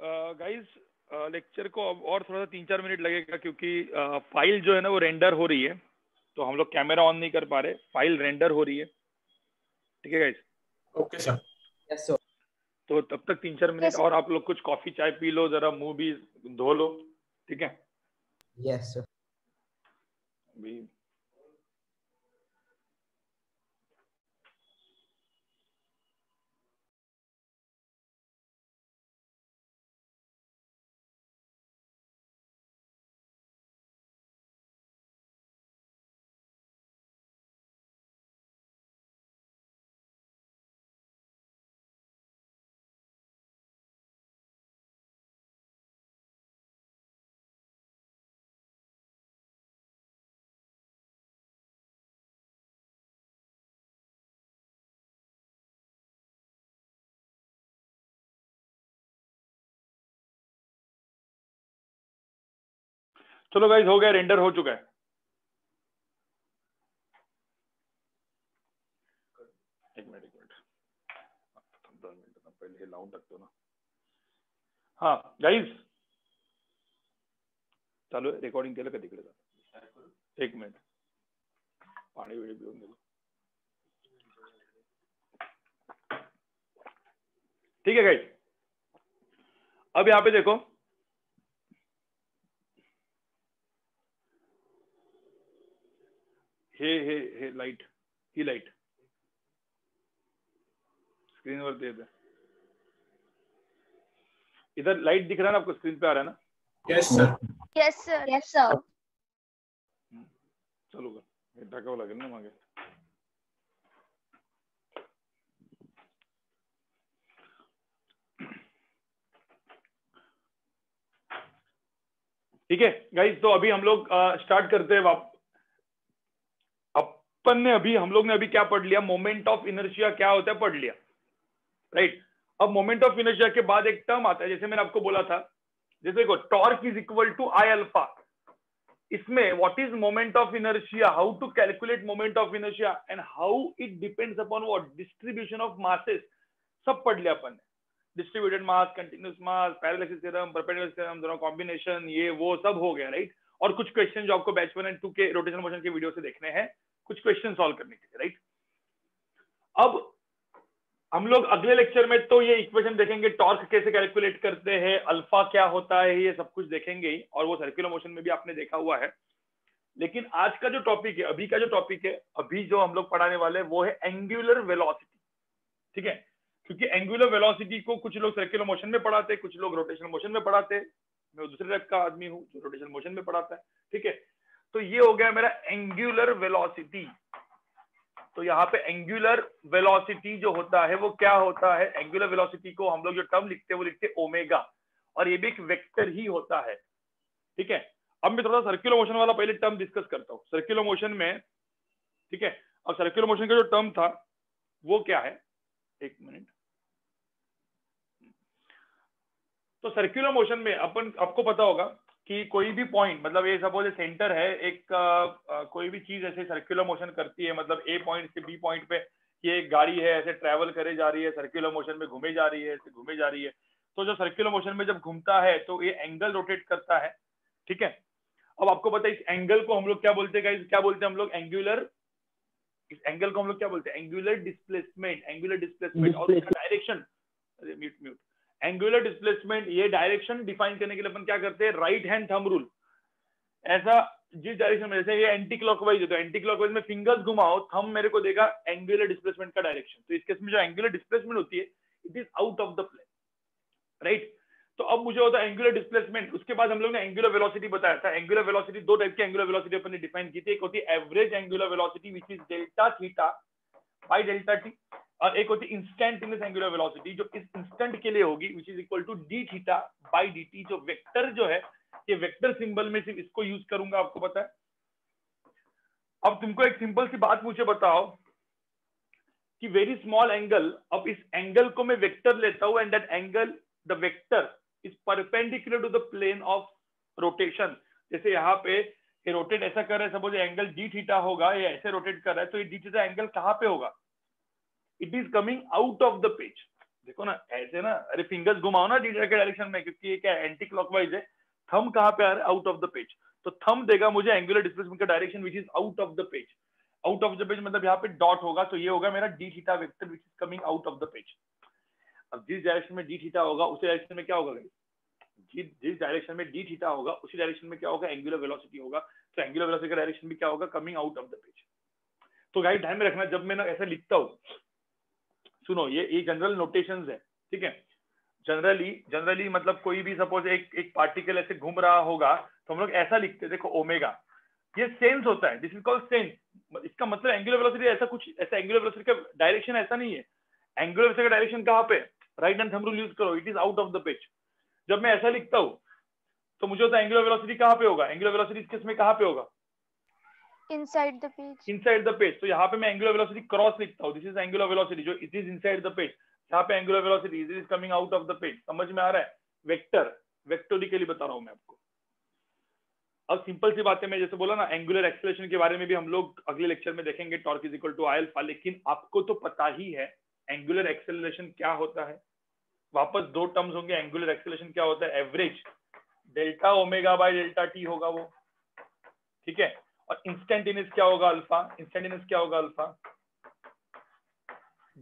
गाइस लेक्चर को अब और थोड़ा सा तीन चार मिनट लगेगा क्योंकि फ़ाइल जो है ना वो रेंडर हो रही है तो हम लोग कैमरा ऑन नहीं कर पा रहे फ़ाइल रेंडर हो रही है। ठीक है guys okay sir yes sir तो तब तक तीन चार मिनट और आप लोग कुछ कॉफ़ी चाय पी लो जरा मुँह भी धो लो। ठीक है? यस सर चलो गाइस हो गया रेंडर हो चुका है। एक मिनट एक मिनट। पहिले हे ना। हा गाईज चालू आहे रेकॉर्डिंग केलं का तिकडे जा एक मिनिट। पाणी वेळी पिऊन गेलो ठीक है गाइस अब यहाँ पे देखो हे हे हे लाईट ही लाईट स्क्रीनवरती येते इधर लाइट दिख रहा है ना आपको? स्क्रीन पे आ रहा है ना? Yes sir yes sir yes sir चालू कर। हे टाकावं लागेल ना मागे। ठीक है गाइस तो अभी हम लोग स्टार्ट करते हैं वाप अपन ने अभी, हम लोग ने अभी क्या पढ़ लिया? मोमेंट ऑफ़ इनर्शिया क्या होता है, पढ़ लिया। Right right? अब मोमेंट ऑफ़ इनर्शिया के बाद एक टर्म आता है, जैसे मैंने आपको बोला था। जैसे देखो torque is equal to I alpha इसमें what is moment of inertia how to calculate moment of inertia and how it depends upon what distribution of masses सब पढ़ लिया अपन ने। Distributed mass continuous mass parallel axis theorem perpendicular theorem दोनों combination ये, वो सब हो गया राइट और कुछ क्वेश्चन जो आपको बैच वन एंड टू के रोटेशन मोशन के वीडियो से देखने हैं। कुछ क्वेश्चन सॉल्व करने के लिए राइट अब हम लोग अगले लेक्चर में तो ये इक्वेशन देखेंगे टॉर्क कैसे कैलकुलेट करते हैं अल्फ़ा क्या होता है, ये सब कुछ देखेंगे ही, और वो सर्कुलर मोशन में भी आपने देखा हुआ है। लेकिन आज का जो टॉपिक है, अभी का जो टॉपिक है, अभी जो हम लोग पढ़ाने वाले वो है एंगुलर वेलोसिटी ठीक है? क्योंकि एंगुलर वेलोसिटी को कुछ लोग सर्कुलर मोशन में पढ़ाते हैं कुछ लोग रोटेशनल मोशन में पढ़ाते। हैं मैं दूसरे टाइप का आदमी हूँ, जो रोटेशनल मोशन में पढ़ाता है, ठीक है? तो ये हो गया मेरा एंगुलर वेलोसिटी तो यहाँ पे एंगुलर वेलोसिटी जो होता है, वो क्या होता है? एंगुलर वेलोसिटी को हम लोग जो टर्म लिखते हैं, वो लिखते हैं ओमेगा और ये भी एक वेक्टर ही होता है। ठीक है? अब मैं थोड़ा सर्कुलर मोशन वाला पहले टर्म डिस्कस करता हूँ। सर्कुलर मोशन में, ठीक है? अब सर्कुलर मोशन का जो टर्म था, वो क्या है? एक मिनट तो सर्कुलर मोशन में अपन, आपको पता होगा कि कोई भी पॉइंट मतलब ये सपोज़ सेंटर है एक आ, आ, कोई भी चीज़ ऐसे सर्कुलर मोशन करती है मतलब ए पॉइंट से बी पॉइंट पे ये एक गाड़ी है ऐसे ट्रेवल करे जा रही है सर्कुलर मोशन में घूमे जा रही है ऐसे घूमे जा रही है। तो जो सर्कुलर मोशन में जब घूमता है तो ये एंगल रोटेट करता है ठीक है? अब आपको पता है इस एंगल को हम लोग क्या बोलते हैं क्या बोलते हैं हम लोग? एंगुलर इस एंगल को हम लोग क्या बोलते हैं? एंगुलर डिस्प्लेसमेंट एंगुलर डिस्प्लेसमेंट और direction mute mute angular displacement ये डायरेक्शन डिफाइन करने के लिए अपन क्या करते हैं? राइट हैंड थंब रूल ऐसा, जिस डायरेक्शन में, जैसे ये एंटी क्लॉकवाइज है तो एंटी क्लॉकवाइज में फिंगर्स घुमाओ थंब मेरे को देगा एंगुलर डिस्प्लेसमेंट का डायरेक्शन तो इस केस में जो एंगुलर डिस्प्लेसमेंट होती है it is out of the plane right तो अब मुझे होता है एंगुलर डिस्प्लेसमेंट उसके बाद हम लोग ने एंगुलर वेलोसिटी बताया था. एंगुलर वेलोसिटी दो टाइप की एंगुलर वेलोसिटी अपन ने डिफाइन की थी. एक होती है average angular velocity which is delta theta by delta T और एक होती है इंस्टेंटेनियस एंगुलर वेलोसिटी जो इस इंस्टेंट के लिए होगी which is equal to D theta by D T जो वेक्टर जो है, ये वेक्टर सिंबल में सिर्फ़ इसको यूज़ करूँगा, आपको पता है? अब तुमको एक सिंपल सी बात मुझे बताओ कि वेरी स्मॉल एंगल अब इस एंगल को मैं वेक्टर लेता हूँ and that angle the vector is perpendicular to the plane of rotation जैसे यहाँ पे ये रोटेट ऐसा कर रहा है सपोज़ एंगल डी थीटा होगा, ये ऐसे रोटेट कर रहा है तो ये डी थीटा एंगल कहाँ पे होगा? It is coming out of the page देखो ना, ऐसे ना, अरे फिंगर्स घुमाओ ना डी के डायरेक्शन में, क्योंकि ये क्या एंटी क्लॉकवाइज है। थम कहाँ पे आ रहा है? आउट ऑफ़ द पेज तो थम देगा मुझे एंगुलर डिस्प्लेसमेंट का direction which is out of the page out of the page मतलब यहाँ पे डॉट होगा तो ये होगा मेरा D theta vector which is coming out of the page अब जिस डायरेक्शन में डी थीटा होगा, उसी डायरेक्शन में क्या होगा? जिस डायरेक्शन में डी थीटा होगा, उसी डायरेक्शन में क्या होगा? एंगुलर वेलोसिटी होगा। तो एंगुलर वेलोसिटी का डायरेक्शन भी क्या होगा? Coming out of the page तो गाइस ध्यान में रखना, जब मैं ना ऐसा लिखता हूँ सुनो, ये ये जनरल नोटेशंस है, ठीक है? जनरली जनरली मतलब कोई भी सपोज़ एक एक पार्टिकल ऐसे घूम रहा होगा तो हम लोग ऐसा लिखते हैं, देखो ओमेगा ये सेंस होता है दिस इज़ कॉल्ड सेंस इसका मतलब एंगुलर वेलोसिटी ऐसा कुछ, ऐसा एंगुलर वेलोसिटी का डायरेक्शन ऐसा नहीं है। एंगुलर वेलोसिटी का डायरेक्शन कहाँ पे? Right hand thumb rule use करो it is out of the page जब मैं ऐसा लिखता हूँ तो मुझे होता है एंगुलर वेलोसिटी कहाँ पे होगा? एंगुलर वेलोसिटी किसमें कहाँ पे होगा? Inside the page. Inside the page तो यहाँ पे मैं एंगुलर वेलोसिटी क्रॉस लिखता हूँ. दिस इज़ एंगुलर वेलोसिटी जो it is inside the page यहाँ पे angular velocity is coming out of the page समझ में आ रहा है? वेक्टर वेक्टोरिकली बता रहा हूँ मैं आपको. अब सिंपल सी बात मैं जैसे बोला ना एंगुलर एक्सलेशन के बारे में भी हम लोग अगले लेक्चर में देखेंगे. Torque is equal to I alpha लेकिन आपको तो पता ही है एंगुलर एक्सेलरेशन क्या होता है? वापस दो टर्म्स होंगे. एंगुलर एक्सेलरेशन क्या होता है? Average delta omega by delta T होगा वो. ठीक है? और इंस्टेंटेनियस क्या होगा अल्फ़ा इंस्टेंटेनियस क्या होगा alpha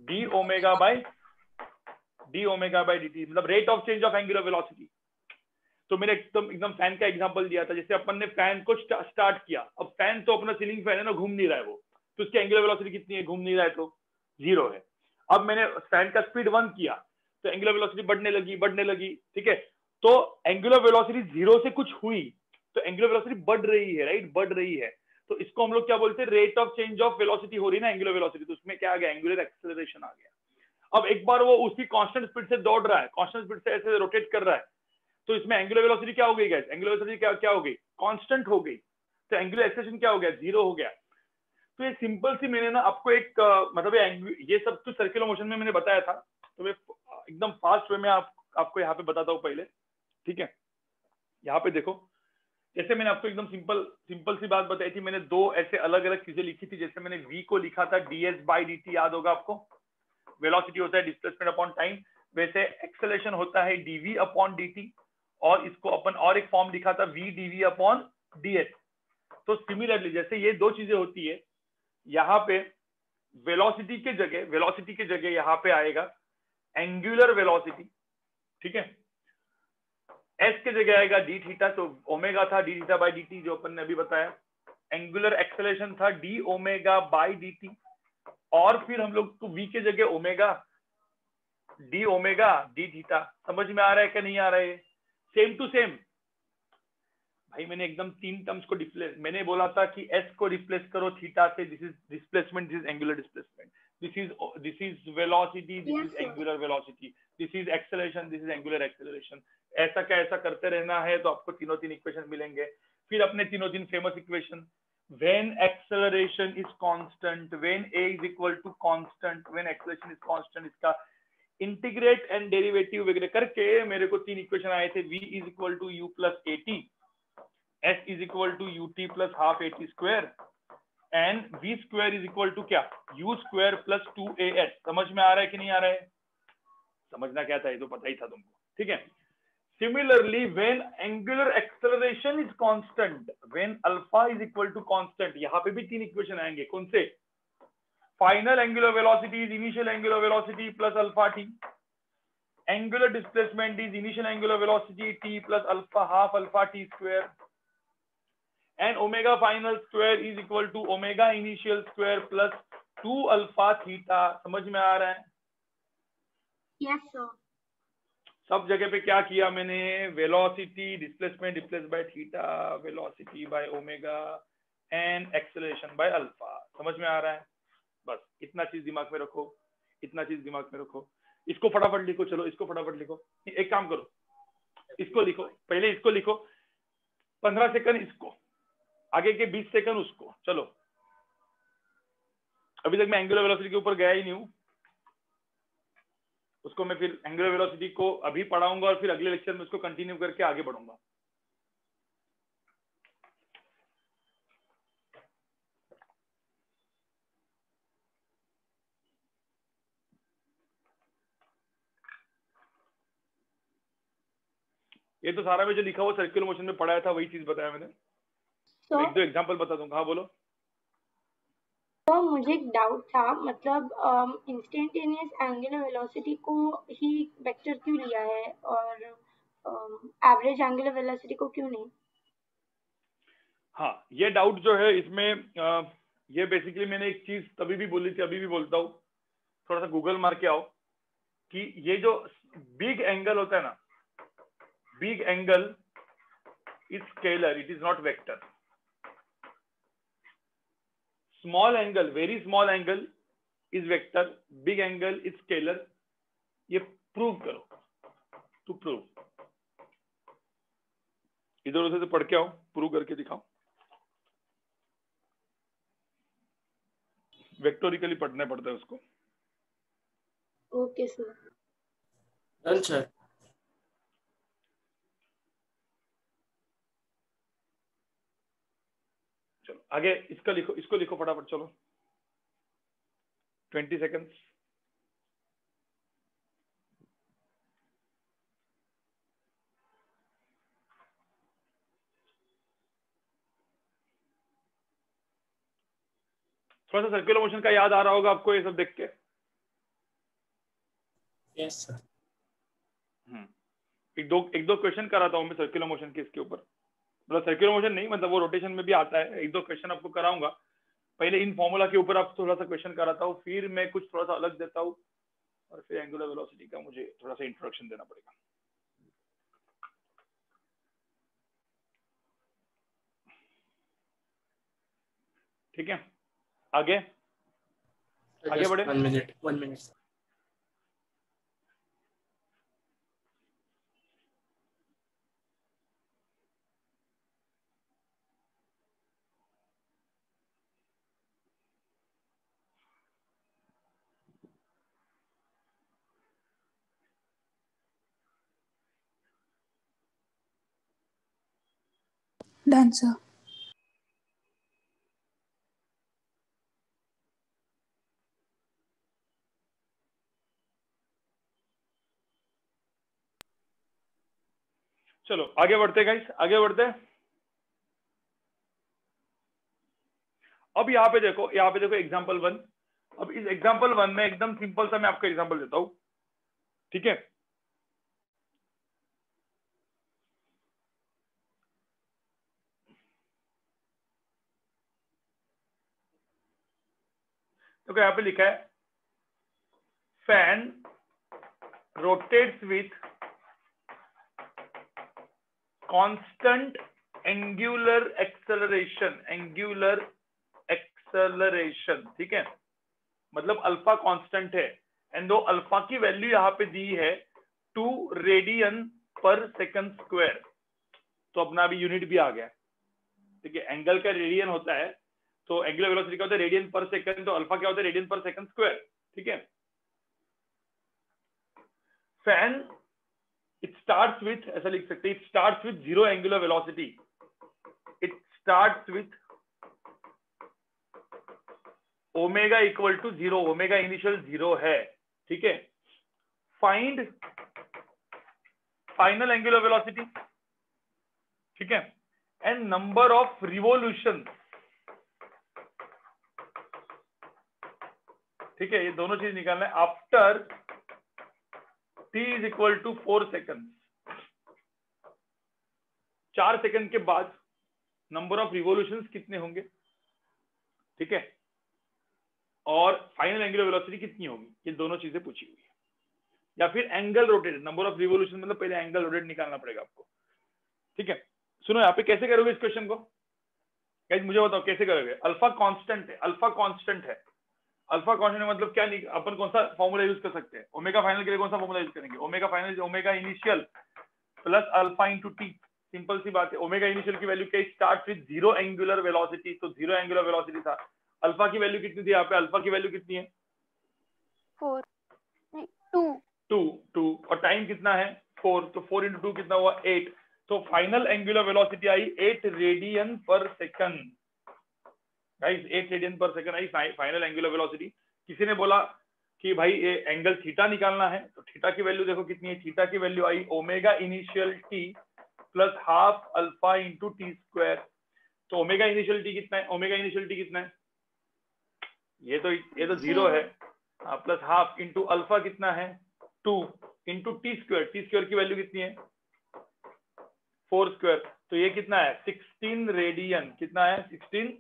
D omega by D omega by D मतलब rate of change of angular velocity तो मैंने एकदम एकदम फ़ैन का एग्जांपल दिया था जैसे अपन ने फ़ैन को स्टार्ट किया। अब फ़ैन तो अपना सीलिंग फ़ैन है ना, घूम नहीं रहा है वो। तो उसकी एंगुलर वेलोसिटी कितनी है? घूम नहीं रहा है तो ज़ीरो है। अब मैंने फ़ैन का स्पीड वन किया तो एंगुलर वेलोसिटी बढ़ने लगी बढ़ने लगी, ठीक है? तो एंगुलर वेलोसिटी ज़ीरो से कुछ हुई तो एंगुलर वेलोसिटी बढ़ रही है राइट बढ़ रही है। तो इसको हम लोग क्या बोलते हैं? Rate of change of velocity हो रही है ना एंगुलर वेलोसिटी तो उसमें क्या आ गया? एंगुलर एक्सेलरेशन आ गया। अब एक बार वो उसी कांस्टेंट स्पीड से दौड़ रहा है कांस्टेंट स्पीड से ऐसे रोटेट कर रहा है। तो इसमें एंगुलर वेलोसिटी क्या हो गई गैस एंगुलर वेलोसिटी क्या क्या हो गई? कांस्टेंट हो गई। तो एंगुलर एक्सेलेरेशन क्या हो गया? ज़ीरो हो गया। तो ये सिंपल सी मैंने ना आपको एक मतलब ये, सब तो सर्कुलर मोशन में मैंने बताया था। तो मैं एकदम फास्ट वे में आप, आपको यहाँ पे बताता हूँ पहले। ठीक है? यहाँ पे देखो। जैसे मैंने आपको एकदम सिंपल सिंपल सी बात बताई थी, मैंने दो ऐसे अलग अलग चीज़ें लिखी थी, जैसे मैंने वी को लिखा था डीएस बाई डी याद होगा आपको? वेलोसिटी होता है डिस्प्लेसमेंट अपॉन टाइम वैसे एक्सेलेशन होता है डीवी अपॉन dt, और इसको अपन और एक फॉर्म लिखा था, v dv अपॉन ds तो सिमिलरली जैसे ये दो चीज़ें होती है, यहाँ पे वेलोसिटी के जगह वेलोसिटी के जगह यहाँ पे आएगा एंगुलर वेलोसिटी ठीक है? एस के जगह आएगा डी थीटा तो ओमेगा था D theta by D T जो अपन ने अभी बताया। एंगुलर एक्सेलेशन था D omega by D T और फिर हम लोग तो वी के जगह omega D omega D theta समझ में आ रहा है कि नहीं आ रहा है? सेम टू सेम भाई मैंने एकदम तीन टर्म्स को डिप्लेस मैंने बोला था कि एस को रिप्लेस करो थीटा से this is displacement this is angular displacement this is this is velocity this is angular velocity this is acceleration this is angular acceleration ऐसा क्या ऐसा करते रहना है तो आपको तीनों तीन इक्वेशन मिलेंगे। फिर अपने तीनों तीन famous equation when acceleration is constant, when a is equal to constant, when acceleration is constant, इसका इंटीग्रेट एंड डेरिवेटिव वगैरह करके मेरे को तीन इक्वेशन आए थे, v is equal to U plus A T S is equal to U T plus half A T square and V square is equal to क्या? U square plus two A S समझ में आ रहा है कि नहीं आ रहा है? समझना क्या था, ये तो पता ही था तुमको। ठीक है? Similarly, when angular acceleration is constant, when alpha is equal to constant, यहाँ पे भी तीन इक्वेशन आएँगे कौन से final angular velocity is initial angular velocity plus alpha T angular displacement is initial angular velocity t plus alpha half alpha t square and omega final square is equal to omega initial square plus 2 alpha theta समझ में आ रहा है yes sir सब जगह पे क्या किया मैंने? Velocity displacement replace by theta velocity by omega and acceleration by alpha समझ में आ रहा है? बस, इतना चीज़ दिमाग में रखो, इतना चीज़ दिमाग में रखो। इसको फटाफट लिखो, चलो, इसको फटाफट लिखो। एक काम करो, इसको लिखो, पहले इसको लिखो। पंद्रह सेकंड इसको, आगे के बीस सेकंड उसको, चलो। अभी तक मैं एंगुलर वेलोसिटी के ऊपर गया ही नहीं हूँ। उसको मैं फिर एंगुलर वेलोसिटी को अभी पढ़ाऊँगा और फिर अगले लेक्चर में उसको कंटिन्यू करके आगे बढ़ूँगा। ये तो सारा में जो लिखा हुआ सर्कुलर मोशन में पढ़ाया था वही चीज़ बताया मैंने। so, एक दो एग्जांपल बता दूँगा। हाँ बोलो। तो मुझे एक डाउट था मतलब इंस्टेंटेनियस एंगुलर वेलोसिटी को ही वेक्टर क्यों लिया है और एवरेज एंगुलर वेलोसिटी को क्यों नहीं? हाँ ये डाउट जो है इसमें आ, ये बेसिकली मैंने एक चीज़ तभी भी बोली थी अभी भी बोलता हूँ। थोड़ा सा गूगल मार के आओ कि ये जो बिग एंगल होता है ना big angle is scalar it is not vector small angle very small angle is vector big angle is scalar ये प्रूव करो टू प्रूव इधर उधर से पढ़ के आओ प्रूव करके दिखाओ. वेक्टोरिकली पढ़ना पड़ता है उसको. ओके सर डन सर आगे इसका लिखो इसको लिखो फटाफट चलो। ट्वेंटी सेकेंड्स थोड़ा सा सर्कुलर मोशन का याद आ रहा होगा आपको ये सब देख के। Yes sir hmm. एक दो एक दो क्वेश्चन कराता हूँ मैं सर्कुलर मोशन के इसके ऊपर। मतलब सर्कुलर मोशन नहीं मतलब वो रोटेशन में भी आता है। एक दो क्वेश्चन आपको कराऊँगा। पहले इन फॉर्मूला के ऊपर आप थोड़ा सा क्वेश्चन कराता हूँ फिर मैं कुछ थोड़ा सा अलग देता हूँ और फिर एंगुलर वेलोसिटी का मुझे थोड़ा सा इंट्रोडक्शन देना पड़ेगा। ठीक है? आगे? आगे बढ़े? One minute one minute Sir. चलो, आगे बढ़ते गाइस आगे बढ़ते। अब यहाँ पे देखो, यहाँ पे देखो एग्ज़ाम्पल वन अब इस एग्ज़ाम्पल वन में एकदम सिंपल सा मैं आपको एग्ज़ाम्पल देता हूँ। ठीक है? तो यहाँ पे लिखा है fan rotates with constant angular acceleration angular acceleration ठीक है? मतलब अल्फ़ा कांस्टेंट है। एंड दो अल्फ़ा की वैल्यू यहाँ पे दी है two radian per second square तो अपना अभी यूनिट भी आ गया। ठीक है एंगल का रेडियन होता है तो एंगुलर वेलोसिटी क्या होता है? रेडियन पर सेकंड तो अल्फ़ा क्या होता है? रेडियन पर सेकंड स्क्वायर ठीक है? फ़ैन इट स्टार्ट्स विथ ऐसा लिख सकते it starts with zero angular velocity it starts with omega equal to zero omega initial zero है, ठीक है? फाइंड फाइनल एंगुलर वेलोसिटी ठीक है? एंड नंबर ऑफ़ रिवोल्यूशन ठीक है, ये दोनों चीज़ निकालना है। After T is equal to four second चार सेकंड के बाद नंबर ऑफ़ रिवोल्यूशन कितने होंगे? ठीक है? और फाइनल एंगुलर वेलोसिटी कितनी होगी? ये दोनों चीज़ें पूछी हुई है। या फिर angle rotated number of revolution मतलब पहले एंगल रोटेट निकालना पड़ेगा आपको। ठीक है? सुनो, यहाँ पे कैसे करोगे इस क्वेश्चन को? मुझे बताओ, कैसे करोगे? अल्फ़ा कांस्टेंट है अल्फ़ा कांस्टेंट है। अल्फ़ा कांस्टेंट मतलब क्या अपन कौन सा फॉर्मूला यूज़ कर सकते हैं? ओमेगा फाइनल के लिए कौन सा फॉर्मूला यूज़ करेंगे? Omega final omega initial plus alpha into T simple सी बात है। ओमेगा इनिशियल की वैल्यू क्या start with zero angular velocity तो ज़ीरो एंगुलर वेलोसिटी था। अल्फ़ा की वैल्यू कितनी थी यहाँ पे? अल्फ़ा की वैल्यू कितनी है? फोर टू टू टू और टाइम कितना है? फोर तो फोर इंटू टू कितना हुआ? एट तो फाइनल एंगुलर वेलोसिटी आई eight radian per second guys eight radian per second आई फाइनल एंगुलर वेलोसिटी किसी ने बोला कि भाई ये एंगल थीटा निकालना है तो थीटा की वैल्यू देखो कितनी है। थीटा की वैल्यू आई omega initial T plus half alpha into T square तो ओमेगा इनिशियल टी कितना है? ओमेगा इनिशियल टी कितना है? ये तो ये तो ज़ीरो है। प्लस हाफ़ इंटू अल्फ़ा कितना है? Two into T square T square की वैल्यू कितनी है? फोर स्क्वायर तो ये कितना है? सिक्सटीन रेडियन कितना है? सिक्सटीन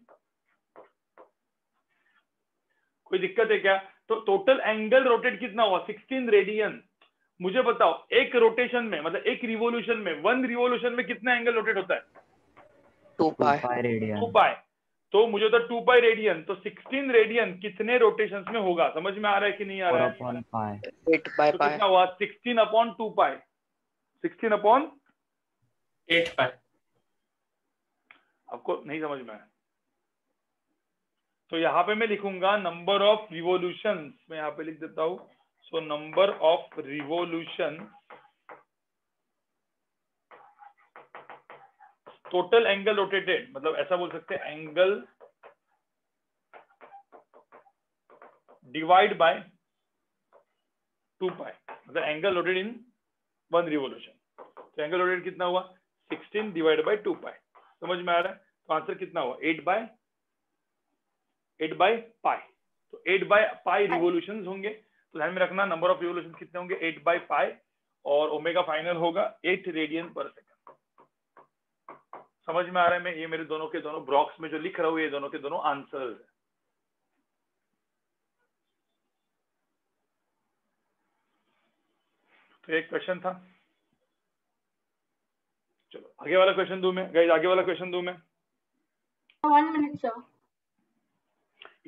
कोई दिक्कत है क्या? तो टोटल एंगल रोटेट कितना हुआ? सिक्सटीन रेडियन मुझे बताओ एक रोटेशन में मतलब एक रिवोल्यूशन में वन रिवोल्यूशन में कितना एंगल रोटेट होता है? Two pi radian two pi तो मुझे तो टू पाई रेडियन तो सिक्सटीन रेडियन कितने रोटेशन में होगा? समझ में आ रहा है कि नहीं आ रहा है? तो कितना हुआ? Sixteen upon two pi sixteen upon eight pi आपको नहीं समझ में आया। तो यहाँ पे मैं लिखूँगा नंबर ऑफ़ रिवोल्यूशन मैं यहाँ पे लिख देता हूँ। So number of revolution total angle rotated मतलब ऐसा बोल सकते हैं angle divide by two pi मतलब angle rotated in one revolution तो एंगल रोटेड कितना हुआ? 16 डिवाइड बाय टू पाई समझ में आ रहा है? तो आंसर कितना हुआ? 8 बाय 8 बाय पाई। तो 8 बाय पाई रिवोल्यूशंस होंगे। तो ध्यान में रखना नंबर ऑफ़ रिवोल्यूशन कितने होंगे? 8 बाय पाई और ओमेगा फाइनल होगा 8 रेडियन पर सेकंड। समझ में आ रहा है मैं? ये मेरे दोनों के दोनों ब्लॉक्स में जो लिख रहा हूँ ये दोनों के दोनों आंसर्स है। तो एक क्वेश्चन था। चलो आगे वाला क्वेश्चन दू मैं? गाइस आगे वाला क्वेश्चन दू मैं? वन मिनट सर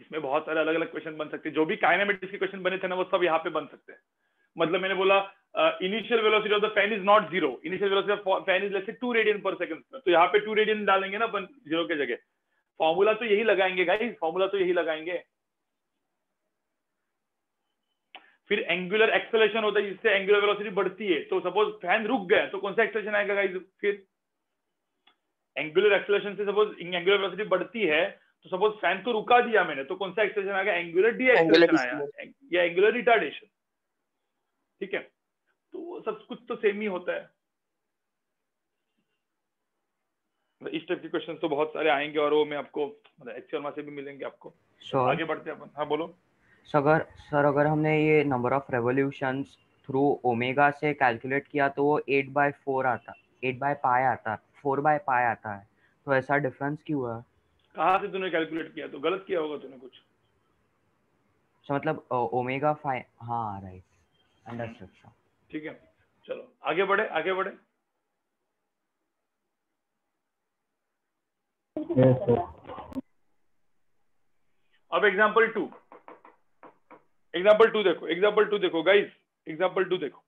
इसमें बहुत सारे अलग अलग क्वेश्चन बन सकते हैं। जो भी काइनेमेटिक्स के क्वेश्चन बने थे ना, वो सब यहाँ पे बन सकते हैं। मतलब मैंने बोला initial velocity of the fan is not zero initial velocity of fan is let's 2 radian per second तो यहाँ पे 2 रेडियन डालेंगे ना अपन ज़ीरो के जगह। फॉर्मूला तो यही लगाएँगे गाइस फॉर्मूला तो यही लगाएँगे। फिर एंगुलर एक्सेलेरेशन होता है, जिससे एंगुलर वेलोसिटी बढ़ती है। तो सपोज़ फ़ैन रुक गया तो कौन सा एक्सेलेरेशन आएगा गाइस फिर एंगुलर एक्सेलेरेशन से सपोज़ एंगुलर वेलोसिटी बढ़ती है तो सपोज़ फ़ैन को रुका दिया मैंने तो कौन सा एक्सेलेरेशन आएगा एंगुलर डी एक्सेलेरेशन आया। या एंगुलर रिटार्डेशन ठीक है? तो वो सब कुछ तो सेम ही होता है। मतलब इस टाइप के क्वेश्चन तो बहुत सारे आएँगे और वो मैं आपको मतलब एच शर्मा से भी मिलेंगे आपको। Sure. आगे बढ़ते हैं अपन। हाँ बोलो। सर सर अगर हमने ये number of revolutions through omega से कैलकुलेट किया तो वो एट बाय फोर आता एट बाय पाई आता फोर बाय पाई आता है। तो ऐसा डिफरेंस क्यों हुआ? कहाँ से तूने कैलकुलेट किया? तो गलत किया होगा तूने कुछ। सो मतलब ओमेगा फाइ हाँ राइट अंडरस्टूड सर ठीक है। चलो आगे बढ़े आगे बढ़े। Yes, अब एग्ज़ाम्पल टू एग्ज़ाम्पल टू देखो एग्ज़ाम्पल टू देखो गाइस एग्ज़ाम्पल टू देखो.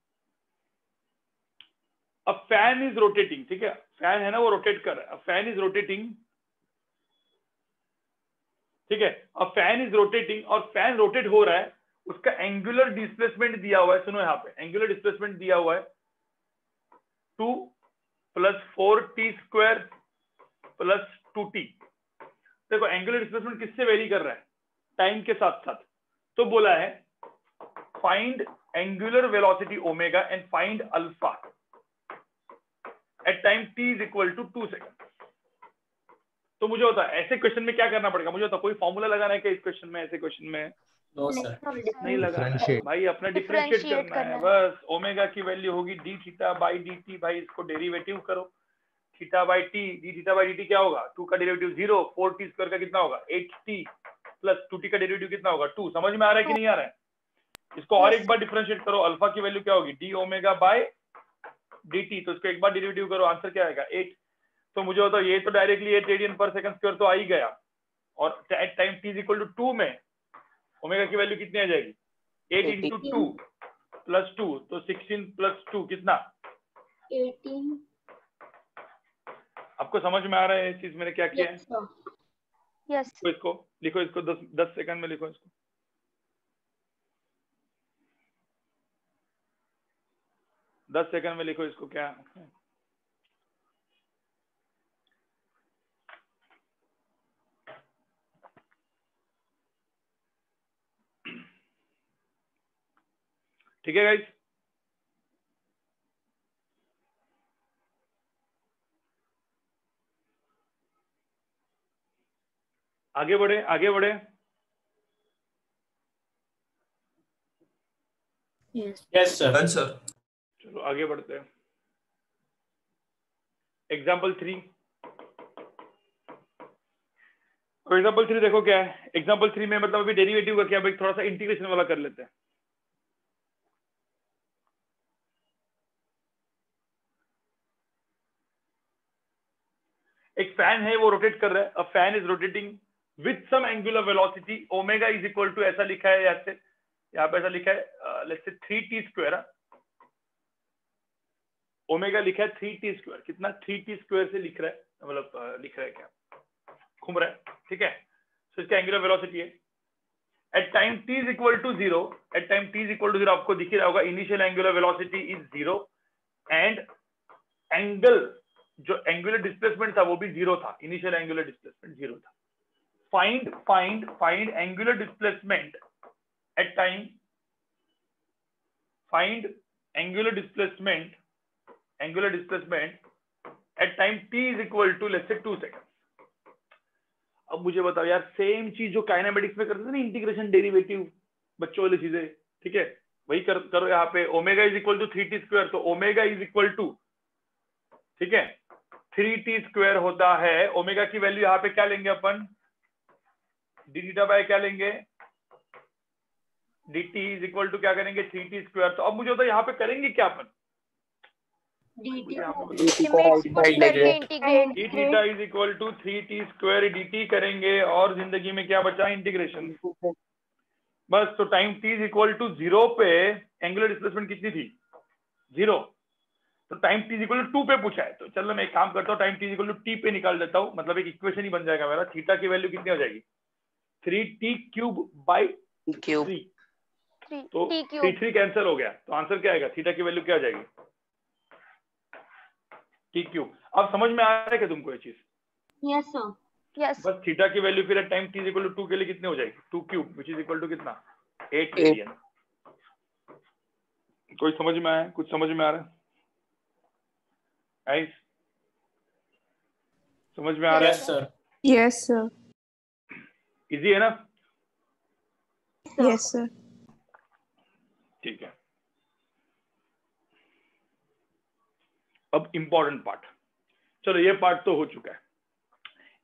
अब फ़ैन इज़ रोटेटिंग ठीक है? फ़ैन है ना वो रोटेट कर रहा है। फ़ैन इज़ रोटेटिंग ठीक है? अब फ़ैन इज़ रोटेटिंग और फ़ैन रोटेट हो रहा है, उसका एंगुलर डिस्प्लेसमेंट दिया हुआ है, सुनो यहाँ पे एंगुलर डिस्प्लेसमेंट दिया हुआ है two plus four T square plus two T देखो एंगुलर डिस्प्लेसमेंट किससे वेरी कर रहा है? टाइम के साथ साथ। तो बोला है find angular velocity omega and find alpha at time t is equal to two second तो मुझे होता है ऐसे क्वेश्चन में क्या करना पड़ेगा? मुझे होता कोई फॉर्मूला लगाना है क्या इस क्वेश्चन में ऐसे क्वेश्चन में? नो सर नहीं। Differentiate. भाई अपना डिफरेंशिएट Differentiate करना है। बस ओमेगा की वैल्यू होगी d theta by d t भाई इसको डेरिवेटिव करो। Theta by t d theta by d t क्या होगा? टू का derivative zero four t square का कितना होगा? Eight t plus two t का डेरिवेटिव कितना होगा? टू समझ में आ रहा है कि नहीं आ रहा है? इसको और एक बार डिफरेंशिएट करो। अल्फ़ा की वैल्यू क्या होगी? D omega by d t तो इसको एक बार डेरिवेटिव करो। आंसर क्या आएगा? एट तो मुझे होता ये तो directly eight radian per second square तो आ ही गया। और eight time t is equal to two में ओमेगा की वैल्यू कितनी आ जाएगी? Eight into two plus two तो सिक्सटीन प्लस टू कितना? एटीन आपको समझ में आ रहा है ये चीज़ मैंने क्या किया है? यस सर लिखो इसको लिखो इसको दस दस सेकंड में लिखो इसको। दस सेकंड में लिखो इसको क्या? है ठीक है गाइज़ आगे बढ़े आगे बढ़े। यस सर सर चलो आगे बढ़ते हैं। एग्ज़ाम्पल थ्री एग्ज़ाम्पल थ्री देखो क्या है। एग्ज़ाम्पल थ्री में मतलब अभी डेरिवेटिव का क्या भाई थोड़ा सा इंटीग्रेशन वाला कर लेते हैं। फ़ैन है, वो रोटेट कर रहा है। A fan is rotating with some angular velocity omega is equal to ऐसा लिखा है, यहाँ से, यहाँ पे ऐसा लिखा है let's say three t square omega लिखा है थ्री टी स्क्वायर कितना? थ्री टी स्क्वायर से लिख रहा है मतलब लिख रहा है क्या? घूम रहा है, ठीक है? तो इसका एंगुलर वेलोसिटी है। At time t is equal to zero at time t is equal to zero आपको दिख रहा होगा initial angular velocity is zero and angle जो एंगुलर डिस्प्लेसमेंट था, वो भी ज़ीरो था. इनिशियल एंगुलर डिस्प्लेसमेंट ज़ीरो था. Find find find angular displacement at time find angular displacement angular displacement at time t is equal to let's say two second अब मुझे बताओ यार सेम चीज़ जो काइनेमेटिक्स में करते थे ना इंटीग्रेशन डेरिवेटिव बच्चों वाली चीज़ें, ठीक है? वही कर, करो यहाँ पे omega is equal to three t square तो ओमेगा इज़ इक्वल टू ठीक है? थ्री टी स्क्वायर होता है ओमेगा की वैल्यू यहाँ पे क्या लेंगे अपन? डी थीटा बाय क्या लेंगे? D t is equal to क्या करेंगे? Three t square. तो अब मुझे बताओ यहाँ पे करेंगे क्या अपन? D theta is equal to three t square d t करेंगे और ज़िंदगी में क्या बचा? इंटीग्रेशन। बस तो time t is equal to zero पे एंगुलर डिस्प्लेसमेंट कितनी थी? ज़ीरो। तो time t equal to two पे पूछा है। तो चलो मैं एक काम करता हूँ time t equal to t पे निकाल देता हूँ। मतलब एक इक्वेशन ही बन जाएगा मेरा। थीटा की वैल्यू कितनी हो जाएगी? Three t cube by cube three तो थ्री थ्री कैंसिल हो गया। तो आंसर क्या आएगा? थीटा की वैल्यू क्या आ जाएगी? टी क्यूब अब समझ में आ रहा है क्या तुमको ये चीज़? Yes sir. यस बस थीटा की वैल्यू फिर time t equal to two के लिए कितने हो जाएगी? Two cube which is equal to कितना? एट रेडियन कोई समझ में आया? कुछ समझ में आ रहा है? Guys? समझ में आ रहा है? Sir Yes, sir. इजी है ना? यस सर ठीक है. अब इंपॉर्टेंट पार्ट चलो ये पार्ट तो हो चुका है.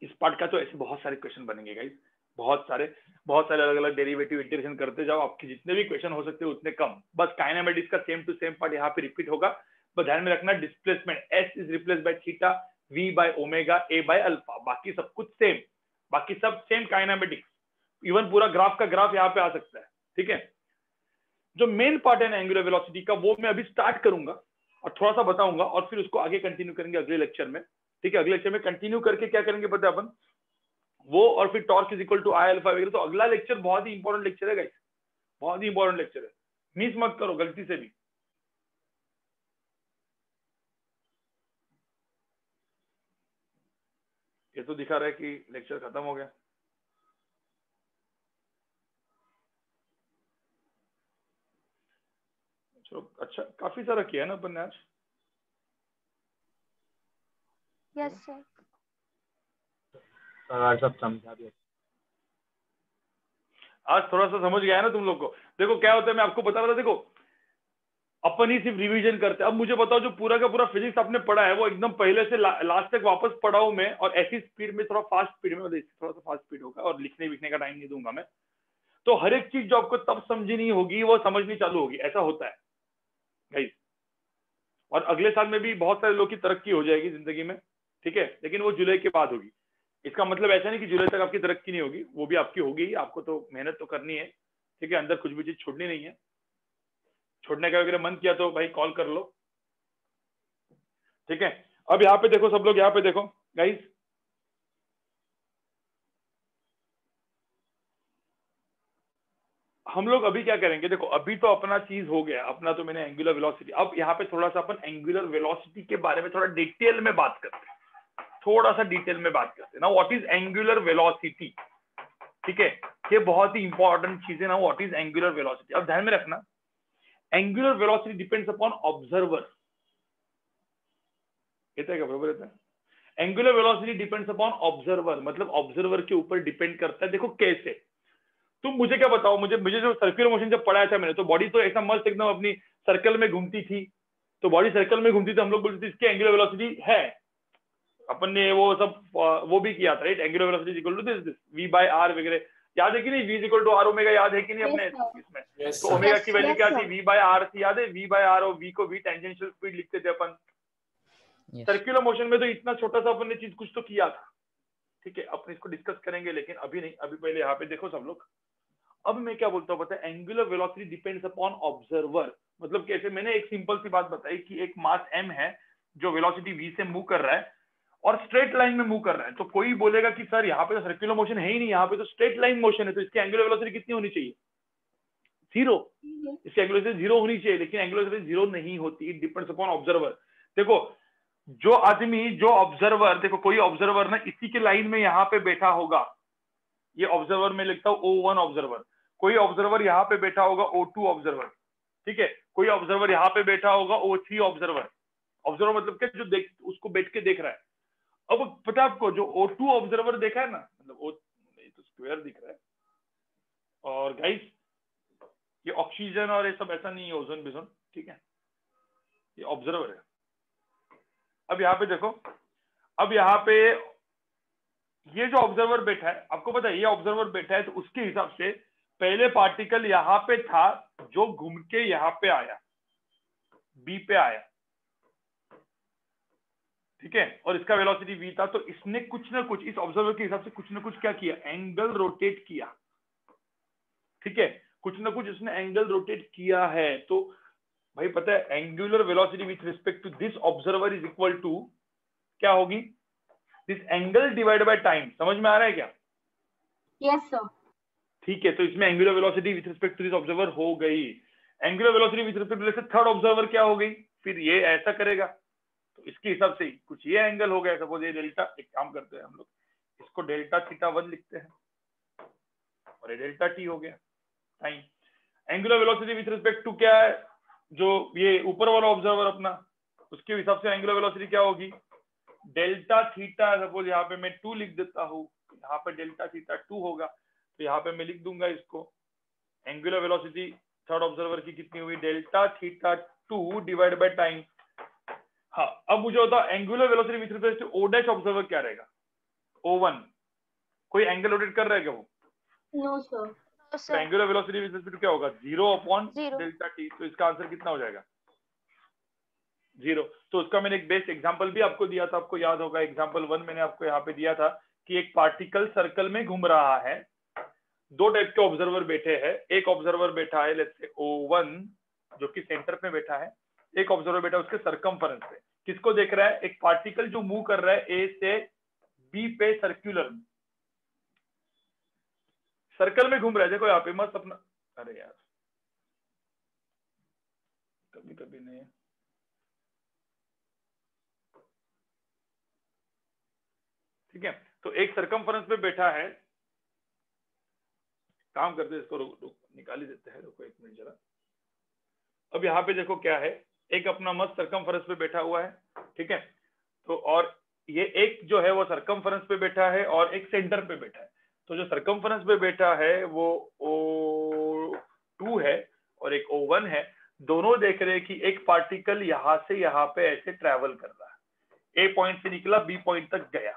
इस पार्ट का तो ऐसे बहुत सारे क्वेश्चन बनेंगे गाइस बहुत सारे बहुत सारे अलग अलग डेरिवेटिव इंटीग्रेशन करते जाओ. आपके जितने भी क्वेश्चन हो सकते हैं उतने कम. बस काइनेमेटिक्स का सेम टू सेम पार्ट यहाँ पे रिपीट होगा. बस ध्यान में रखना displacement s is replace by theta v by omega a by alpha बाकी सब कुछ सेम बाकी सब सेम काइनेमेटिक्स इवन पूरा ग्राफ का ग्राफ यहाँ पे आ सकता है, ठीक है? जो मेन पार्ट है ना एंगुलर वेलोसिटी का, वो मैं अभी स्टार्ट करूँगा और थोड़ा सा बताऊँगा और फिर उसको आगे कंटिन्यू करेंगे अगले लेक्चर में, ठीक है? अगले लेक्चर में कंटिन्यू करके क्या करेंगे पता है अपन? वो और फिर torque is equal to I alpha वगैरह तो अगला लेक्चर बहुत ही इंपॉर्टेंट लेक्चर है गाइस बहुत ही इंपॉर्टेंट लेक्चर है। मिस मत करो, गलती से भी। ये तो दिखा रहा है कि लेक्चर खत्म हो गया। चलो अच्छा काफ़ी सारा किया है ना अपन ने आज? यस सर सर सब समझा आज थोड़ा सा समझ गया है ना तुम लोग को। देखो क्या होता है मैं आपको बता रहा था देखो अपन ही सिर्फ़ रिवीजन करते हैं। अब मुझे बताओ जो पूरा का पूरा फिजिक्स आपने पढ़ा है वो एकदम पहले से ला, लास्ट तक वापस पढ़ाऊं मैं और ऐसी स्पीड में थोड़ा फास्ट स्पीड में मतलब थोड़ा सा फास्ट स्पीड होगा और लिखने विखने का टाइम नहीं दूँगा मैं। तो हर एक चीज़ जो आपको तब समझनी होगी वो समझनी चालू होगी। ऐसा होता है। गाइस और अगले साल में भी बहुत सारे लोग की तरक्की हो जाएगी ज़िंदगी में ठीक है? लेकिन वो जुलाई के बाद होगी। इसका मतलब ऐसा नहीं कि जुलाई तक आपकी तरक्की नहीं होगी वो भी आपकी होगी आपको तो मेहनत तो करनी है ठीक है? अंदर कुछ भी चीज़ छोड़नी नहीं है। छोड़ने का अगर मन किया तो भाई कॉल कर लो। ठीक है? अब यहाँ पे देखो सब लोग, यहाँ पे देखो। गाइस हम लोग अभी क्या करेंगे? देखो, अभी तो अपना चीज़ हो गया। अपना तो मैंने एंगुलर वेलोसिटी अब यहाँ पे थोड़ा सा अपन एंगुलर वेलोसिटी के बारे में थोड़ा डिटेल में बात करते हैं। थोड़ा सा डिटेल में बात करते हैं। ना व्हाट इज़ एंगुलर वेलोसिटी ठीक है? ये बहुत ही इंपॉर्टेंट चीज़ है। ना व्हाट इज़ एंगुलर वेलोसिटी अब ध्यान में रखना angular velocity depends upon observer येत आहे का बरोबर येत angular velocity depends upon observer मतलब ऑब्जर्वर के ऊपर डिपेंड करता है। देखो कैसे? तुम मुझे क्या बताओ? मुझे मुझे जो सर्कुलर मोशन जब पढ़ाया था मैंने तो बॉडी तो ऐसा मस्त एकदम अपनी सर्कल में घूमती थी। तो बॉडी सर्कल में घूमती थी हम लोग बोलते थे, इसकी एंगुलर वेलोसिटी है। अपन ने वो सब, वो भी किया था right angular velocity equal to this this v by r वगैरह। याद है कि नहीं? V equal to r omega याद है कि नहीं अपने? इसमें। Yes, तो ओमेगा की वैल्यू क्या थी? v बाय आर थी याद है? V बाय आर और v को v टेंजेंशियल स्पीड लिखते थे अपन। सर्कुलर मोशन में तो इतना छोटा सा अपन ने चीज़ कुछ तो किया था। ठीक है अपन इसको डिस्कस करेंगे लेकिन अभी नहीं अभी पहले यहाँ पे देखो सब लोग। अब मैं क्या बोलता हूँ पता है angular velocity depends upon observer मतलब कैसे? मैंने एक सिंपल सी बात बताई कि एक मास m है जो वेलोसिटी v से मूव कर रहा है। और स्ट्रेट लाइन में मूव कर रहा है। तो कोई बोलेगा कि सर यहाँ पे तो सर्कुलर मोशन है ही नहीं यहाँ पे तो स्ट्रेट लाइन मोशन है। तो इसकी एंगुलर वेलोसिटी कितनी होनी चाहिए? ज़ीरो इसकी एंगुलर वेलोसिटी ज़ीरो होनी चाहिए लेकिन एंगुलर वेलोसिटी ज़ीरो नहीं होती। इट डिपेंड्स अपॉन ऑब्जर्वर देखो जो आदमी जो ऑब्जर्वर देखो कोई ऑब्जर्वर ना इसी के लाइन में यहाँ पे बैठा होगा। ये ऑब्जर्वर में लिखता हूँ ओ वन ऑब्जर्वर कोई ऑब्जर्वर यहाँ पे बैठा होगा ओ टू ऑब्जर्वर ठीक है? कोई ऑब्जर्वर यहाँ पे बैठा होगा ओ थ्री ऑब्जर्वर ऑब्जर्वर मतलब क्या? जो देख उसको बैठ के देख रहा है। अब पता आपको जो ओ टू ऑब्जर्वर देखा है ना मतलब तो स्क्वायर दिख रहा है। और गाइस ये ऑक्सीजन और ये सब ऐसा नहीं है ओजोन बिजोन ठीक है? ये ऑब्जर्वर है। अब यहाँ पे देखो, अब यहाँ पे ये जो ऑब्जर्वर बैठा है, आपको पता है, ये ऑब्जर्वर बैठा है तो उसके हिसाब से पहले पार्टिकल यहाँ पे था जो घूम के यहाँ पे आया बी पे आया। ठीक है? और इसका वेलोसिटी v था तो इसने कुछ ना कुछ इस ऑब्जर्वर के हिसाब से कुछ ना कुछ क्या किया? एंगल रोटेट किया। ठीक है? कुछ ना कुछ इसने एंगल रोटेट किया है। तो भाई पता है angular velocity with respect to this observer is equal to क्या होगी? This angle divide by time समझ में आ रहा है क्या? यस सर ठीक है तो इसमें angular velocity with respect to this observer हो गई। Angular velocity with respect to third observer क्या हो गई? फिर ये ऐसा करेगा। इसके हिसाब से कुछ ये एंगल हो गया सपोज़ ये डेल्टा एक काम करते हैं हम लोग, इसको डेल्टा थीटा वन लिखते हैं। और ये डेल्टा टी हो गया time angular velocity with respect to क्या है? जो ये ऊपर वाला ऑब्जर्वर अपना, उसके हिसाब से एंगुलर वेलोसिटी क्या होगी? डेल्टा थीटा सपोज़ यहाँ पे मैं टू लिख देता हूँ, यहाँ पे डेल्टा थीटा टू होगा तो यहाँ पे मैं लिख दूँगा इसको। एंगुलर वेलोसिटी थर्ड ऑब्जर्वर की कितनी हुई? Delta theta two divide by time हाँ अब मुझे होता angular velocity with respect to O dash observer क्या रहेगा? ओ वन कोई एंगल रोटेट कर रहा है क्या वो? नो सर तो angular velocity with respect to क्या होगा? ज़ीरो अपॉन डेल्टा टी तो इसका आंसर कितना हो जाएगा? ज़ीरो तो उसका मैंने एक बेस्ट एग्जांपल भी आपको दिया था आपको याद होगा। एग्जांपल वन मैंने आपको यहाँ पे दिया था कि एक पार्टिकल सर्कल में घूम रहा है। दो टाइप के ऑब्जर्वर बैठे हैं। एक ऑब्जर्वर बैठा है लेट्स से ओ वन जो कि सेंटर में बैठा है। एक ऑब्जर्वर बैठा है उसके सरकमफरेंस पे। किसको देख रहा है? एक पार्टिकल जो मूव कर रहा है ए से बी पे सर्क्यूलर सर्कल में घूम रहा है। देखो यहाँ पे मस्त अपना अरे यार। कभी कभी नहीं ठीक है? तो एक सरकमफरेंस पे बैठा है। काम करते इसको। रुक, रुक, निकाल देते हैं। रुको एक मिनट जरा। अब यहाँ पे देखो क्या है। एक अपना मस्त सरकमफरेंस पे बैठा हुआ है, ठीक है? तो और ये एक जो है वो सरकमफरेंस पे बैठा है और एक सेंटर पे बैठा है। तो जो सरकमफरेंस पे बैठा है, वो ओ टू है और एक ओ वन है। दोनों देख रहे हैं कि एक पार्टिकल यहाँ से यहाँ पे ऐसे ट्रेवल कर रहा है। ए पॉइंट से निकला बी पॉइंट तक गया।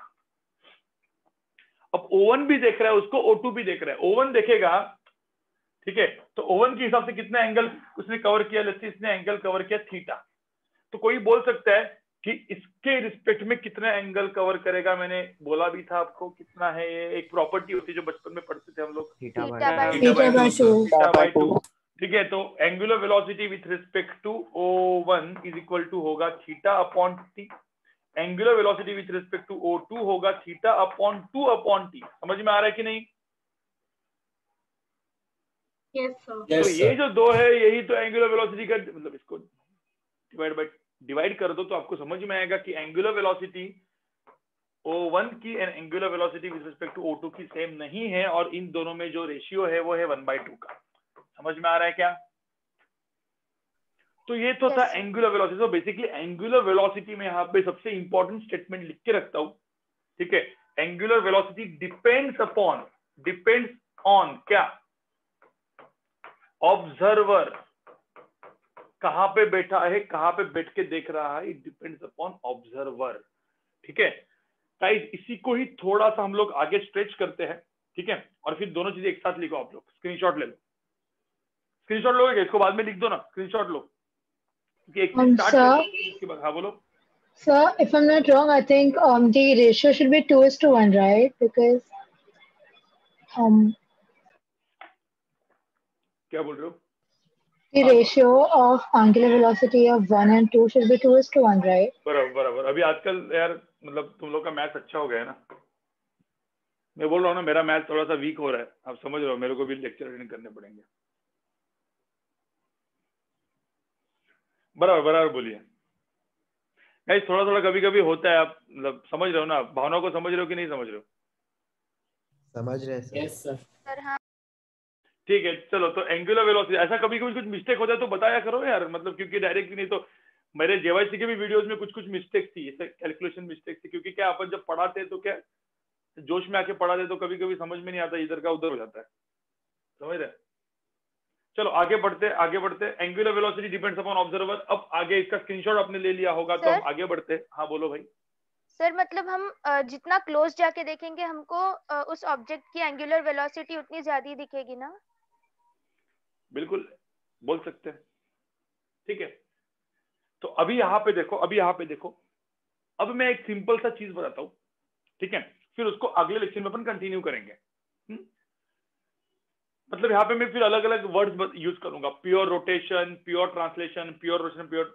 अब ओवन भी देख रहा है, उसको ओ टू भी देख रहा है। ओवन देखेगा ठीक है? तो ओवन के हिसाब से कितना एंगल उसने कवर किया? लेते इसने एंगल कवर किया थीटा तो कोई बोल सकता है कि इसके रिस्पेक्ट में कितना एंगल कवर करेगा? मैंने बोला भी था आपको कितना है ये? एक प्रॉपर्टी होती है जो बचपन में पढ़ते थे हम लोग. ठीक है? तो angular velocity with respect to O one is equal to होगा theta upon t angular velocity with respect to O two होगा theta upon two upon t समझ में आ रहा है कि नहीं? सर तो ये जो दो है यही तो एंगुलर वेलोसिटी का मतलब इसको डिवाइड बाय डिवाइड कर दो तो आपको समझ में आएगा कि एंगुलर वेलोसिटी O1 की and angular velocity with respect to O2 की सेम नहीं है और इन दोनों में जो रेशियो है वो है वन बाई टू का। समझ में आ रहा है क्या? तो ये तो yes. था एंगुलर वेलोसिटी तो बेसिकली एंगुलर वेलोसिटी में यहाँ पे सबसे इंपॉर्टेंट स्टेटमेंट लिख के रखता हूँ। ठीक है? Angular velocity depends upon depends on क्या? ऑब्जर्वर कहाँ पे बैठा है कहाँ पे बैठ के देख रहा है इट डिपेंड्स अपॉन ऑब्जर्वर ठीक है? गाइस इसी को ही थोड़ा सा हम लोग आगे स्ट्रेच करते हैं ठीक है? और फिर दोनों चीज़ें एक साथ लिखो आप लोग स्क्रीनशॉट ले लो। स्क्रीनशॉट लोगे? इसको बाद में लिख दो ना स्क्रीनशॉट लो। एक Um, स्टार्ट हाँ बोलो। Sir, if I'm not wrong, I think um, the ratio should be 2 is to 1, right? Because um, क्या बोल रहे हो? The ratio of angular velocity of 1 and 2 should be 2 is to 1, right? बराबर बराबर। अभी आजकल यार मतलब तुम लोग का मैथ अच्छा हो गया है ना? मैं बोल रहा हूँ ना मेरा मैथ थोड़ा सा वीक हो रहा है। आप समझ रहे हो मेरे को भी लेक्चर अटेंड करने पड़ेंगे। बराबर बराबर बोलिए। गाइस थोड़ा थोड़ा कभी कभी होता है आप मतलब समझ रहे हो ना? भावना को समझ रहे हो कि नहीं समझ रहे हो? समझ रहे हैं सर। यस सर सर हाँ। ठीक है चलो तो एंगुलर वेलोसिटी ऐसा कभी कभी कुछ मिस्टेक हो जाए तो बताया करो यार मतलब क्योंकि डायरेक्टली नहीं तो मेरे जेवाईसी के भी वीडियोस में कुछ कुछ मिस्टेक थी ऐसे कैलकुलेशन मिस्टेक थी क्योंकि क्या अपन जब पढ़ाते हैं तो क्या जोश में आके पढ़ाते तो कभी कभी समझ में नहीं आता इधर का उधर हो जाता है। समझ रहे चलो आगे बढ़ते आगे बढ़ते angular velocity depends upon observer अब आगे इसका स्क्रीनशॉट आपने ले लिया होगा तो हम आगे बढ़ते। हाँ बोलो भाई। सर मतलब हम जितना क्लोज जाके देखेंगे हमको उस ऑब्जेक्ट की एंगुलर वेलोसिटी उतनी ज़्यादा दिखेगी ना? बिल्कुल बोल सकते हैं। ठीक है? तो अभी यहाँ पे देखो, अभी यहाँ पे देखो। अब मैं एक सिंपल सा चीज़ बताता हूँ। ठीक है? फिर उसको अगले लेक्चर में अपन कंटिन्यू करेंगे। हम्म? मतलब यहाँ पे मैं फिर अलग अलग वर्ड्स यूज़ करूँगा। Pure rotation pure translation pure rotation pure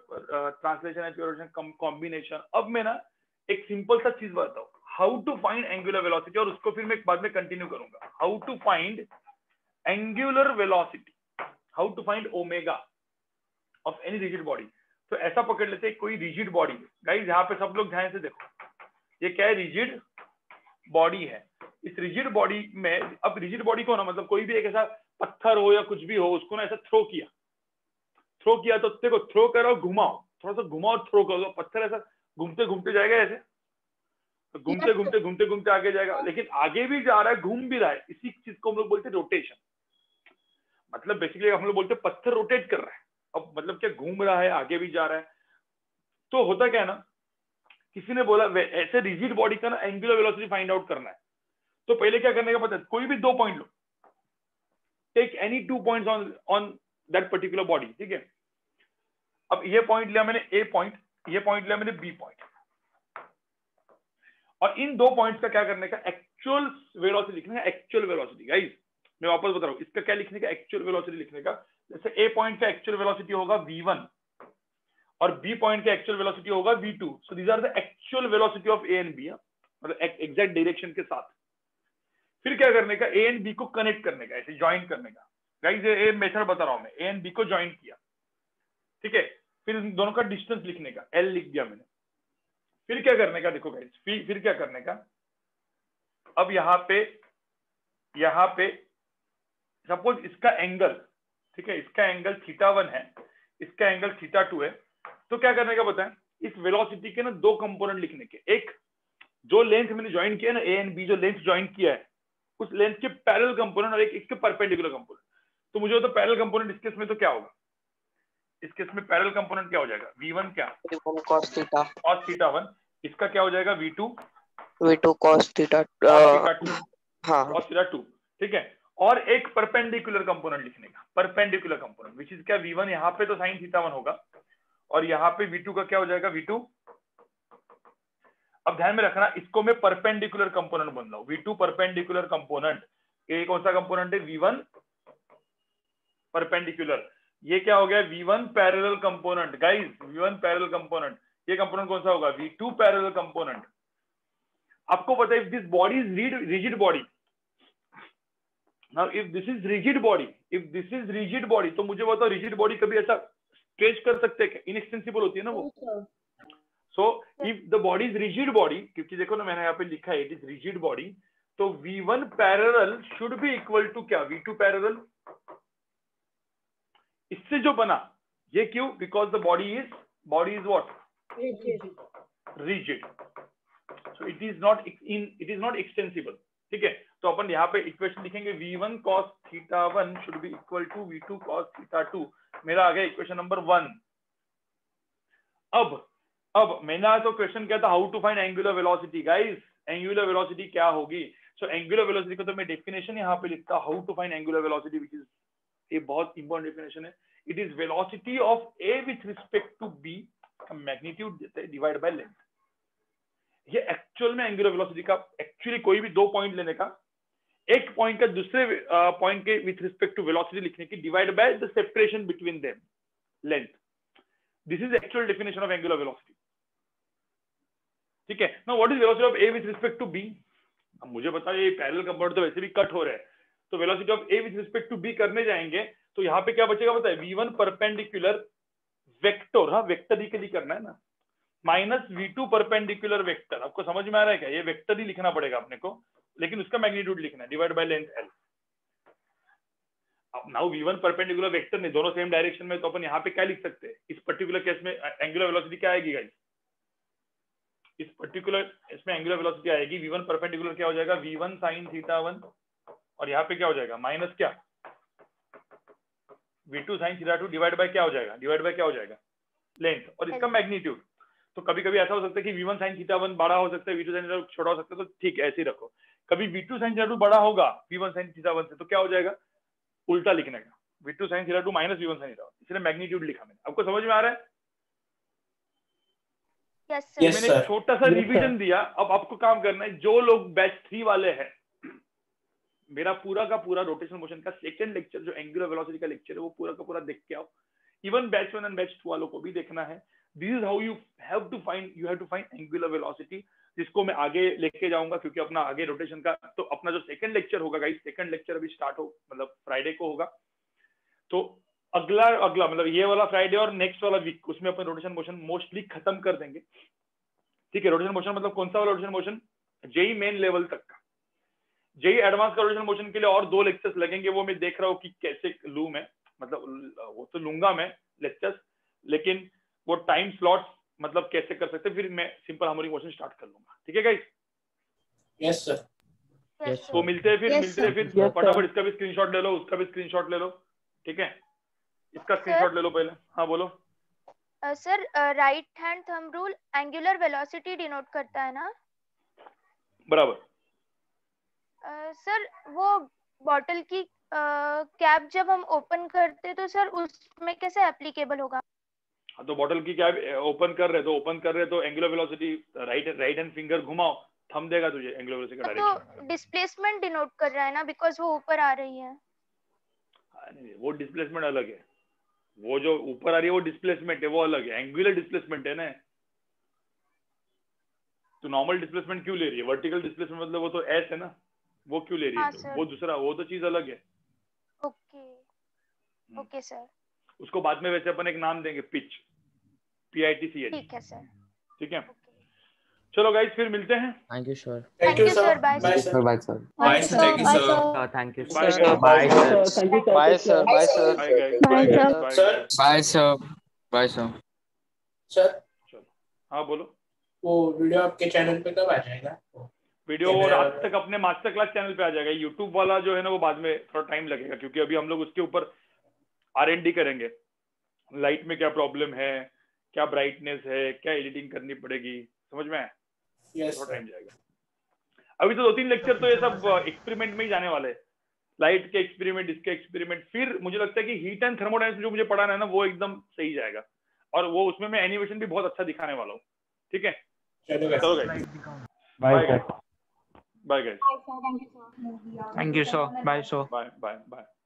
translation and pure rotation combination अब मैं ना एक सिंपल सा चीज़ बताता हूँ। How to find angular velocity और उसको फिर मैं बाद में कंटिन्यू करूँगा। How to find angular velocity how to find omega of any rigid body तो ऐसा पकड़ लेते हैं कोई रिजिड बॉडी गाइस यहाँ पे सब लोग ध्यान से देखो। ये क्या है? रिजिड बॉडी है। इस रिजिड बॉडी में अब रिजिड बॉडी को ना मतलब कोई भी एक ऐसा पत्थर हो या कुछ भी हो उसको ना ऐसा थ्रो किया। थ्रो किया तो देखो थ्रो करो घुमाओ। थोड़ा सा घुमाओ थ्रो करो। तो पत्थर ऐसा घूमते घूमते जाएगा ऐसे? घूमते घूमते घूमते घूमते आगे जाएगा। लेकिन आगे भी जा रहा है घूम भी रहा है। इसी चीज़ को हम लोग बोलते हैं रोटेशन मतलब बेसिकली हम लोग बोलते हैं पत्थर रोटेट कर रहा है। अब मतलब क्या घूम रहा है, आगे भी जा रहा है। तो होता क्या है ना, किसी ने बोला ऐसे रिजिड बॉडी का ना एंगुलर वेलोसिटी फाइंड आउट करना है। तो पहले क्या करने का पता है, कोई भी दो point low. Take any two points on on that particular body ठीक है? अब ये पॉइंट लिया मैंने ए पॉइंट ये पॉइंट लिया मैंने बी पॉइंट और इन दो पॉइंट्स का क्या करने का एक्चुअल वेलोसिटी लिखने का एक्चुअल वेलोसिटी गाइस मैं वापस बता रहा हूँ, इसका क्या लिखने का? एक्चुअल वेलोसिटी लिखने का। जैसे ए पॉइंट का एक्चुअल वेलोसिटी होगा v1 और बी पॉइंट का एक्चुअल वेलोसिटी होगा v2 so these are the actual velocity of A and B मतलब एग्जैक्ट डायरेक्शन के साथ। फिर क्या करने का? ए एंड बी को कनेक्ट करने का, ऐसे ज्वाइन करने का। गाइस ये मेथड बता रहा हूँ मैं। ए एंड बी को ज्वाइन किया। ठीक है? फिर दोनों का डिस्टेंस लिखने का। एल लिख दिया मैंने। फिर क्या करने का? देखो गाइस फिर क्या करने का? अब यहाँ पे यहाँ पे सपोज़ इसका एंगल ठीक है इसका एंगल थीटा वन है इसका एंगल थीटा टू है तो क्या करने का बताएँ? इस वेलोसिटी के ना दो कंपोनेंट लिखने के। एक जो लेंथ मैंने ज्वाइन किया ना ए एंड बी जो लेंथ ज्वाइन किया है उस लेंथ के पैरल कंपोनेंट और एक इसके परपेंडिकुलर कंपोनेंट तो मुझे तो पैरेलल कंपोनेंट इस केस में तो क्या होगा? इस केस में पैरेलल कंपोनेंट क्या हो जाएगा? वी वन क्या? Cos theta cos theta one इसका क्या हो जाएगा? V2 v2 cos theta cos uh, theta two हाँ। Cos थीटा टू ठीक है? और एक परपेंडिकुलर कंपोनेंट लिखने का परपेंडिकुलर कंपोनेंट विच इज़ क्या? वी वन यहाँ पे तो साइन थीटा वन होगा, और यहाँ पे v2 का क्या हो जाएगा? V2 अब ध्यान में रखना, इसको मैं परपेंडिकुलर कंपोनेंट बोल रहा हूँ। V2 परपेंडिकुलर कंपोनेंट ये कौन सा कंपोनेंट है? V1 परपेंडिकुलर ये क्या हो गया? V1 parallel component guys v one parallel component ये कंपोनेंट कौन सा होगा? V2 पैरेलल कंपोनेंट आपको पता है this body is rigid body now if this is rigid body if this is rigid body तो मुझे बताओ rigid बॉडी कभी ऐसा स्ट्रेच कर सकते हैं इनएक्सटेंसिबल होती है ना वो? So if the body is rigid body क्योंकि देखो ना मैंने यहाँ पे लिखा है इट इज़ रिजिड बॉडी तो v1 parallel should be equal to क्या? V2 पैरेलल इससे जो बना ये क्यों? Because the body is body is what so it is not ex- in it is not extensible. ठीक है? तो अपन यहाँ पे इक्वेशन लिखेंगे v1 cos theta 1 should be equal to v2 cos theta 2 मेरा आ गया इक्वेशन नंबर वन अब अब मैंने तो क्वेश्चन किया था how to find angular velocity guys angular velocity क्या होगी? सो एंगुलर वेलोसिटी को तो मैं डेफिनेशन यहाँ पे लिखता how to find angular velocity which is ये बहुत इंपॉर्टेंट डेफिनेशन है. It is velocity of A with respect to B magnitude divide by length ये एक्चुअल में एंगुलर वेलोसिटी का एक्चुअली कोई भी दो पॉइंट लेने का, एक पॉइंट का दूसरे पॉइंट के विथ रिस्पेक्ट टू वेलोसिटी लिखने की divide by the separation between them length this is actual definition of angular velocity ठीक है? ना what is velocity of A with respect to B अब मुझे बता ये पैरेलल कंपाउंड तो वैसे भी कट हो रहा है। तो velocity of A with respect to B करने जाएँगे तो यहाँ पे क्या बचेगा है v1 परपेंडिकुलर वेक्टर हाँ वेक्टर ही के लिए करना है ना। Minus v two perpendicular vector आपको समझ में आ रहा है क्या? ये वेक्टर ही लिखना पड़ेगा अपने को लेकिन उसका मैग्नीट्यूड लिखना है divide by length L now v one perpendicular vector नहीं दोनों सेम डायरेक्शन में तो अपन यहाँ पे क्या लिख सकते हैं? इस पर्टिकुलर केस में एंगुलर वेलोसिटी क्या आएगी गाइस इस पर्टिकुलर इसमें एंगुलर वेलोसिटी आएगी वी वन परपेंडिकुलर क्या हो जाएगा? V one sine theta one और यहाँ पे क्या हो जाएगा? माइनस क्या? V two sine theta two divide by क्या हो जाएगा? डिवाइड बाय क्या हो जाएगा? लेंथ और इसका मैग्नीट्यूड तो कभी कभी ऐसा हो सकता है कि v one sine theta one बड़ा हो सकता है वी टू साइन छोटा हो सकता है तो ठीक ऐसे ही रखो। कभी v two sine theta two बड़ा होगा v one sine theta one से तो क्या हो जाएगा? उल्टा लिखने का। V two sine theta two minus v one sine theta one इसलिए मैग्नीट्यूड लिखा मैंने। आपको समझ में आ रहा है? यस ये सर मैंने छोटा सा रिवीजन yes, दिया। अब आपको काम करना है जो लोग बैच थ्री वाले हैं मेरा पूरा का पूरा रोटेशनल मोशन का सेकंड लेक्चर जो एंगुलर वेलोसिटी का लेक्चर है वो पूरा का पूरा देख के आओ। Even batch one and batch two वालों को भी देखना है। This is how you have to find you have to find angular velocity जिसको मैं आगे लेके जाऊँगा, क्योंकि अपना आगे रोटेशन का तो अपना जो सेकंड लेक्चर होगा गाइस सेकंड लेक्चर अभी स्टार्ट हो मतलब फ्राइडे को होगा। तो अगला अगला मतलब ये वाला फ्राइडे और नेक्स्ट वाला वीक उसमें अपन रोटेशन मोशन मोस्टली खत्म कर देंगे। ठीक है रोटेशन मोशन मतलब कौन सा वाला rotation motion JEE main level तक का। जेई एडवांस का रोटेशन मोशन के लिए और दो लेक्चर्स लगेंगे, वो मैं देख रहा हूँ कि कैसे लू मैं। मतलब वो तो लूँगा मैं लेक्चर्स लेकिन वो टाइम स्लॉट्स मतलब कैसे कर सकते फिर मैं सिंपल हार्मोनिक मोशन स्टार्ट कर लूँगा। ठीक है गाइस यस सर यस तो मिलते हैं फिर Yes, मिलते हैं. फिर। Yes, फटाफट इसका भी स्क्रीनशॉट ले लो उसका भी स्क्रीनशॉट ले लो। ठीक है? इसका स्क्रीनशॉट ले लो पहले। हाँ बोलो। Sir right hand thumb rule angular velocity denote करता है ना? बराबर। सर वो बॉटल की कैप uh, जब हम ओपन करते तो सर उसमें कैसे एप्लीकेबल होगा? तो बॉटल की क्या ओपन कर रहे तो ओपन कर रहे तो angular velocity right right hand finger घुमाओ थम देगा तुझे एंगुलर वेलोसिटी का डायरेक्शन तो डिस्प्लेसमेंट डिनोट कर रहा है ना बिकॉज़ वो ऊपर आ रही है। वो डिस्प्लेसमेंट अलग है। वो जो ऊपर आ रही है वो डिस्प्लेसमेंट है वो अलग है। एंगुलर डिस्प्लेसमेंट है ना। तो नॉर्मल डिस्प्लेसमेंट क्यों ले रही है? वर्टिकल डिस्प्लेसमेंट मतलब वो तो एस है ना। वो क्यों ले रही हाँ, है. तो? वो दूसरा वो तो चीज़ अलग है। ओके ओके सर उसको बाद में वैसे अपन एक नाम देंगे pitch P I T C H ठीक है सर ठीक है चलो गाइस फिर मिलते हैं thank you sir thank you sir bye sir bye sir bye sir thank you sir thank you sir bye sir. Bye sir bye sir bye sir bye sir bye sir sir हाँ बोलो वो video आपके channel पे कब आ जाएगा video camera रात तक अपने मास्टर क्लास चैनल पे आ जाएगा यूट्यूब वाला जो है ना वो बाद में थोड़ा टाइम लगेगा क्योंकि अभी हम लोग उसके ऊपर आर एन डी करेंगे लाइट में क्या प्रॉब्लम है क्या ब्राइटनेस है क्या एडिटिंग करनी पड़ेगी? समझ में आया? यस थोड़ा टाइम जाएगा। अभी तो दो तीन लेक्चर तो ये सब एक्सपेरिमेंट में ही जाने वाले हैं। लाइट के एक्सपेरिमेंट इसके एक्सपेरिमेंट फिर मुझे लगता है कि हीट एंड थर्मोडाइनमिक्स जो मुझे पढ़ाना है ना वो एकदम सही जाएगा। और वो उसमें मैं एनिमेशन भी बहुत अच्छा दिखाने वाला हूँ। ठीक है? चलो चलो guys. Guys bye bye guys. Thank you sir bye sir bye bye bye